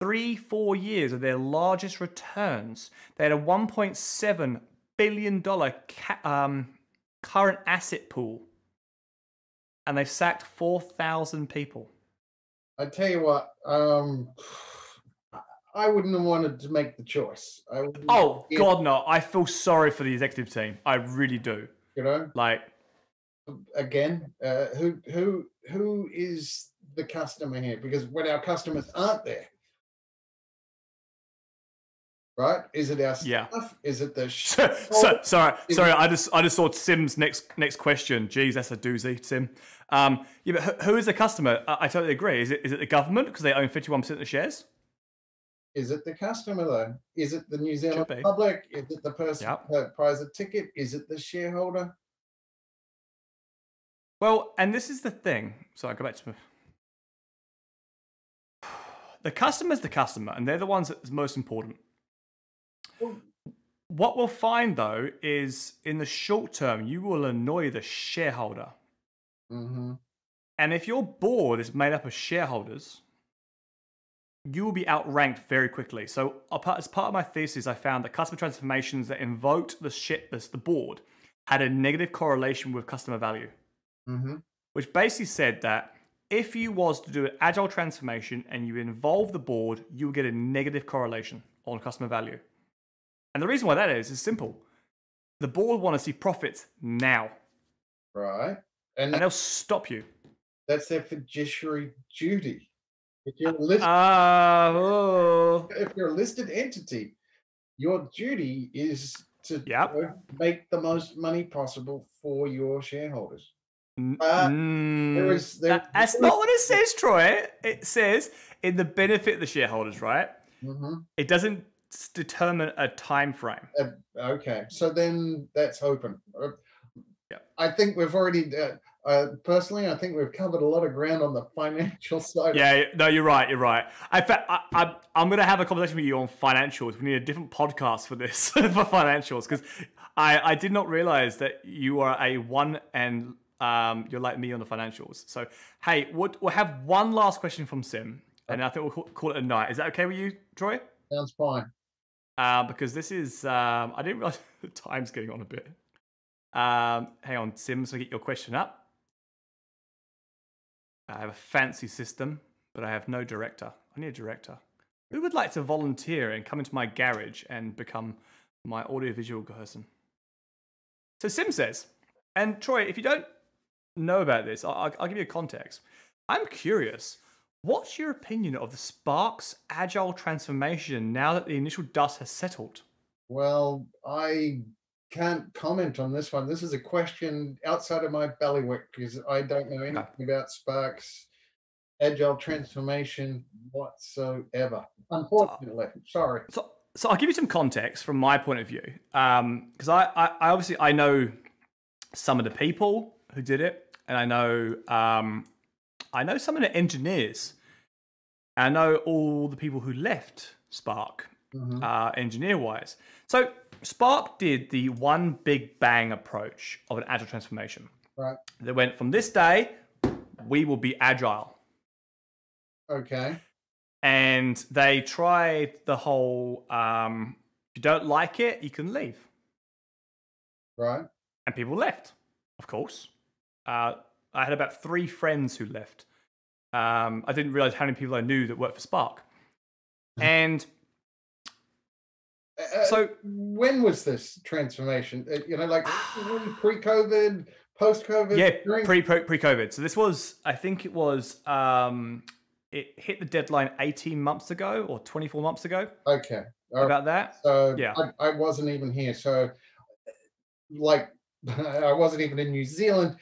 Speaker 1: three, four years of their largest returns, they had a $1.7 billion ca- um, current asset pool, and they've sacked 4,000 people.
Speaker 2: I tell you what, um, I wouldn't have wanted to make the choice. I
Speaker 1: Oh, God, no. I feel sorry for the executive team. I really do.
Speaker 2: you know,
Speaker 1: Like,
Speaker 2: again, uh, who who who is the customer here? Because when our customers aren't there, right? Is it our
Speaker 1: Yeah.
Speaker 2: staff? Is it the (laughs)
Speaker 1: so,
Speaker 2: Oh,
Speaker 1: so, sorry,
Speaker 2: is
Speaker 1: sorry.
Speaker 2: it-
Speaker 1: I just, I just saw Sim's next, next question. Geez, that's a doozy, Sim. Um, yeah, but who- is the customer? I, I totally agree. Is it, is it the government because they own fifty-one percent of the shares?
Speaker 2: Is it the customer though? Is it the New Zealand public? Is it the person
Speaker 1: Yep.
Speaker 2: that buys a ticket? Is it the shareholder?
Speaker 1: Well, and this is the thing. So I go back to the (sighs) customer's the customer, and they're the ones that's most important.
Speaker 2: Well,
Speaker 1: What we'll find though is in the short term, you will annoy the shareholder.
Speaker 2: Mm-hmm.
Speaker 1: And if your board is made up of shareholders, you will be outranked very quickly. So, as part of my thesis, I found that customer transformations that invoked the shit, the board, had a negative correlation with customer value,
Speaker 2: Mm-hmm.
Speaker 1: which basically said that if you was to do an agile transformation and you involve the board, you will get a negative correlation on customer value. And the reason why that is is simple. The board want to see profits now,
Speaker 2: Right. And
Speaker 1: and they'll stop you.
Speaker 2: that's their fiduciary duty. If you're a listed,
Speaker 1: Ah, oh.
Speaker 2: if you're a listed entity, your duty is to
Speaker 1: Yep.
Speaker 2: make the most money possible for your shareholders.
Speaker 1: N-
Speaker 2: Uh,
Speaker 1: mm,
Speaker 2: there was- there-
Speaker 1: that- that's not what it says, Troy. It says in the benefit of the shareholders, right?
Speaker 2: hmm
Speaker 1: It doesn't determine a time frame.
Speaker 2: Uh, okay, so then that's open. Uh,
Speaker 1: Yeah.
Speaker 2: I think we've already, uh, uh, personally, I think we've covered a lot of ground on the financial (laughs) side.
Speaker 1: Yeah, no, you're right. You're right. In fact, I, I, I'm going to have a conversation with you on financials. We need a different podcast for this (laughs) for financials because I, I did not realize that you are a one and um, you're like me on the financials. So hey, we'll, we'll have one last question from Sim, and I think we'll call, call it a night. Is that okay with you, Troy?
Speaker 2: Sounds fine.
Speaker 1: Uh, because this is um, I didn't realize (laughs) the time's getting on a bit. Um, hang on, Sim, so get your question up. I have a fancy system, but I have no director. I need a director. Who would like to volunteer and come into my garage and become my audiovisual person? So Sim says, and Troy, if you don't know about this, I'll, I'll- give you a context. I'm curious. What's your opinion of the Sparks agile transformation now that the initial dust has settled?
Speaker 2: Well, I can't comment on this one. This is a question outside of my bailiwick because I don't know anything about Sparks agile transformation whatsoever. Unfortunately, sorry.
Speaker 1: So, so I'll give you some context from my point of view, um, because I, I, I obviously I know some of the people who did it, and I know um, I know some of the engineers. I know all the people who left Spark,
Speaker 2: Mhm.
Speaker 1: uh, engineer wise. So Spark did the one big bang approach of an agile transformation.
Speaker 2: Right.
Speaker 1: They went from this day, we will be agile.
Speaker 2: Okay.
Speaker 1: and they tried the whole um, if you don't like it you can leave
Speaker 2: Right.
Speaker 1: and people left of course uh, i had about three friends who left um, i didn't realize how many people i knew that worked for spark and
Speaker 2: Uh,
Speaker 1: so
Speaker 2: when was this transformation? Uh, you know, like (sighs) pre-COVID, post-COVID.
Speaker 1: yeah
Speaker 2: during-
Speaker 1: pre pre pre covid so this was i think it was um, it hit the deadline 18 months ago or 24 months ago
Speaker 2: okay. All right.
Speaker 1: about that
Speaker 2: So
Speaker 1: Yeah.
Speaker 2: I, I wasn't even here. So, like, (laughs) I wasn't even in New Zealand.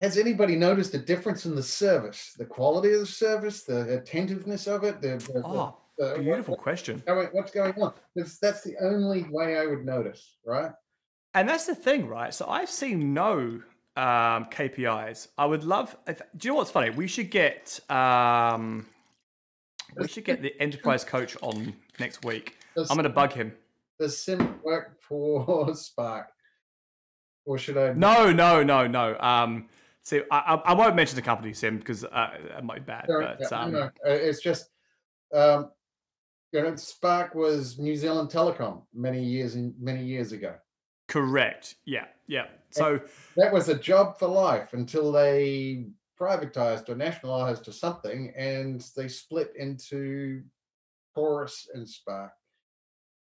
Speaker 2: Has anybody noticed a difference in the service, the quality of the service, the attentiveness of it? The, the,
Speaker 1: oh
Speaker 2: the- what-
Speaker 1: beautiful question
Speaker 2: what's going on? Because that's the only way I would notice, right?
Speaker 1: And that's the thing, right? So I've seen no um, KPIs. I would love. If, do you know what's funny? We should get um, we should get the enterprise coach on next week.
Speaker 2: Does,
Speaker 1: I'm going to bug him.
Speaker 2: does Sim work for (laughs) Spark, or should I?
Speaker 1: No, no, no, no. Um, see, I, I, won't mention the company, Sim, because uh, that might be bad.
Speaker 2: Sorry,
Speaker 1: But
Speaker 2: yeah,
Speaker 1: um,
Speaker 2: no, uh, it's just um, you know, Spark was New Zealand Telecom many years and many years ago.
Speaker 1: correct. Yeah, yeah. So
Speaker 2: That was a job for life until they privatized or nationalized or something, and they split into Chorus and Spark.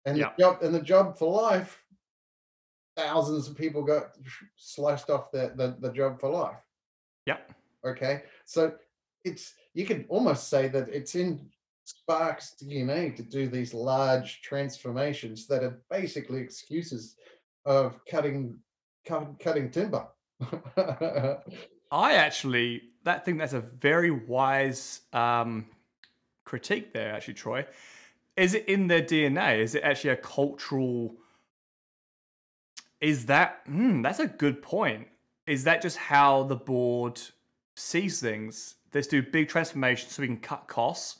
Speaker 2: And
Speaker 1: Yeah.
Speaker 2: the job and the job for life, thousands of people got sliced off the, the, the job for life.
Speaker 1: Yeah,
Speaker 2: Okay. So it's you could almost say that it's in Spark's DNA to do these large transformations that are basically excuses of cutting cut, cutting timber.
Speaker 1: I actually that think that's a very wise um, critique there. Actually, Troy, is it in their DNA? Is it actually a cultural? Is that hmm, that's a good point? Is that just how the board sees things? Let's do big transformations so we can cut costs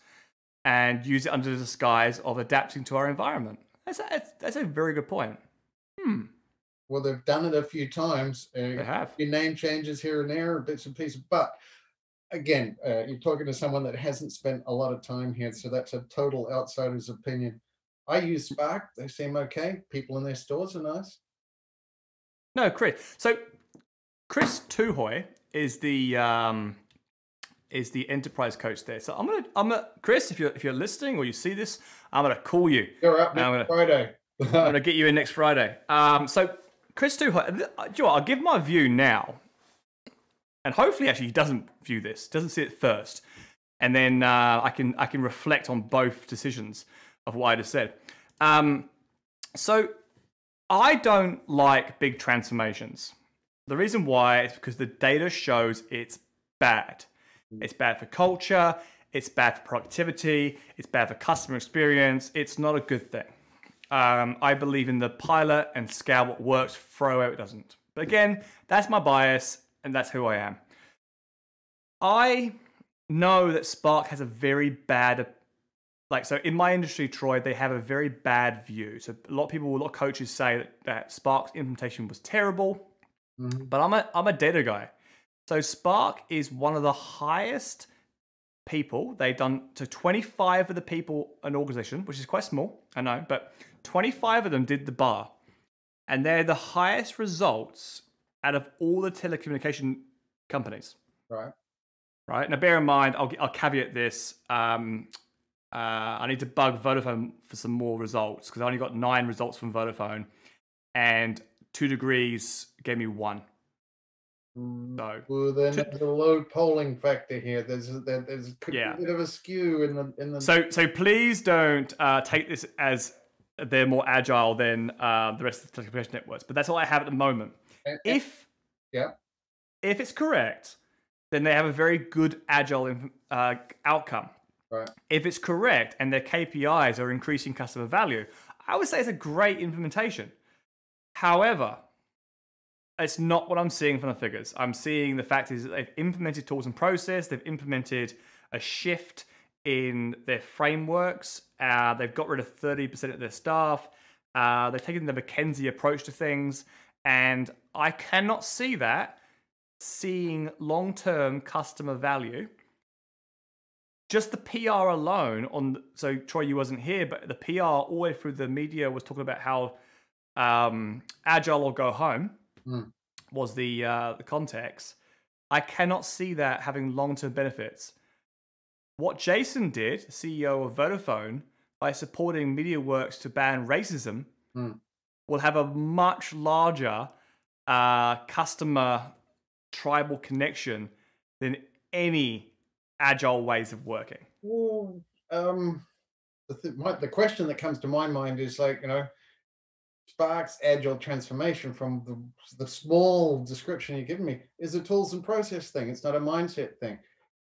Speaker 1: and use it under the disguise of adapting to our environment. That's a, that's, a very good point. Hmm,
Speaker 2: well, they've done it a few times. Uh,
Speaker 1: they have.
Speaker 2: few name changes here and there, bits and pieces. But again, uh, you're talking to someone that hasn't spent a lot of time here, so that's a total outsider's opinion. I use Spark; they seem okay. People in their stores are nice.
Speaker 1: No, Chris. So Chris Tuhoy is the um, is the enterprise coach there. So I'm gonna I'm gonna Chris, if you're if you're listening or you see this, I'm gonna call you.
Speaker 2: You're up
Speaker 1: Now I'm
Speaker 2: next
Speaker 1: gonna-
Speaker 2: Friday. (laughs)
Speaker 1: I'm gonna get you in next Friday. Um, so Chris Tuhoy, uh, do you know? I'll give my view now, and hopefully, actually, he doesn't view this, doesn't see it first, and then uh, I can I can reflect on both decisions of what I just said. Um, so I don't like big transformations. The reason why is because the data shows it's bad.
Speaker 2: Mm.
Speaker 1: It's bad for culture. It's bad for productivity. It's bad for customer experience. It's not a good thing. Um, I believe in the pilot and scale what works, throw out what doesn't. But again, that's my bias and that's who I am. I know that Spark has a very bad, like, so in my industry, Troy, they have a very bad view. So a lot of people, a lot of coaches say that, that Spark's implementation was terrible,
Speaker 2: Mhm.
Speaker 1: but I'm a, I'm a data guy. So Spark is one of the highest people. They've done to 25 of the people an organization, which is quite small, I know, but 25 of them did the bar. And they're the highest results out of all the telecommunication companies
Speaker 2: Right.
Speaker 1: right? Now, bear in mind, I'll, I'll caveat this. Um, uh, I need to bug Vodafone for some more results because I only got nine results from Vodafone, and two degrees gave me one.
Speaker 2: Mm,
Speaker 1: So,
Speaker 2: Well, then there's a low polling factor here. There's a, there, there's
Speaker 1: Yeah.
Speaker 2: a bit of a skew in the in the.
Speaker 1: so, so please don't uh, take this as they're more agile than uh, the rest of the telecommunication networks. But that's all I have at the moment.
Speaker 2: and- and-
Speaker 1: If
Speaker 2: Yeah.
Speaker 1: if it's correct, then they have a very good agile uh, outcome.
Speaker 2: Right.
Speaker 1: If it's correct and their KPIs are increasing customer value, I would say it's a great implementation. However, it's not what I'm seeing from the figures. I'm seeing the fact is that they've implemented tools and process, they've implemented a shift in their frameworks, uh, they've got rid of 30% of their staff, uh, they've taken the McKinsey approach to things, and I cannot see that seeing long term customer value. Just the PR alone on so Troy, you wasn't here, but the PR all the way through the media was talking about how um, agile or go home
Speaker 2: Hmm.
Speaker 1: was the uh, the context. I cannot see that having long term benefits. What Jason did, CEO of Vodafone, by supporting MediaWorks to ban racism,
Speaker 2: Hmm.
Speaker 1: will have a much larger uh, customer tribal connection than any agile ways of working.
Speaker 2: Well, um, the, th- my, the question that comes to my mind is like, you know, Spark's agile transformation from the, the small description you're giving me is a tools and process thing. It's not a mindset thing.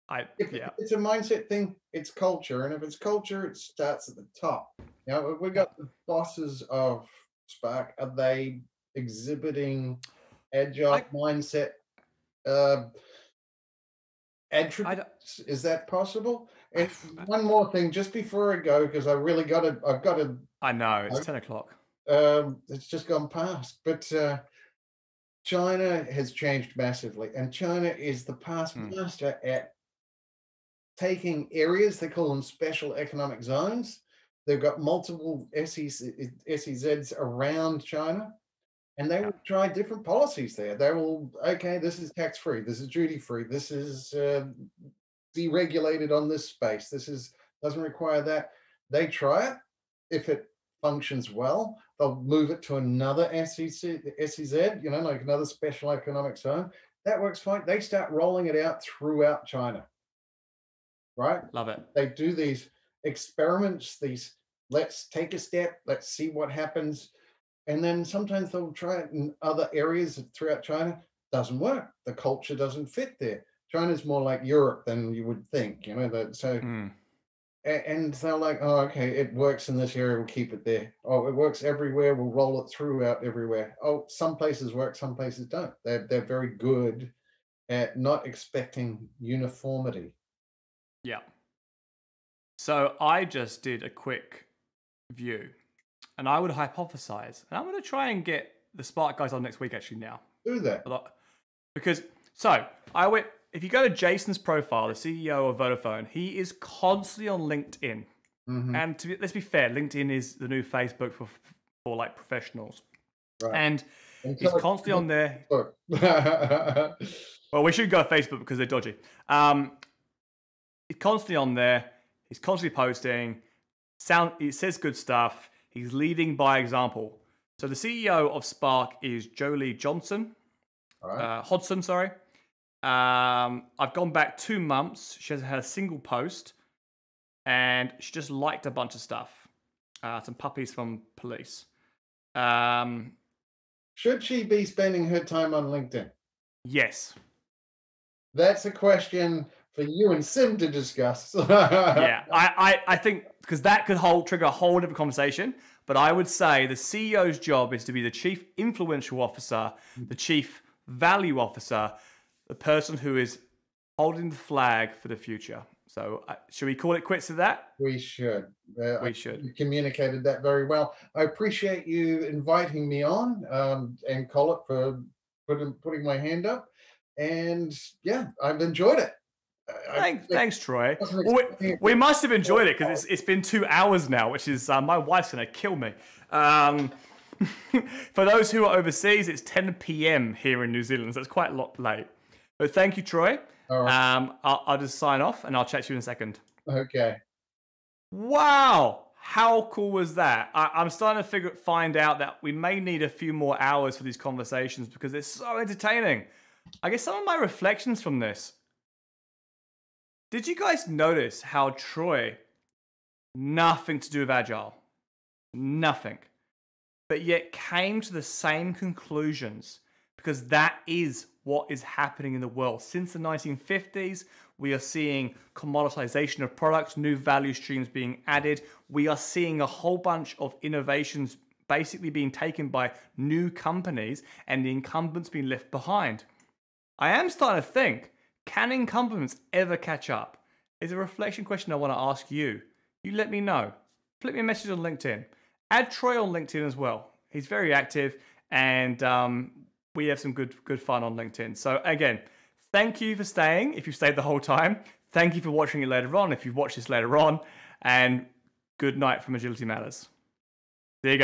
Speaker 1: I
Speaker 2: If
Speaker 1: yeah.
Speaker 2: it's a mindset thing, it's culture. And if it's culture, it starts at the top. You know, we got the bosses of Spark. Are they exhibiting agile
Speaker 1: I-
Speaker 2: mindset uh, attributes? Is that possible? And
Speaker 1: I-
Speaker 2: one more thing, just before I go, because I really got to, I've got to,
Speaker 1: I know it's ten o'clock.
Speaker 2: Um, it's just gone past. But uh, China has changed massively, and China is the past
Speaker 1: Hmm.
Speaker 2: master at taking areas they call them special economic zones. They've got multiple SEZs around China, and they will try different policies there. They will, okay, this is tax free, this is duty free, this is uh, deregulated on this space, this is doesn't require that. They try it. If it functions well, they'll move it to another SEC, SEZ, you know, like another special economic zone. That works fine. They start rolling it out throughout China. Right?
Speaker 1: Love it.
Speaker 2: They do these experiments, these let's take a step, let's see what happens. And then sometimes they'll try it in other areas throughout China. Doesn't work. The culture doesn't fit there. China's more like Europe than you would think, you know. That so
Speaker 1: Mm.
Speaker 2: And they're like, oh, okay, it works in this area, we'll keep it there. Oh, it works everywhere, we'll roll it throughout everywhere. Oh, some places work, some places don't. They're they're very good at not expecting uniformity.
Speaker 1: Yeah. So I just did a quick view, and I would hypothesize, and I'm going to try and get the Spark guys on next week actually now.
Speaker 2: Do that.
Speaker 1: because so I went. If you go to Jason's profile, the CEO of Vodafone, he is constantly on LinkedIn.
Speaker 2: Mhm.
Speaker 1: And to be, let's be fair, LinkedIn is the new Facebook for for like professionals,
Speaker 2: Right.
Speaker 1: and
Speaker 2: And
Speaker 1: he's constantly on there. (laughs) Well, we should go Facebook because they're dodgy. Um, he's constantly on there. He's constantly posting. Sound. He says good stuff. He's leading by example. So the CEO of Spark is Jolie Johnson.
Speaker 2: All right.
Speaker 1: uh, Hodson, sorry. Um, I've gone back two months. She hasn't had a single post, and she just liked a bunch of stuff. Uh, some puppies from police. Um,
Speaker 2: Should she be spending her time on LinkedIn?
Speaker 1: Yes.
Speaker 2: That's a question for you and Sim to discuss. (laughs)
Speaker 1: yeah, I, I, I think because that could hold trigger a whole different conversation. But I would say the CEO's job is to be the chief influential officer, the chief value officer, the person who is holding the flag for the future. So, uh, should we call it quits to that?
Speaker 2: We should. Uh,
Speaker 1: we should.
Speaker 2: You communicated that very well. I appreciate you inviting me on um, and call it for putting, putting my hand up. And yeah, I've enjoyed it.
Speaker 1: Thanks, thanks, Troy. Well, we, we, must have enjoyed it because it's, it's been two hours now, which is uh, my wife's gonna kill me. Um, (laughs) for those who are overseas, it's 10 p.m. here in New Zealand, so it's quite a lot late. But thank you, Troy. Right. Um, I'll, I'll just sign off and I'll chat to you in a second.
Speaker 2: Okay.
Speaker 1: Wow, how cool was that? I, am starting to figure find out that we may need a few more hours for these conversations because they're so entertaining. I guess some of my reflections from this did you guys notice how Troy, nothing to do with Agile, nothing, but yet came to the same conclusions because that is what is happening in the world. Since the 1950s, we are seeing commoditization of products, new value streams being added. We are seeing a whole bunch of innovations basically being taken by new companies and the incumbents being left behind. I am starting to think can incumbents ever catch up? Is a reflection question I want to ask you. You let me know. Flip me a message on LinkedIn. Add Troy on LinkedIn as well. He's very active and um, we have some good good fun on LinkedIn. So again, thank you for staying. If you've stayed the whole time, thank you for watching it later on. If you've watched this later on, and good night from Agility Matters. There you go.